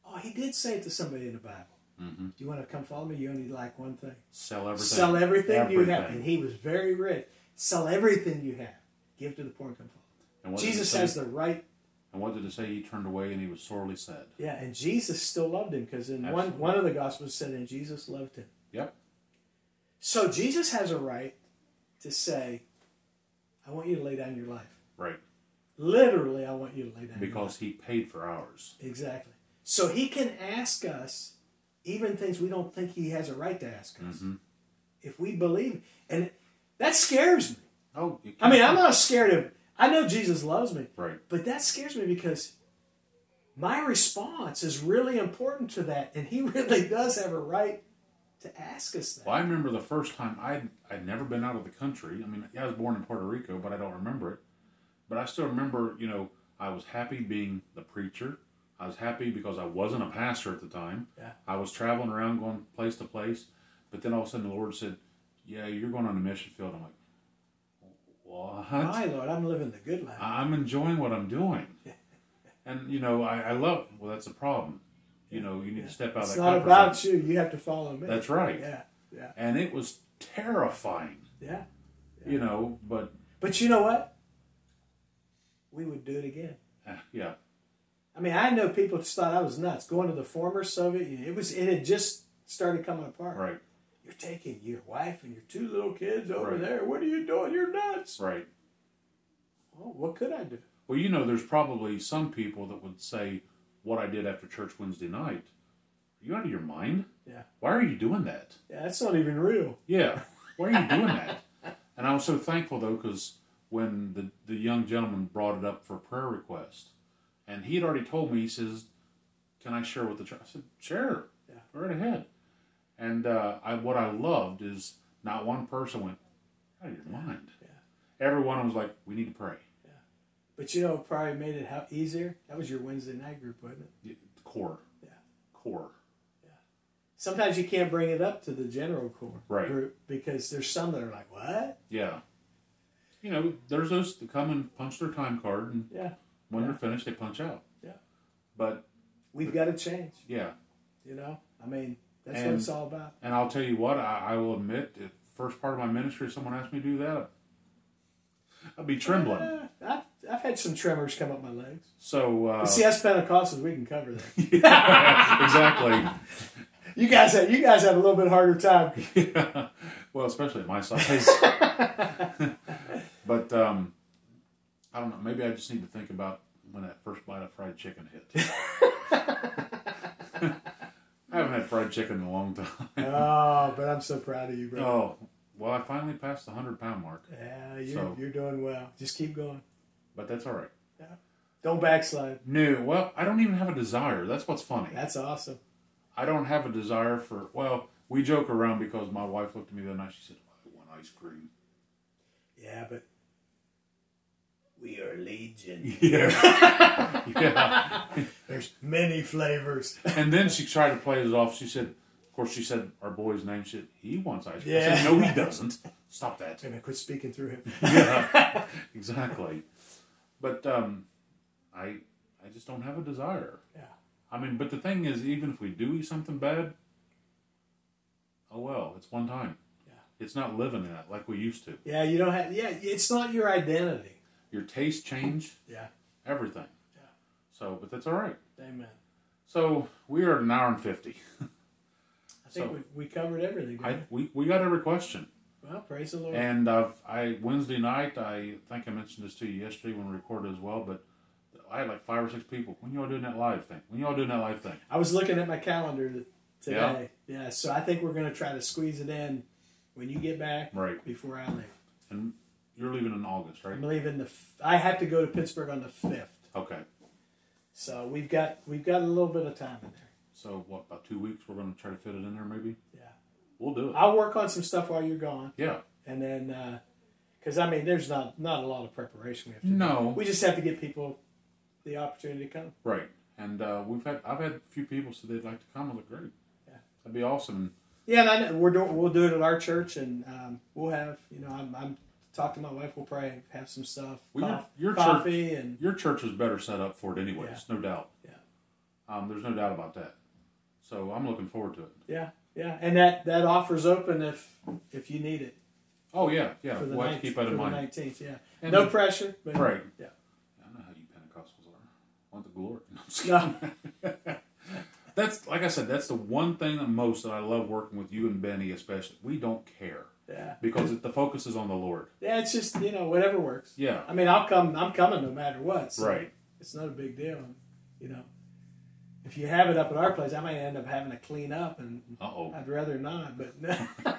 oh, he did say it to somebody in the Bible. hmm Do you want to come follow me? You only like one thing. Sell everything. Sell everything, you have. And he was very rich. Sell everything you have. Give to the poor and come follow. And Jesus has the right. And what did it say? He turned away and he was sorely sad. Yeah, and Jesus still loved him because in one, one of the Gospels said, and Jesus loved him. Yep. So Jesus has a right to say, I want you to lay down your life. Right. Literally, I want you to lay down your life. Because he paid for ours. Exactly. So he can ask us even things we don't think he has a right to ask us Mhm. if we believe. And that scares me. Oh, I mean, I'm not scared of. I know Jesus loves me, right. but that scares me because my response is really important to that, and he really does have a right to ask us that. Well, I remember the first time I'd I'd never been out of the country. I mean, yeah, I was born in Puerto Rico, but I don't remember it. But I still remember, you know, I was happy being the preacher. I was happy because I wasn't a pastor at the time. Yeah. I was traveling around, going place to place. But then all of a sudden, the Lord said, "Yeah, you're going on a mission field." I'm like, "What?" My Lord, I'm living the good life. I'm enjoying what I'm doing. And you know, I, I love. Well, that's a problem. You know, you need to step out It's of that. not comfort about zone. you. You have to follow me. That's right. Yeah, yeah, And it was terrifying. yeah. You know, but But you know what? We would do it again. uh, yeah, I mean, I know people just thought I was nuts going to the former Soviet Union. It was it had just started coming apart. right, You're taking your wife and your two little kids over Right. there. What are you doing? You're nuts. right. Oh, what could I do? Well, you know, there's probably some people that would say what I did after church Wednesday night. Are you out of your mind? Yeah. Why are you doing that? Yeah, that's not even real. Yeah. Why are you doing that? And I was so thankful though, because when the the young gentleman brought it up for prayer request, and he had already told me, he says, "Can I share with the church?" I said, "Sure, Yeah. go right ahead." And uh, I what I loved is not one person went, "Out of your mind." Yeah. Everyone was like, "We need to pray." But you know, what probably made it how easier. That was your Wednesday night group, wasn't it? Core. Yeah. Core. Yeah. Sometimes you can't bring it up to the general core Right. group because there's some that are like, "What?" Yeah. You know, there's those that come and punch their time card, and Yeah, when Yeah. they're finished, they punch out. Yeah. But we've got to change. yeah, You know, I mean, that's what it's all about. and I'll tell you what, I, I will admit, if first part of my ministry, if someone asked me to do that, I'd be trembling. Uh, I've, I've had some tremors come up my legs. So, uh, see, us Pentecostals, we can cover that. exactly. You guys have you guys have a little bit harder time. Yeah. Well, especially at my size. but um, I don't know. Maybe I just need to think about when that first bite of fried chicken hit. I haven't had fried chicken in a long time. oh, but I'm so proud of you, bro. Oh, well, I finally passed the 100 pound mark, Yeah, you're, So- you're doing well. Just keep going. But that's all right. Don't backslide. No, well, I don't even have a desire. That's what's funny. That's awesome. I don't have a desire for, well, we joke around because my wife looked at me the other night. She said, I want ice cream. Yeah, but we are legion. Yeah. yeah. There's many flavors. And then she tried to play it off. She said, of course, she said our boy's name. She said, he wants ice cream. I Yeah. said, no, he doesn't. Stop that. And minute, quit speaking through him. yeah, exactly. But um, I, I just don't have a desire. Yeah. I mean, but the thing is, even if we do eat something bad, oh well, it's one time. Yeah. It's not living in it like we used to. Yeah, you don't have. Yeah, it's not your identity. Your taste change, Yeah. everything. Yeah. So, but that's all right. Amen. So we are at an hour and fifty. I think So- we, we covered everything. I we, we got every question. Well, praise the Lord. And uh, I Wednesday night, I think I mentioned this to you yesterday when we recorded as well, but I had like five or six people. When y'all doing that live thing? When y'all doing that live thing? I was looking at my calendar today. Yeah. so I think we're going to try to squeeze it in when you get back Right. before I leave. And you're leaving in August, right? I'm leaving the. f- I have to go to Pittsburgh on the fifth, Okay. so we've got we've got a little bit of time in there. So what? About two weeks? We're going to try to fit it in there, maybe. Yeah, We'll do it. I'll work on some stuff while you're gone, Yeah. and then because I mean, there's not not a lot of preparation we have to. do. No. we just have to give people the opportunity to come. Right. And uh, we've had I've had a few people say they'd like to come. Was like, great. Yeah. That'd be awesome. Yeah, and I know we're doing we'll do it at our church, and um, we'll have you know I'm, I'm talk to my wife. We'll probably have some stuff, Well, your- coff- your church- and Your church is better set up for it, anyways. No doubt. Yeah. Um, there's no doubt about that. So I'm looking forward to it. yeah, yeah, and that that offer's open if if you need it Oh yeah, yeah. for the We'll have to 19th, keep that in the mind. nineteenth. Yeah, And no the- pressure, but Right. Yeah. I know how you Pentecostals are. I Want the glory. No, that's like I said. That's the one thing that most that I love working with you and Benny, especially. We don't care Yeah, because it, the focus is on the Lord. yeah. It's just you know whatever works. Yeah. I mean, I'll come. I'm coming no matter what. so Right. It's not a big deal. You know. If you have it up at our place, I might end up having to clean up, and Uh oh. I'd rather not. But no,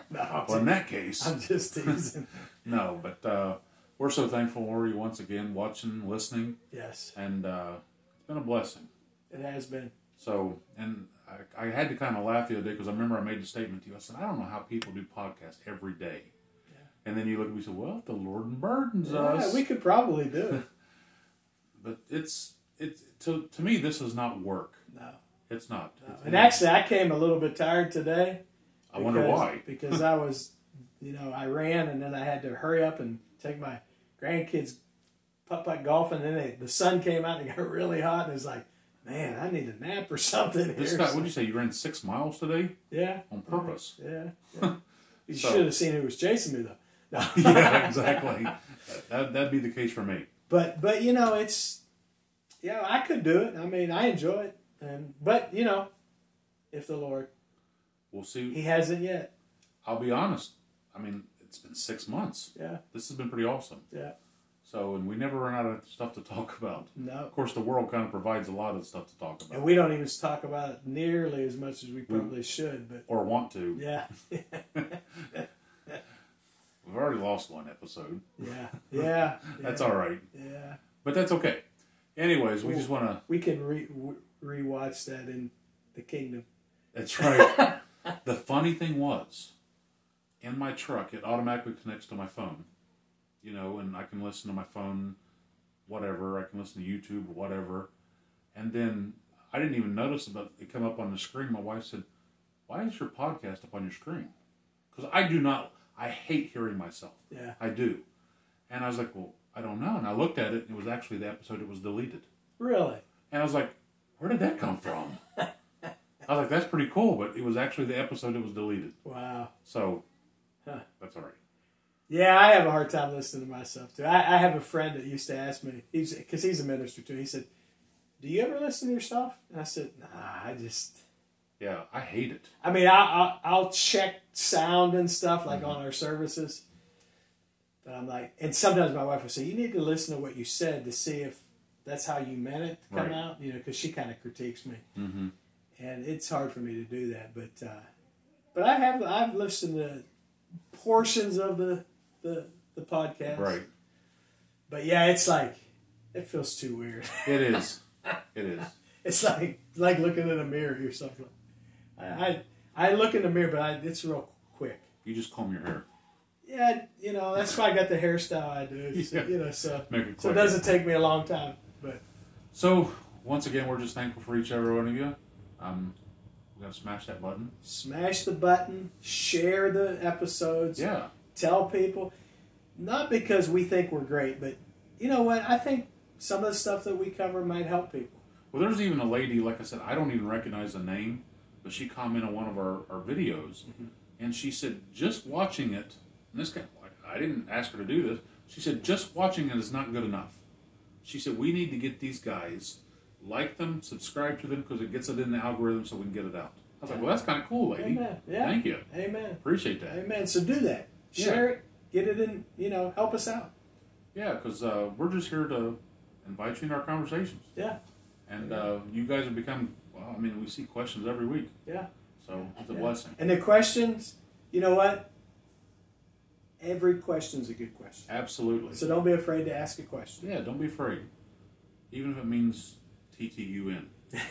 no Well, in that case, I'm just teasing. no. But uh, we're so thankful for you once again, watching, listening, yes, and uh, it's been a blessing. it has been. So, and I, I had to kind of laugh the other day because I remember I made the statement to you. I said, I don't know how people do podcasts every day. And then you look at me and say, well, if the Lord burdens Yeah, us. we could probably do it. but it's, it's to, to me, this is not work. No. It's not. no. It's- And actually, I came a little bit tired today. I wonder why. Because I was, you know, I ran and then I had to hurry up and take my grandkids putt putt golfing. And then they, the sun came out and it got really hot. And it's like, man, I need a nap or something This guy, So- what did you say? You ran six miles today yeah. on purpose. Yeah. yeah. You So- should have seen who was chasing me though. No. yeah, exactly. That, that'd be the case for me. But but you know it's yeah I could do it. I mean I enjoy it. And but you know if the Lord We'll see. He hasn't yet. I'll be honest. I mean, it's been six months. Yeah. This has been pretty awesome. Yeah. So, and we never run out of stuff to talk about. No. Of course, the world kind of provides a lot of stuff to talk about. And we don't even talk about it nearly as much as we probably should. But or want to. yeah. We've already lost one episode. Yeah. Yeah. That's yeah, all right, Yeah. but that's okay. Anyways, we just want to. We can re w- rewatch that in the kingdom. That's right. the funny thing was, in my truck, it automatically connects to my phone. You know, and I can listen to my phone, whatever. I can listen to YouTube or whatever. And then I didn't even notice about it come up on the screen. My wife said, "Why is your podcast up on your screen?" Because I do not. I hate hearing myself. Yeah. I do. And I was like, "Well, I don't know." And I looked at it, and it was actually the episode that was deleted. Really. And I was like, "Where did that come from?" I was like, "That's pretty cool," but it was actually the episode that was deleted. Wow. So Huh. that's all right. Yeah, I have a hard time listening to myself too. I, I have a friend that used to ask me, he's because he's a minister too. He said, "Do you ever listen to yourself?" And I said, "Nah, I just." Yeah, I hate it. I mean, I, I I'll check sound and stuff like mm-hmm. on our services, but I'm like, and sometimes my wife will say, "You need to listen to what you said to see if that's how you meant it to come Right. out," you know, because she kind of critiques me, Mm-hmm. and it's hard for me to do that. But uh, but I have I've listened to portions of the the the podcast, Right. But yeah, it's like it feels too weird. It is. it is. it's like like looking in a mirror or something. I I, I look in the mirror, but I, it's real quick. You just comb your hair. Yeah, you know that's why I got the hairstyle I do. So, Yeah. You know, so it so it doesn't take me a long time. So once again, we're just thankful for each and every one of you. Um, we gotta smash that button. smash the button, share the episodes, Yeah. tell people. Not because we think we're great, but you know what? I think some of the stuff that we cover might help people. Well, there's even a lady, like I said, I don't even recognize the name, but she commented on one of our, our videos, and she said, just watching it, and this guy, I didn't ask her to do this, she said, just watching it is not good enough. She said, we need to get these guys, like them, subscribe to them, because it gets it in the algorithm so we can get it out. I was like, well, that's kind of cool, lady. Amen. Yeah. Thank you. Amen. Appreciate that. Amen. So do that. Yeah. Share it. Get it in. You know, help us out. Yeah, because uh, we're just here to invite you in our conversations. Yeah. And uh, you guys have become, well, I mean, we see questions every week, Yeah. so it's a Yeah. blessing. And the questions, you know what? Every question's a good question. Absolutely. So don't be afraid to ask a question. Yeah, don't be afraid. Even if it means TTUN.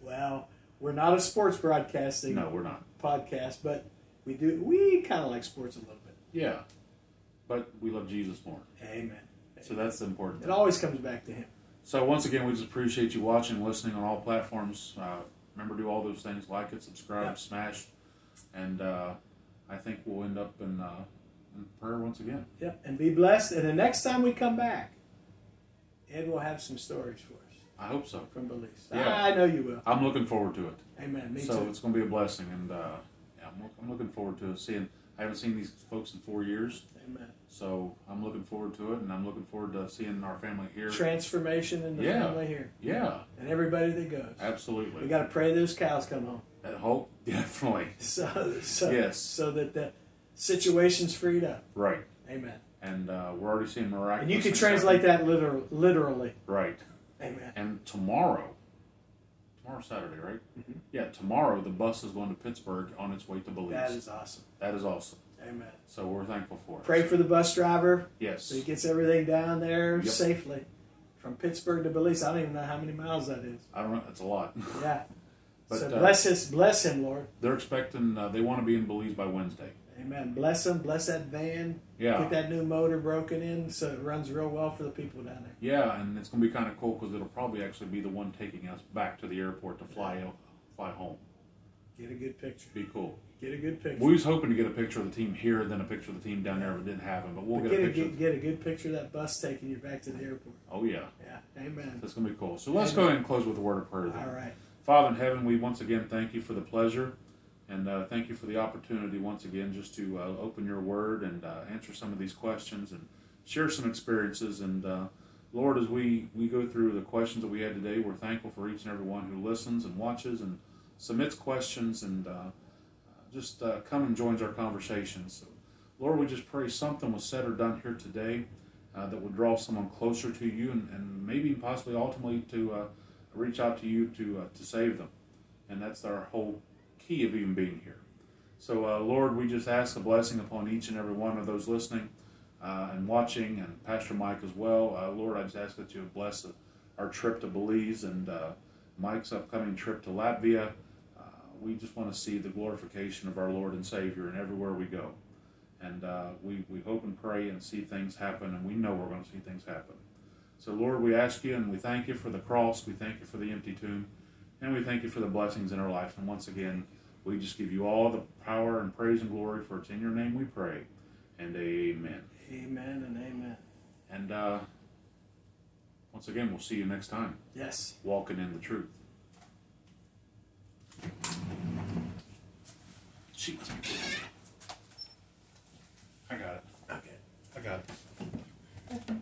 Well, we're not a sports broadcasting No, we're not. podcast, but we do. We kind of like sports a little bit. Yeah. But we love Jesus more. Amen. So that's the important It thing. always comes back to Him. So once again, we just appreciate you watching and listening on all platforms. Uh, remember, do all those things. Like it, subscribe, Yeah. smash. And uh, I think we'll end up in, uh, in prayer once again. Yep. And be blessed. And the next time we come back, Ed will have some stories for us I hope so. from Belize. Yeah. I know you will. I'm looking forward to it. Amen. Me so too. it's going to be a blessing. And uh, yeah, I'm, I'm looking forward to seeing. I haven't seen these folks in four years. Amen. So I'm looking forward to it, and I'm looking forward to seeing our family here. Transformation in the Yeah. family here, Yeah, and everybody that goes. absolutely. We got to pray those cows come home. That hope, definitely. So, so, Yes. so that the situation's freed up. Right. Amen. and uh, we're already seeing miraculous. And you can translate happen. that liter- literally. right. Amen. And tomorrow, tomorrow's Saturday, right? Mhm. Yeah, tomorrow the bus is going to Pittsburgh on its way to Belize. That is awesome. that is awesome. Amen. So we're thankful for it. Pray for the bus driver Yes. so he gets everything down there Yep. safely. From Pittsburgh to Belize, I don't even know how many miles that is. I don't know. It's a lot. Yeah. But, so uh, bless us, bless him, Lord. They're expecting. Uh, they want to be in Belize by Wednesday. Amen. Bless him, bless that van. Yeah. Get that new motor broken in so it runs real well for the people down there. Yeah, and it's going to be kind of cool because it'll probably actually be the one taking us back to the airport to fly out, fly home. Get a good picture. Be cool. Get a good picture. We was hoping to get a picture of the team here, then a picture of the team down there, but didn't happen. But we'll But get, get, a picture. get, get a good picture of that bus taking you back to the airport. oh yeah, Yeah. Amen. that's going to be cool. So let's go ahead and close with a word of prayer. Then. All right. Father in heaven, we once again thank you for the pleasure, and uh, thank you for the opportunity once again just to uh, open your word and uh, answer some of these questions and share some experiences. And uh, Lord, as we, we go through the questions that we had today, we're thankful for each and every one who listens and watches and submits questions and uh, just uh, come and joins our conversation. So, Lord, we just pray something was said or done here today that would draw someone closer to you and, and maybe possibly ultimately to reach out to you to uh, to save them. And that's our whole key of even being here. So, uh, Lord, we just ask the blessing upon each and every one of those listening uh, and watching, and Pastor Mike as well. Uh, Lord, I just ask that you bless our trip to Belize and uh, Mike's upcoming trip to Latvia. Uh, we just want to see the glorification of our Lord and Savior in everywhere we go. And uh, we, we hope and pray and see things happen, and we know we're going to see things happen. So, Lord, we ask you and we thank you for the cross. We thank you for the empty tomb. And we thank you for the blessings in our life. And once again, we just give you all the power and praise and glory, for it's in your name we pray. And amen. Amen and amen. And uh, once again, we'll see you next time, Yes. walking in the truth. She must be good. I got it. Okay. I got it.